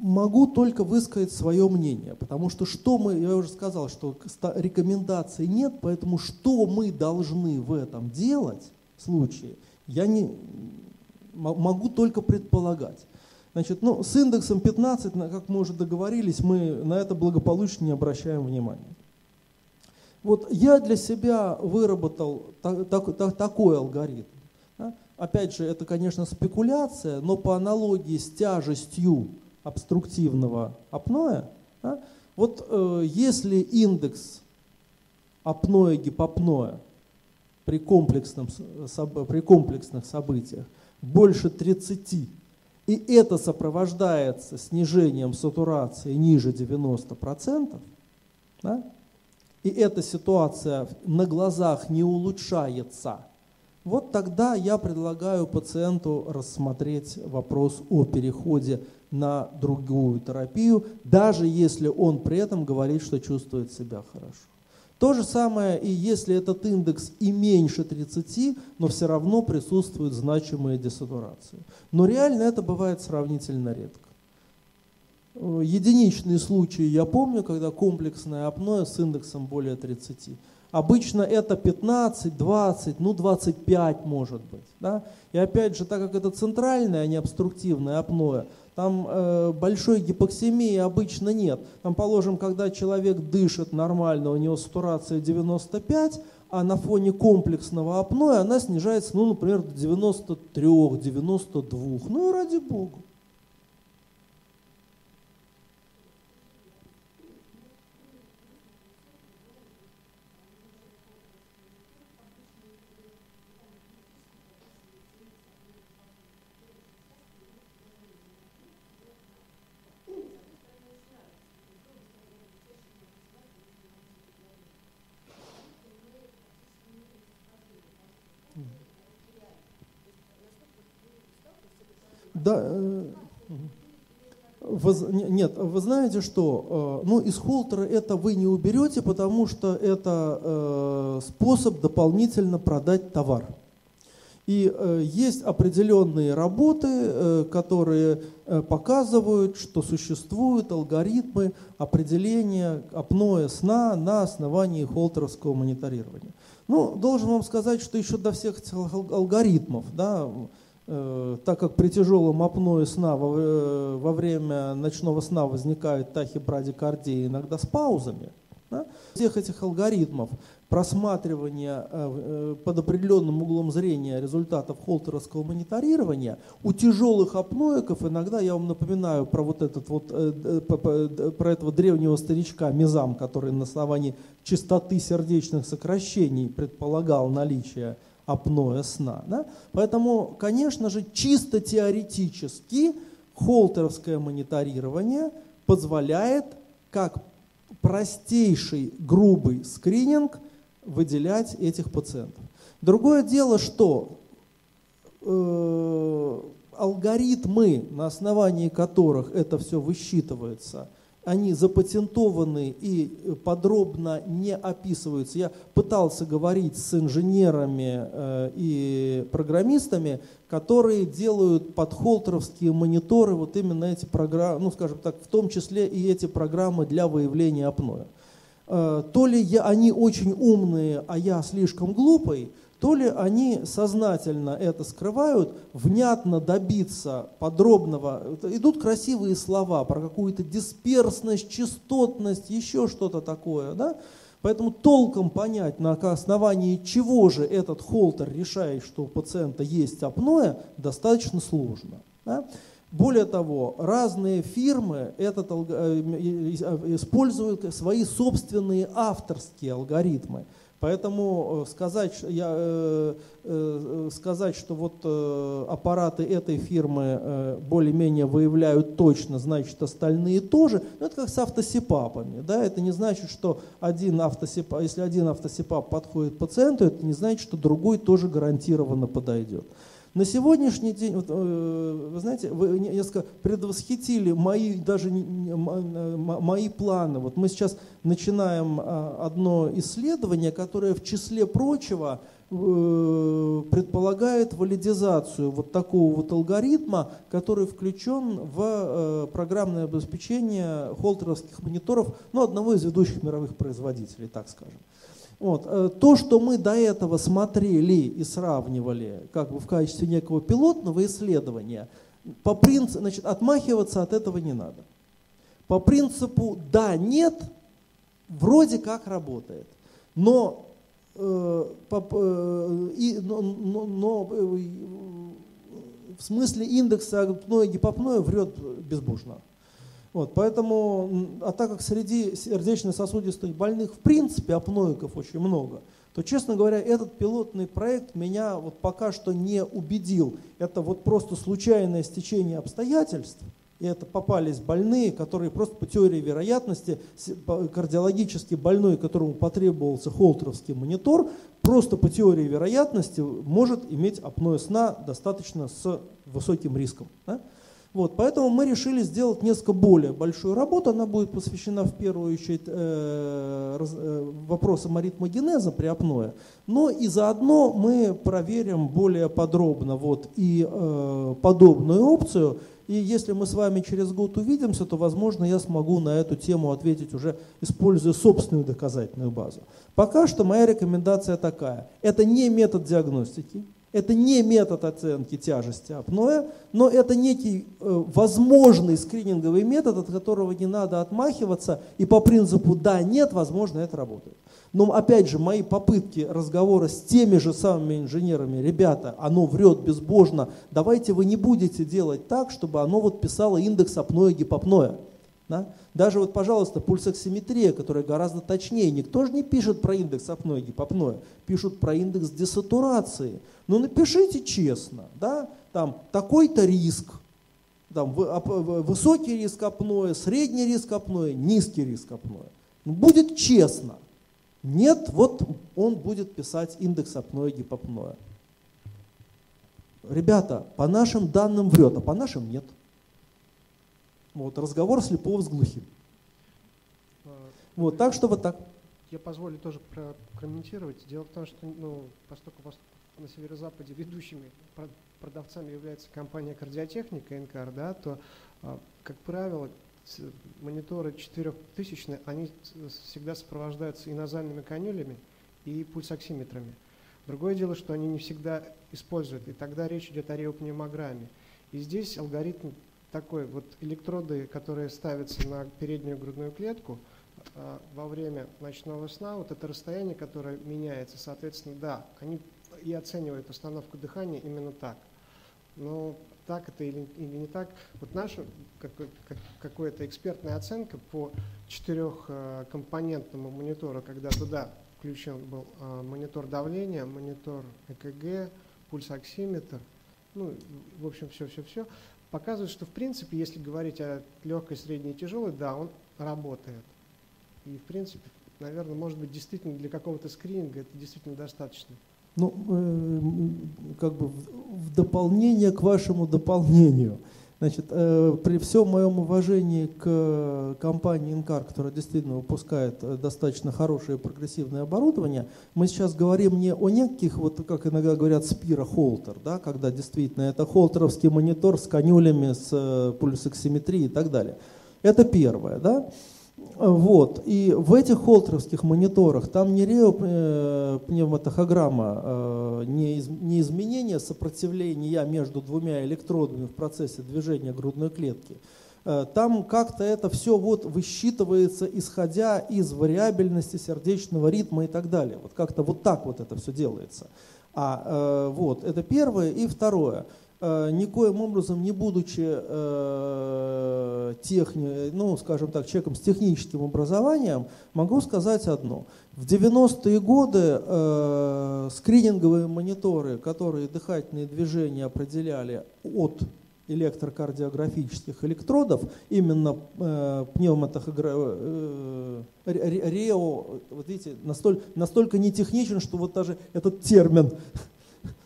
A: Могу только высказать свое мнение, потому что что мы, я уже сказал, что рекомендаций нет, поэтому что мы должны в этом делать в случае, я не могу только предполагать. Значит, ну, с индексом 15, как мы уже договорились, мы на это благополучно не обращаем внимания. Вот я для себя выработал так, так, такой алгоритм. Опять же, это, конечно, спекуляция, но по аналогии с тяжестью обструктивного апноэ, да, вот э, если индекс апноэ гипопноэ при, комплексном, при комплексных событиях больше 30, и это сопровождается снижением сатурации ниже 90%, да, и эта ситуация на глазах не улучшается, вот тогда я предлагаю пациенту рассмотреть вопрос о переходе на другую терапию, даже если он при этом говорит, что чувствует себя хорошо. То же самое и если этот индекс и меньше 30, но все равно присутствуют значимые десатурации. Но реально это бывает сравнительно редко. Единичные случаи я помню, когда комплексное апноэ с индексом более 30. Обычно это 15, 20, ну 25 может быть. Да? И опять же, так как это центральное, а не обструктивное апноэ, там э, большой гипоксемии обычно нет. Там, положим, когда человек дышит нормально, у него сатурация 95, а на фоне комплексного апноэ она снижается, ну, например, до 93, 92. Ну и ради бога. Да, э, вы, нет, вы знаете что? Э, ну, из холтера это вы не уберете, потому что это э, способ дополнительно продать товар. И есть определенные работы, которые показывают, что существуют алгоритмы определения апноэ сна на основании холтеровского мониторирования. Ну, должен вам сказать, что еще до всех этих алгоритмов, да, так как при тяжелом апное сна во, э, во время ночного сна возникает тахибрадикардия иногда с паузами, да, всех этих алгоритмов просматривания э, под определенным углом зрения результатов холтеровского мониторирования, у тяжелых апноиков иногда, я вам напоминаю про вот этот вот, про этого древнего старичка Мизам, который на основании частоты сердечных сокращений предполагал наличие апноэ сна. Да? Поэтому, конечно же, чисто теоретически холтеровское мониторирование позволяет как простейший грубый скрининг выделять этих пациентов. Другое дело, что э, алгоритмы, на основании которых это все высчитывается – они запатентованы и э, подробно не описываются. Я пытался говорить с инженерами э, и программистами, которые делают подхолтеровские мониторы, вот именно эти программы, ну скажем так, в том числе и эти программы для выявления апноэ. Э, то ли я, они очень умные, а я слишком глупый, то ли они сознательно это скрывают, внятно добиться подробного, идут красивые слова про какую-то дисперсность, частотность, еще что-то такое, да? Поэтому толком понять, на основании чего же этот холтер решает, что у пациента есть апноэ, достаточно сложно. Да? Более того, разные фирмы этот, э, используют свои собственные авторские алгоритмы. Поэтому э, сказать, я, э, э, сказать, что вот аппараты этой фирмы более-менее выявляют точно, значит остальные тоже, ну, это как с автосипапами. Да? Это не значит, что один автосипап, если один автосипап подходит пациенту, это не значит, что другой тоже гарантированно подойдет. На сегодняшний день, вот, э, вы знаете, вы несколько предвосхитили мои, даже мои планы. Вот мы сейчас начинаем а, одно исследование, которое в числе прочего э, предполагает валидизацию вот такого вот алгоритма, который включен в э, программное обеспечение холтеровских мониторов, ну, одного из ведущих мировых производителей, так скажем. Вот. Э, то, что мы до этого смотрели и сравнивали как бы в качестве некого пилотного исследования, по принципу, значит, отмахиваться от этого не надо. По принципу да, нет, вроде как работает. Но, э, по, э, и, но, но, но э, в смысле индекса апноэ гипопноэ врет безбожно. Вот, поэтому, а так как среди сердечно-сосудистых больных в принципе апноиков очень много, то, честно говоря, этот пилотный проект меня вот пока что не убедил. Это вот просто случайное стечение обстоятельств, И это попались больные, которые просто по теории вероятности, кардиологически больной, которому потребовался холтеровский монитор, просто по теории вероятности может иметь апноэ сна достаточно с высоким риском. Да? Вот, поэтому мы решили сделать несколько более большую работу. Она будет посвящена в первую очередь э, раз, э, вопросам аритмогенеза при апное. Но и заодно мы проверим более подробно вот, и э, подобную опцию. И если мы с вами через год увидимся, то, возможно, я смогу на эту тему ответить уже, используя собственную доказательную базу. Пока что моя рекомендация такая. Это не метод диагностики, это не метод оценки тяжести апноэ, но это некий э, возможный скрининговый метод, от которого не надо отмахиваться, и по принципу «да», «нет», возможно, это работает. Но опять же, мои попытки разговора с теми же самыми инженерами, ребята, оно врет безбожно, давайте вы не будете делать так, чтобы оно вот писало индекс апноэ гипопноэ. Да? Даже вот, пожалуйста, пульсоксиметрия, которая гораздо точнее. Никто же не пишет про индекс апноэ, гипопноэ. Пишут про индекс десатурации. Ну напишите честно, да? Там такой-то риск, там, высокий риск апноэ, средний риск апноэ, низкий риск апноэ. Ну, будет честно. Нет, вот он будет писать индекс апноэ, гипопноэ. Ребята, по нашим данным врет, а по нашим нет. Вот, разговор слепого с глухим. Вот, так что вот так.
B: Я позволю тоже прокомментировать. Дело в том, что ну, поскольку на северо-западе ведущими продавцами является компания «Кардиотехника» НКР, да, то, а, как правило, мониторы 4000 они всегда сопровождаются и назальными канюлями, и пульсоксиметрами. Другое дело, что они не всегда используют, и тогда речь идет о реопневмограмме. И здесь алгоритм такой вот электроды, которые ставятся на переднюю грудную клетку а, во время ночного сна, вот это расстояние, которое меняется, соответственно, да, они и оценивают остановку дыхания именно так. Но так это или, или не так, вот наша как, как, какая-то экспертная оценка по четырехкомпонентному монитору, когда туда включен был а, монитор давления, монитор ЭКГ, пульсоксиметр, ну, в общем, все-все-все, показывает, что в принципе, если говорить о легкой, средней и тяжелой, да, он работает. И в принципе, наверное, может быть, действительно для какого-то скрининга это действительно достаточно.
A: Ну, э, как бы в дополнение к вашему дополнению – Значит, э, при всем моем уважении к компании Инкар, которая действительно выпускает э, достаточно хорошее прогрессивное оборудование, мы сейчас говорим не о неких, вот как иногда говорят, спира холтер, да, когда действительно это холтеровский монитор с канюлями, с э, пульсоксиметрией и так далее. Это первое. Да? Вот. И в этих холтеровских мониторах там не реопневмотахограмма, э, не, из, не изменение сопротивления между двумя электродами в процессе движения грудной клетки. Э, там как-то это все вот высчитывается, исходя из вариабельности сердечного ритма и так далее. Вот как-то вот так вот это все делается. А э, вот, это первое. И второе. Э, никоим образом не будучи э, техни, ну, скажем так, человеком с техническим образованием, могу сказать одно. В 90-е годы э, скрининговые мониторы, которые дыхательные движения определяли от электрокардиографических электродов, именно э, пневмотахограф, э, РЕО, вот видите, настолько, настолько не техничен, что вот даже этот термин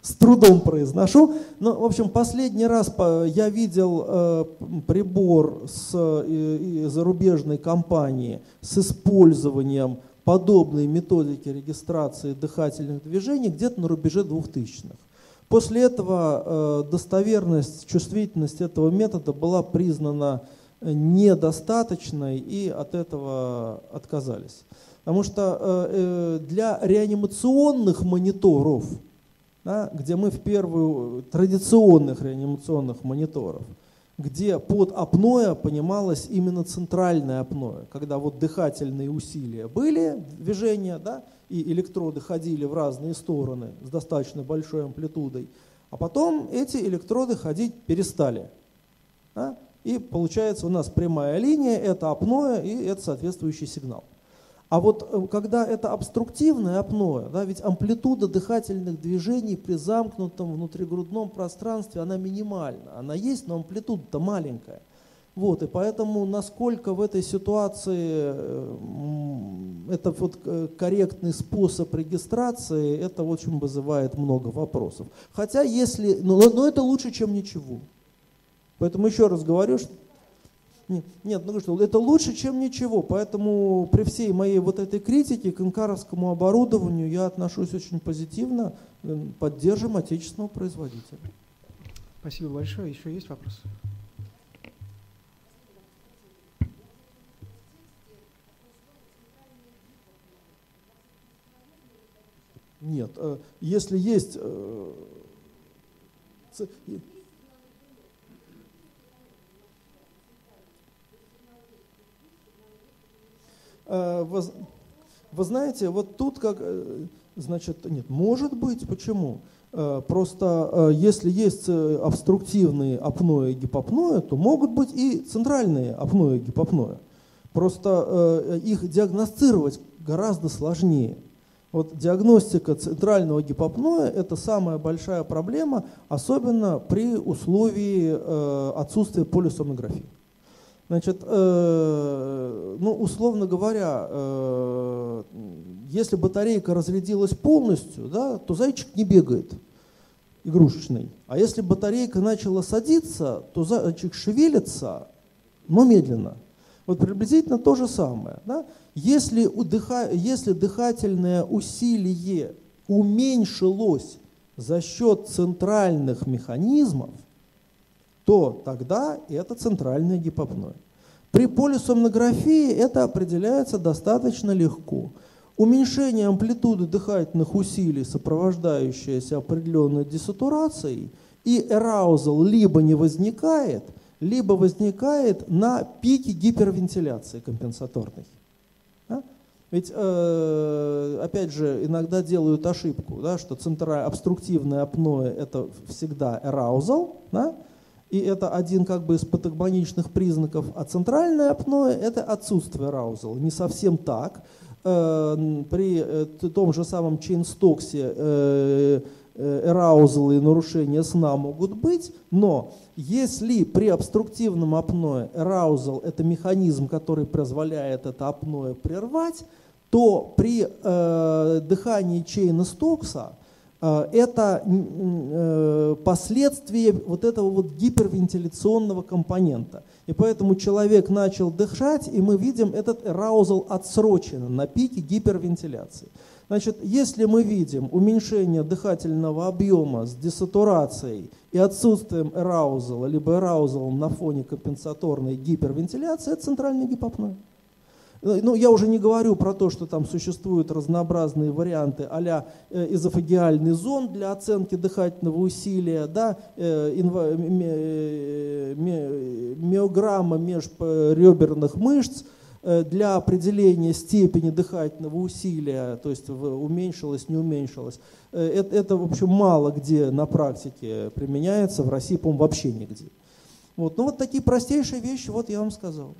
A: с трудом произношу. Но, в общем, последний раз я видел э, прибор с э, зарубежной компании с использованием подобной методики регистрации дыхательных движений где-то на рубеже 2000-х. После этого э, достоверность, чувствительность этого метода была признана недостаточной и от этого отказались. Потому что для реанимационных мониторов да, где мы в первую традиционных реанимационных мониторов, где под апноэ понималось именно центральное апноэ, когда вот дыхательные усилия были, движения, да, и электроды ходили в разные стороны с достаточно большой амплитудой, а потом эти электроды ходить перестали. Да, и получается у нас прямая линия, это апноэ и это соответствующий сигнал. А вот э, когда это обструктивное апноэ, да, ведь амплитуда дыхательных движений при замкнутом внутригрудном пространстве, она минимальна. Она есть, но амплитуда-то маленькая. Вот, и поэтому насколько в этой ситуации это вот э, корректный способ регистрации, это очень вызывает много вопросов. Хотя если, но, но это лучше, чем ничего. Поэтому еще раз говорю, что нет, нет, ну что, это лучше, чем ничего. Поэтому при всей моей вот этой критике к инкаровскому оборудованию я отношусь очень позитивно, э, поддержим отечественного производителя.
B: Спасибо большое. Еще есть вопросы?
A: Нет, э, если есть... Э, э, вы, вы знаете, вот тут как, значит, нет, может быть, почему? Просто если есть обструктивные апноэ и гипопноэ, то могут быть и центральные апноэ и гипопноэ. Просто их диагностировать гораздо сложнее. Вот диагностика центрального гипопноя – это самая большая проблема, особенно при условии э, отсутствия полисомнографии. Значит, э, ну, условно говоря, э, если батарейка разрядилась полностью, да, то зайчик не бегает игрушечный. А если батарейка начала садиться, то зайчик шевелится, но медленно. Вот приблизительно то же самое. Да? Если, удыха, если дыхательное усилие уменьшилось за счет центральных механизмов, то тогда это центральная гипопноя. При полисомнографии это определяется достаточно легко. Уменьшение амплитуды дыхательных усилий, сопровождающееся определенной десатурацией, и эраузал либо не возникает, либо возникает на пике гипервентиляции компенсаторной. Ведь, э, опять же, иногда делают ошибку, да, что центральное обструктивное апноэ – это всегда arousal, да, и это один как бы из патогоничных признаков, а центральное апноэ – это отсутствие arousal. Не совсем так. Э, при э, том же самом чейнстоксе эраузал и нарушения сна могут быть, но если при обструктивном апное эраузал – это механизм, который позволяет это апное прервать, то при э, дыхании Чейна Стокса э, это э, последствие вот этого вот гипервентиляционного компонента. И поэтому человек начал дышать, и мы видим этот эраузал отсрочен на пике гипервентиляции. Значит, если мы видим уменьшение дыхательного объема с десатурацией и отсутствием эраузала, либо эраузалом на фоне компенсаторной гипервентиляции, это центральный гипопной. Ну, я уже не говорю про то, что там существуют разнообразные варианты а-ля э, эзофагиальный зонд для оценки дыхательного усилия, да, э, инва, ми, ми, миограмма межреберных мышц, э, для определения степени дыхательного усилия, то есть уменьшилось, не уменьшилось, это, это в общем, мало где на практике применяется, в России, по-моему, вообще нигде. Вот. Ну вот такие простейшие вещи, вот я вам сказал.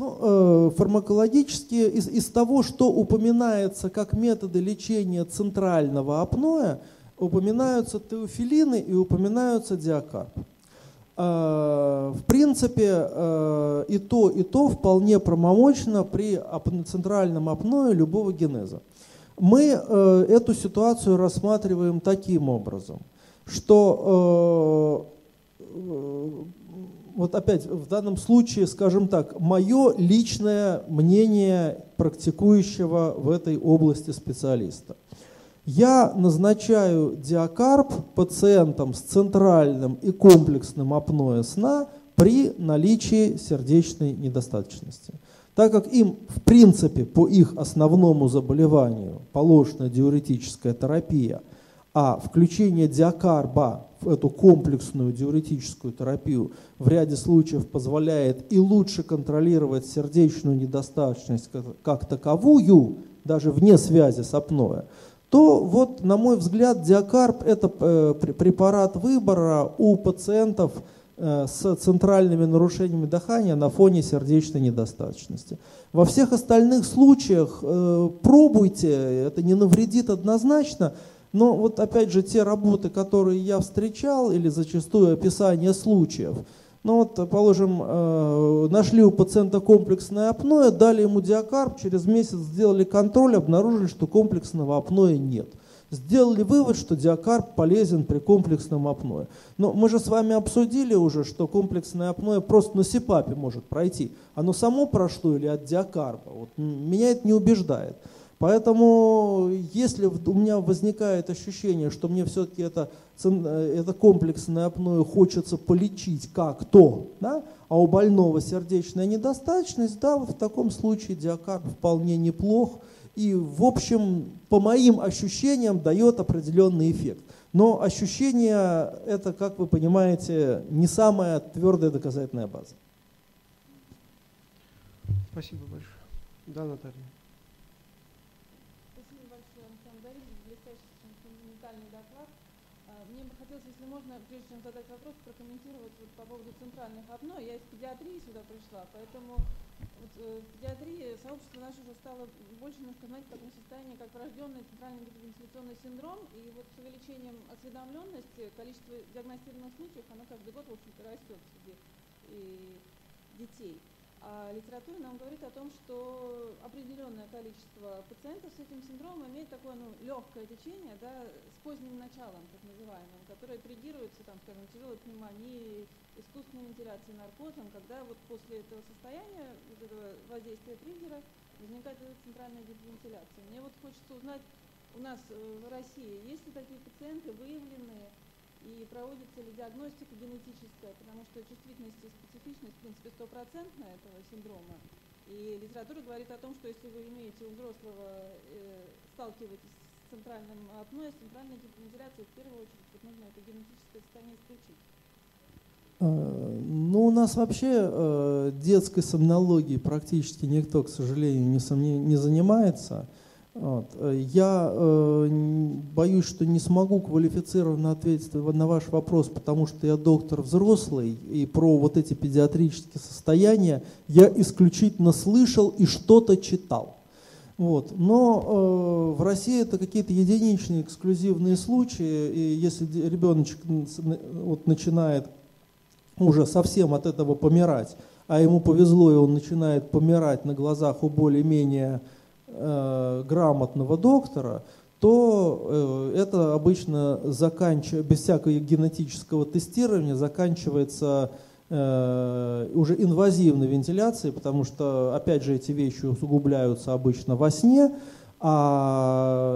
A: Ну, э, фармакологически из, из того, что упоминается как методы лечения центрального апноэ, упоминаются теофилины и упоминаются диакарп. Э, в принципе, э, и то, и то вполне промомочно при центральном апное любого генеза. Мы эту ситуацию рассматриваем таким образом, что вот опять в данном случае, скажем так, мое личное мнение практикующего в этой области специалиста. Я назначаю диакарп пациентам с центральным и комплексным апноэ сна при наличии сердечной недостаточности. Так как им, в принципе, по их основному заболеванию положена диуретическая терапия, а включение диакарба эту комплексную диуретическую терапию в ряде случаев позволяет и лучше контролировать сердечную недостаточность как, таковую, даже вне связи с апноэ, то вот, на мой взгляд, диакарп – это э, препарат выбора у пациентов э, с центральными нарушениями дыхания на фоне сердечной недостаточности. Во всех остальных случаях э, пробуйте, это не навредит однозначно, но вот опять же те работы, которые я встречал, или зачастую описание случаев, ну вот, положим, э, нашли у пациента комплексное апноэ, дали ему диакарп, через месяц сделали контроль, обнаружили, что комплексного апноэ нет сделали вывод, что диакарп полезен при комплексном апное. Но мы же с вами обсудили уже, что комплексное апное просто на СИПАПе может пройти. Оно само прошло или от диакарпа? Вот меня это не убеждает. Поэтому, если у меня возникает ощущение, что мне все-таки это, э, это комплексное апноэ хочется полечить как-то, да, а у больного сердечная недостаточность, да, в таком случае диакарп вполне неплох – и, в общем, по моим ощущениям дает определенный эффект. Но ощущение это, как вы понимаете, не самая твердая доказательная база.
B: Спасибо большое. Да, Наталья.
C: Спасибо большое, Александр Борисович, блестящий фундаментальный доклад. А, мне бы хотелось, если можно, прежде чем задать вопрос, прокомментировать вот по поводу центральных одно. Я из пришла, поэтому вот, э, в педиатрии сообщество наше уже стало больше знать в таком состоянии, как врожденный центральный гипервентиляционный синдром. И вот с увеличением осведомленности количество диагностированных случаев, оно каждый год, в общем-то, растет среди и детей. А литература нам говорит о том, что определенное количество пациентов с этим синдромом имеет такое ну, легкое течение да, с поздним началом, так называемым, которое триггируется, там, скажем, тяжелой пневмонией, искусственной вентиляцией, наркозом, когда вот после этого состояния, вот этого воздействия триггера, возникает центральная гипервентиляция. Мне вот хочется узнать, у нас э, в России есть ли такие пациенты выявленные, и проводится ли диагностика генетическая, потому что чувствительность и специфичность, в принципе, стопроцентная этого синдрома. И литература говорит о том, что если вы имеете у взрослого, э, сталкиваетесь с центральным апноэ, с центральной гипервентиляцией, в первую очередь вот нужно это генетическое состояние исключить.
A: Э, ну, у нас вообще э, детской сомнологией практически никто, к сожалению, не, сомне, не занимается. Вот. Я э, боюсь, что не смогу квалифицированно ответить на ваш вопрос, потому что я доктор взрослый, и про вот эти педиатрические состояния я исключительно слышал и что-то читал. Вот. Но э, в России это какие-то единичные эксклюзивные случаи, и если ребеночек вот, начинает уже совсем от этого помирать, а ему повезло, и он начинает помирать на глазах у более-менее э, грамотного доктора, то э, это обычно заканчивается, без всякого генетического тестирования заканчивается э, уже инвазивной вентиляцией, потому что, опять же, эти вещи усугубляются обычно во сне, а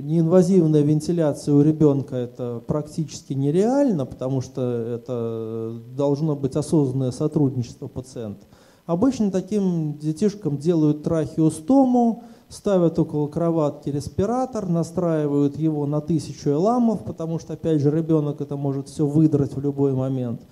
A: неинвазивная вентиляция у ребенка это практически нереально, потому что это должно быть осознанное сотрудничество пациента. Обычно таким детишкам делают трахеостому, ставят около кроватки респиратор, настраивают его на тысячу эламов, потому что, опять же, ребенок это может все выдрать в любой момент –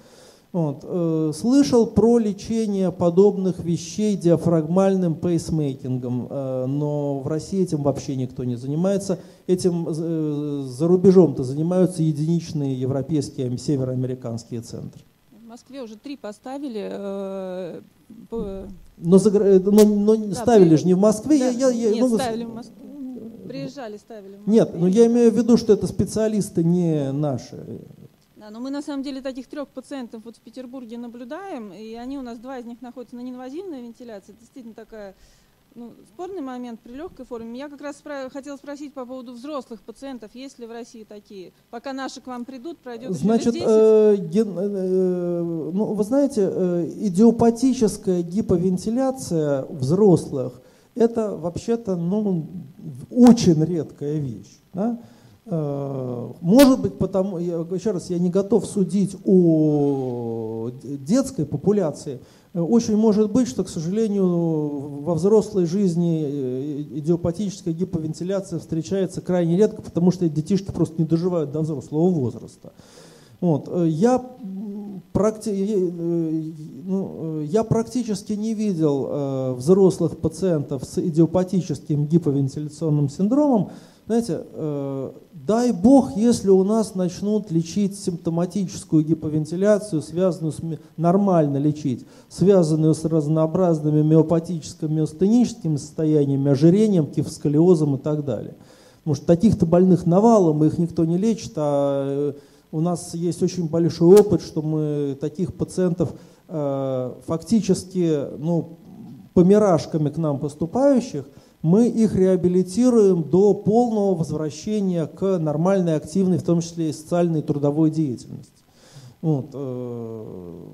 A: вот. Э, слышал про лечение подобных вещей диафрагмальным пейсмейкингом, э, но в России этим вообще никто не занимается. Этим э, за рубежом-то занимаются единичные европейские, североамериканские центры.
C: В Москве уже три поставили.
A: Но, но, но да, ставили при... же не в Москве.
C: Да, я, я, нет, ну, ставили в Москве. Приезжали, ставили. В
A: Москве. Нет, но я имею в виду, что это специалисты не наши.
C: Да, но мы на самом деле таких трех пациентов вот в Петербурге наблюдаем, и они у нас, два из них находятся на неинвазивной вентиляции. Это действительно такая ну, спорный момент при легкой форме. Я как раз спра- хотела спросить по поводу взрослых пациентов, есть ли в России такие? Пока наши к вам придут, пройдет
A: Значит, э, ген, э, э, ну, вы знаете, э, идиопатическая гиповентиляция взрослых – это вообще-то ну, очень редкая вещь. Да? Э, может быть, потому, еще раз, я не готов судить о детской популяции. Э, очень может быть, что, к сожалению, во взрослой жизни э, идиопатическая гиповентиляция встречается крайне редко, потому что детишки просто не доживают до взрослого возраста. Вот. Я практи... Э, ну, я практически не видел э, взрослых пациентов с идиопатическим гиповентиляционным синдромом. Знаете, э, дай бог, если у нас начнут лечить симптоматическую гиповентиляцию, связанную с нормально лечить, связанную с разнообразными миопатическими, миостеническими состояниями, ожирением, кифсколиозом и так далее. Потому что таких-то больных навалом, их никто не лечит, а у нас есть очень большой опыт, что мы таких пациентов э, фактически ну, помирашками к нам поступающих, мы их реабилитируем до полного возвращения к нормальной, активной, в том числе и социальной и трудовой деятельности. Вот, э,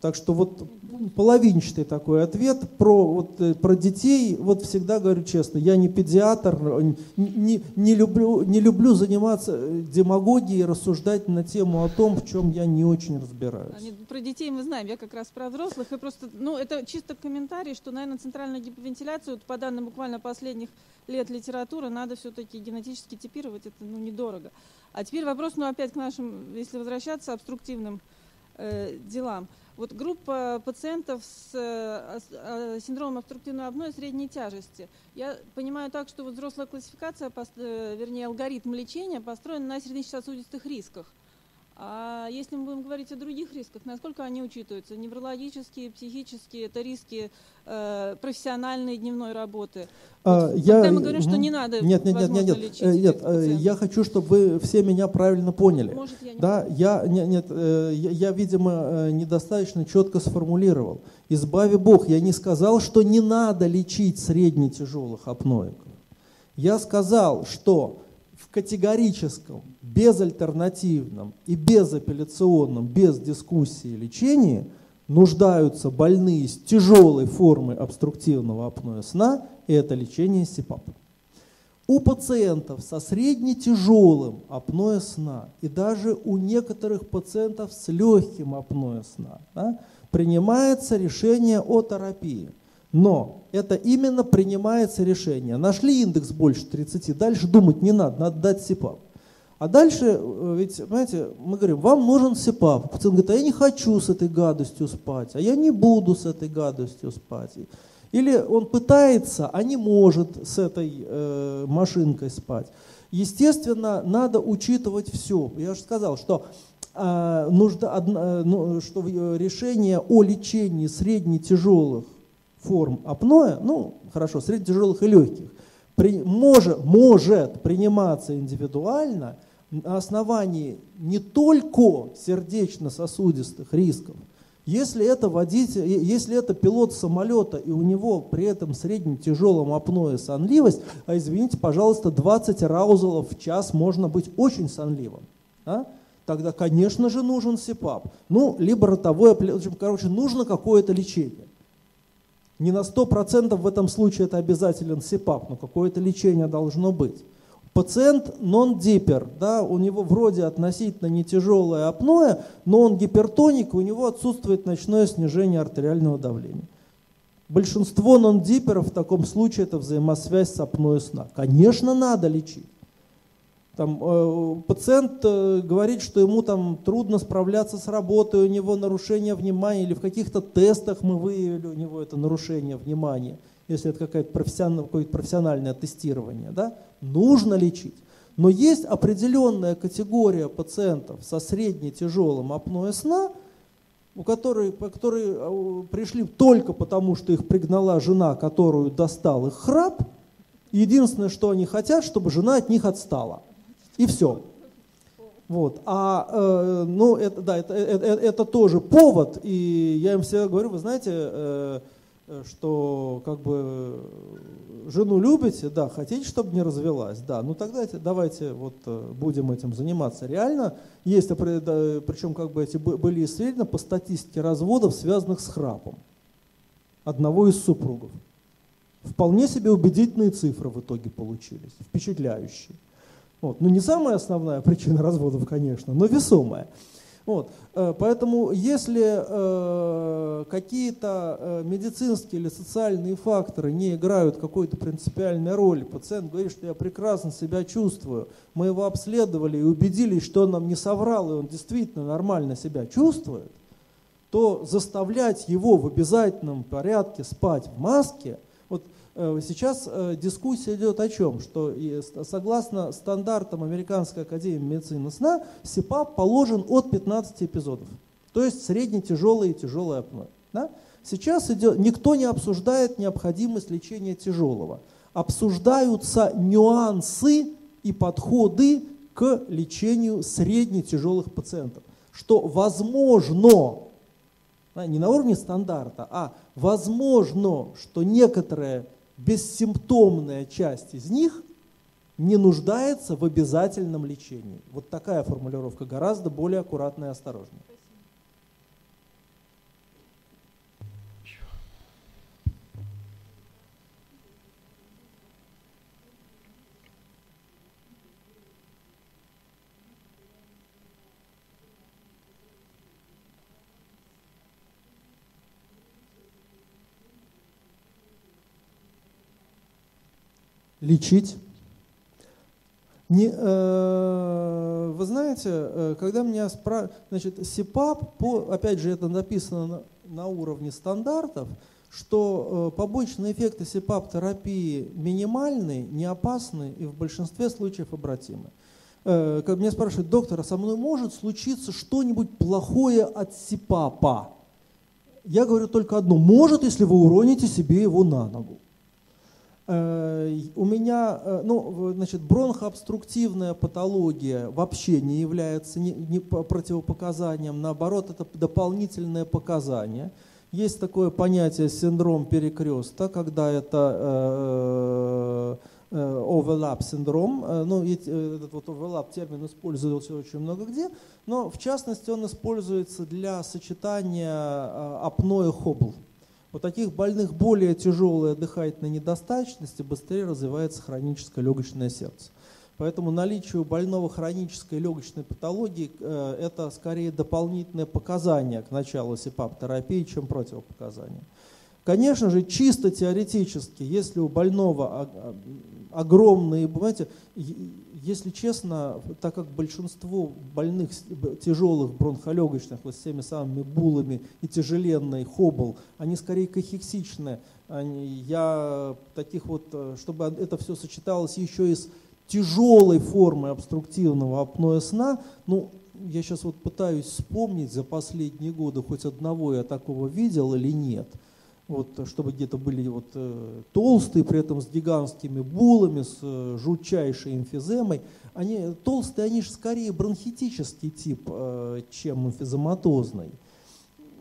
A: так что вот половинчатый такой ответ про, вот, э, про детей. Вот всегда говорю честно, я не педиатр, не, не, люблю, не люблю заниматься э, демагогией, рассуждать на тему о том, в чем я не очень разбираюсь.
C: Про детей мы знаем, я как раз про взрослых. И просто, ну, это чисто комментарий, что, наверное, центральную гиповентиляцию, вот, по данным буквально последних лет литературы, надо все-таки генетически типировать, это ну, недорого. А теперь вопрос, ну, опять к нашим, если возвращаться, обструктивным э, делам. Вот группа пациентов с э, э, синдромом обструктивного апноэ средней тяжести. Я понимаю так, что вот взрослая классификация, э, вернее алгоритм лечения построен на сердечно-сосудистых рисках. А если мы будем говорить о других рисках, насколько они учитываются? Неврологические, психические, это риски э, профессиональной дневной работы.
A: А, вот, я,
C: когда мы говорим, что не надо
A: нет, нет, нет, нет, нет,
C: лечить
A: нет, нет я хочу, чтобы вы все меня правильно поняли.
C: Может, я не
A: да, я, нет, нет, я, я, видимо, недостаточно четко сформулировал. Избави Бог, я не сказал, что не надо лечить средне-тяжелых апноиков. Я сказал, что в категорическом, безальтернативном и безапелляционном, без дискуссии лечении нуждаются больные с тяжелой формой обструктивного апноэ сна, и это лечение СИПАП. У пациентов со средне-тяжелым апноэ сна и даже у некоторых пациентов с легким апноэ сна да, принимается решение о терапии. Но это именно принимается решение. Нашли индекс больше 30, дальше думать не надо, надо дать СИПАП. А дальше, э, ведь, понимаете, мы говорим, вам нужен СИПАП. Пациент говорит, а я не хочу с этой гадостью спать, а я не буду с этой гадостью спать. Или он пытается, а не может с этой э, машинкой спать. Естественно, надо учитывать все. Я же сказал, что, э, нужда, одна, ну, что решение о лечении средне-тяжелых форм апноэ, ну, хорошо, средне-тяжелых и легких, при, может, может приниматься индивидуально на основании не только сердечно-сосудистых рисков, если это водитель, если это пилот самолета, и у него при этом среднем тяжелом апноэ сонливость, а извините, пожалуйста, 20 раузелов в час можно быть очень сонливым. А? Тогда, конечно же, нужен СИПАП. Ну, либо ротовое, короче, нужно какое-то лечение. Не на 100% в этом случае это обязателен СИПАП, но какое-то лечение должно быть. Пациент нон-дипер, да, у него вроде относительно не тяжелое апноэ, но он гипертоник, у него отсутствует ночное снижение артериального давления. Большинство нон-диперов в таком случае это взаимосвязь с апноэ сна. Конечно, надо лечить. Там, э, пациент э, говорит, что ему там трудно справляться с работой, у него нарушение внимания, или в каких-то тестах мы выявили у него это нарушение внимания, если это какое-то профессиональное, какое профессиональное тестирование, да, нужно лечить. Но есть определенная категория пациентов со средне-тяжелым апноэ сна, у которых, которые э, пришли только потому, что их пригнала жена, которую достал их храп. Единственное, что они хотят, чтобы жена от них отстала. И все. Вот. А, э, ну, это, да, это, это, это тоже повод, и я им всегда говорю, вы знаете, э, что как бы жену любите, да, хотите, чтобы не развелась, да, ну тогда давайте вот э, будем этим заниматься. Реально есть, причем как бы эти были исследования по статистике разводов, связанных с храпом одного из супругов. Вполне себе убедительные цифры в итоге получились, впечатляющие. Вот. Ну, не самая основная причина разводов, конечно, но весомая. Вот. Э, поэтому если э, какие-то э, медицинские или социальные факторы не играют какой-то принципиальной роли, пациент говорит, что я прекрасно себя чувствую, мы его обследовали и убедились, что он нам не соврал, и он действительно нормально себя чувствует – то заставлять его в обязательном порядке спать в маске, сейчас э, дискуссия идет о чем, что согласно стандартам Американской академии медицины сна, СИПАП положен от 15 эпизодов, то есть средне тяжелое и тяжелое апноэ. Да? Сейчас идет, никто не обсуждает необходимость лечения тяжелого. Обсуждаются нюансы и подходы к лечению средне-тяжелых пациентов. Что возможно, не на уровне стандарта, а возможно, что некоторая бессимптомная часть из них не нуждается в обязательном лечении. Вот такая формулировка гораздо более аккуратная и осторожная. Лечить. Не, э, вы знаете, э, когда меня спрашивают, значит, СИПАП, по, опять же, это написано на, на уровне стандартов, что э, побочные эффекты СИПАП-терапии минимальны, не опасны и в большинстве случаев обратимы. Э, когда меня спрашивают, доктор, а со мной может случиться что-нибудь плохое от СИПАПа? Я говорю только одно, может, если вы уроните себе его на ногу. Э, у меня, э, ну, значит, бронхообструктивная патология вообще не является не, не противопоказанием, наоборот, это дополнительное показание. Есть такое понятие синдром перекреста, когда это э, overlap синдром, ну, этот вот overlap термин используется очень много где, но в частности он используется для сочетания апноэ хоббл. У таких больных более тяжелая дыхательная недостаточность и быстрее развивается хроническое легочное сердце. Поэтому наличие у больного хронической легочной патологии э, – это скорее дополнительное показание к началу СИПАП-терапии, чем противопоказание. Конечно же, чисто теоретически, если у больного огромные, понимаете, если честно, так как большинство больных тяжелых бронхолегочных вот с теми самыми булами и тяжеленной хобл, они скорее кахексичны. Я таких вот, э, чтобы это все сочеталось еще и с тяжелой формой обструктивного апноэ сна, ну, я сейчас вот пытаюсь вспомнить за последние годы, хоть одного я такого видел или нет – вот, чтобы где-то были вот, э, толстые, при этом с гигантскими булами, с э, жутчайшей эмфиземой. Они, толстые, они же скорее бронхитический тип, э, чем эмфизематозный.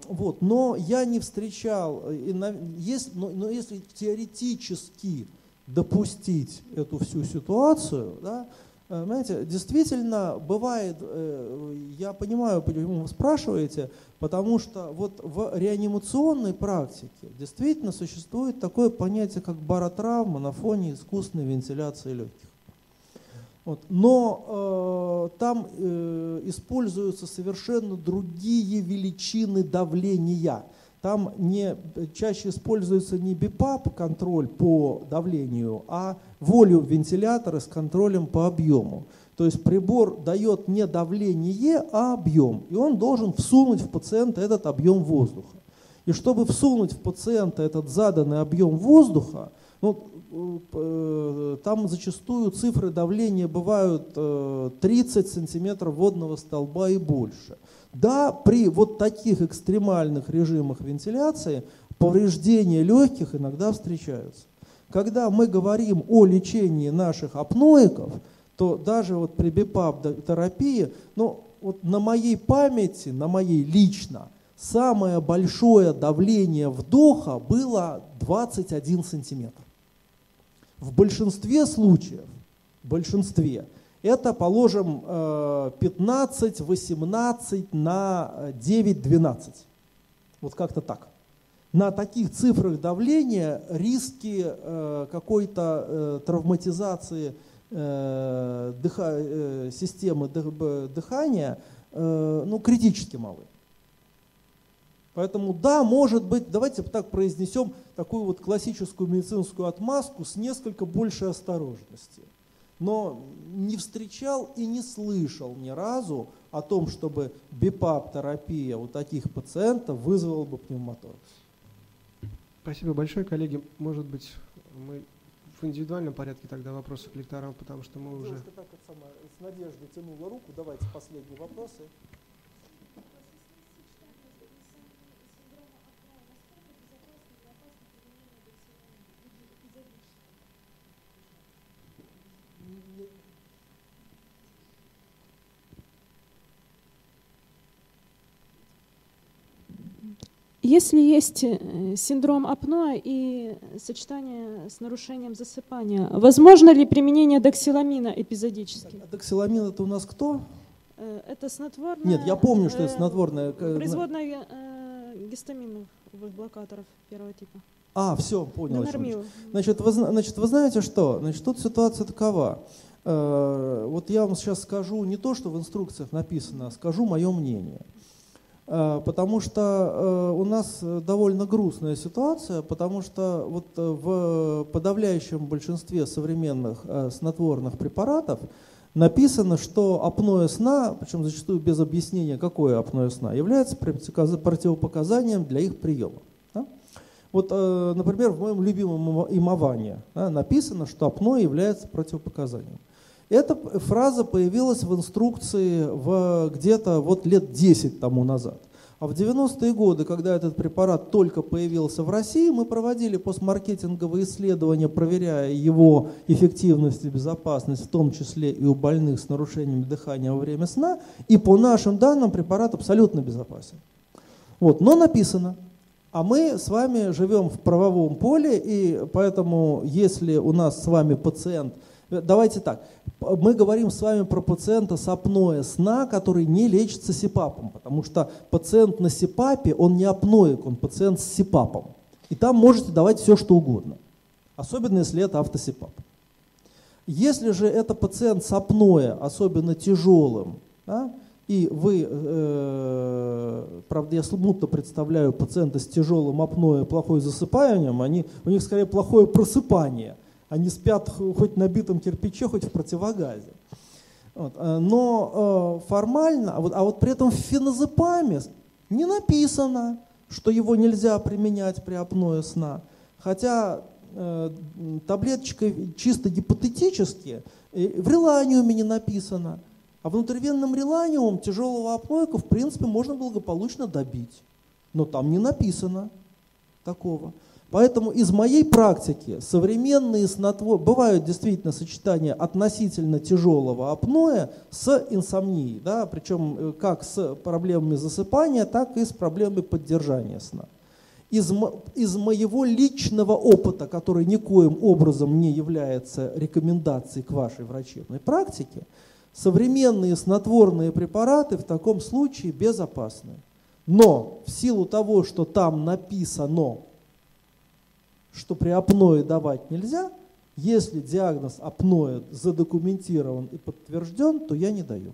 A: Вот, но я не встречал, и на, есть, но, но если теоретически допустить эту всю ситуацию, да, знаете, действительно бывает, э, я понимаю, почему вы спрашиваете, потому что вот в реанимационной практике действительно существует такое понятие, как баротравма на фоне искусственной вентиляции легких. Вот. Но э, там э, используются совершенно другие величины давления. Там не, чаще используется не бипап контроль по давлению, а волюм вентилятора с контролем по объему. То есть прибор дает не давление, а объем. И он должен всунуть в пациента этот объем воздуха. И чтобы всунуть в пациента этот заданный объем воздуха, ну, там зачастую цифры давления бывают 30 э, сантиметров водного столба и больше. Да, при вот таких экстремальных режимах вентиляции повреждения легких иногда встречаются. Когда мы говорим о лечении наших апноиков, то даже вот при БИПАП-терапии, ну, вот на моей памяти, на моей лично, самое большое давление вдоха было 21 сантиметр. В большинстве случаев, в большинстве, это, положим, 15, 18 на 9, 12. Вот как-то так. На таких цифрах давления риски э, какой-то э, травматизации э, системы дыхания ну, критически малы. Поэтому да, может быть, давайте так произнесем такую вот классическую медицинскую отмазку с несколько большей осторожностью но не встречал и не слышал ни разу о том, чтобы БИПАП-терапия у таких пациентов вызвала бы пневмоторакс.
B: Спасибо большое, коллеги. Может быть, мы в индивидуальном порядке тогда вопросы к лекторам, потому что мы уже...
A: Девушка так вот сама, с надеждой тянула руку. Давайте последние вопросы.
D: Если есть э, синдром апноэ и сочетание с нарушением засыпания, возможно ли применение доксиламина эпизодически?
A: А доксиламин это у нас кто?
D: Э, Это снотворное.
A: Нет, я помню, что это
D: э,
A: снотворное. К-
D: Производная э, гистаминовых блокаторов первого типа.
A: А, все, понял. Значит вы, зна- значит, вы знаете что? Значит, тут ситуация такова. Э, Вот я вам сейчас скажу не то, что в инструкциях написано, а скажу мое мнение. Э, Потому что э, у нас довольно грустная ситуация, потому что вот в подавляющем большинстве современных снотворных препаратов написано, что апноэ сна, причем зачастую без объяснения, какое апноэ сна, является противопоказ- противопоказанием для их приема. Вот, э, например, в моем любимом имовании да, написано, что апноэ является противопоказанием. Эта фраза появилась в инструкции в, где-то вот лет 10 тому назад. А в 90-е годы, когда этот препарат только появился в России, мы проводили постмаркетинговые исследования, проверяя его эффективность и безопасность, в том числе и у больных с нарушениями дыхания во время сна. И по нашим данным препарат абсолютно безопасен. Вот, но написано. А мы с вами живем в правовом поле, и поэтому, если у нас с вами пациент, э, давайте так, мы говорим с вами про пациента с апноэ сна, который не лечится СИПАПом, потому что пациент на СИПАПе, он не апноик, он пациент с СИПАПом. И там можете давать все, что угодно, особенно если это автосипап. Если же это пациент с апноэ, особенно тяжелым, да, и вы, э, правда, я смутно представляю пациента с тяжелым апноэ, плохое засыпанием, они, у них скорее плохое просыпание. Они спят хоть на битом кирпиче, хоть в противогазе. Вот, э, Но э, формально, а вот, а вот при этом в феназепаме не написано, что его нельзя применять при апное сна. Хотя э, таблеточка чисто гипотетически э, в реланиуме не написано. А внутривенным реланиумом тяжелого апноика в принципе можно благополучно добить. Но там не написано такого. Поэтому из моей практики современные снотворные, бывают действительно сочетания относительно тяжелого апноэ с инсомнией, да, причем э, как с проблемами засыпания, так и с проблемами поддержания сна. Из, из моего личного опыта, который никоим образом не является рекомендацией к вашей врачебной практике, современные снотворные препараты в таком случае безопасны. Но в силу того, что там написано, что при апное давать нельзя, если диагноз апноэ задокументирован и подтвержден, то я не даю.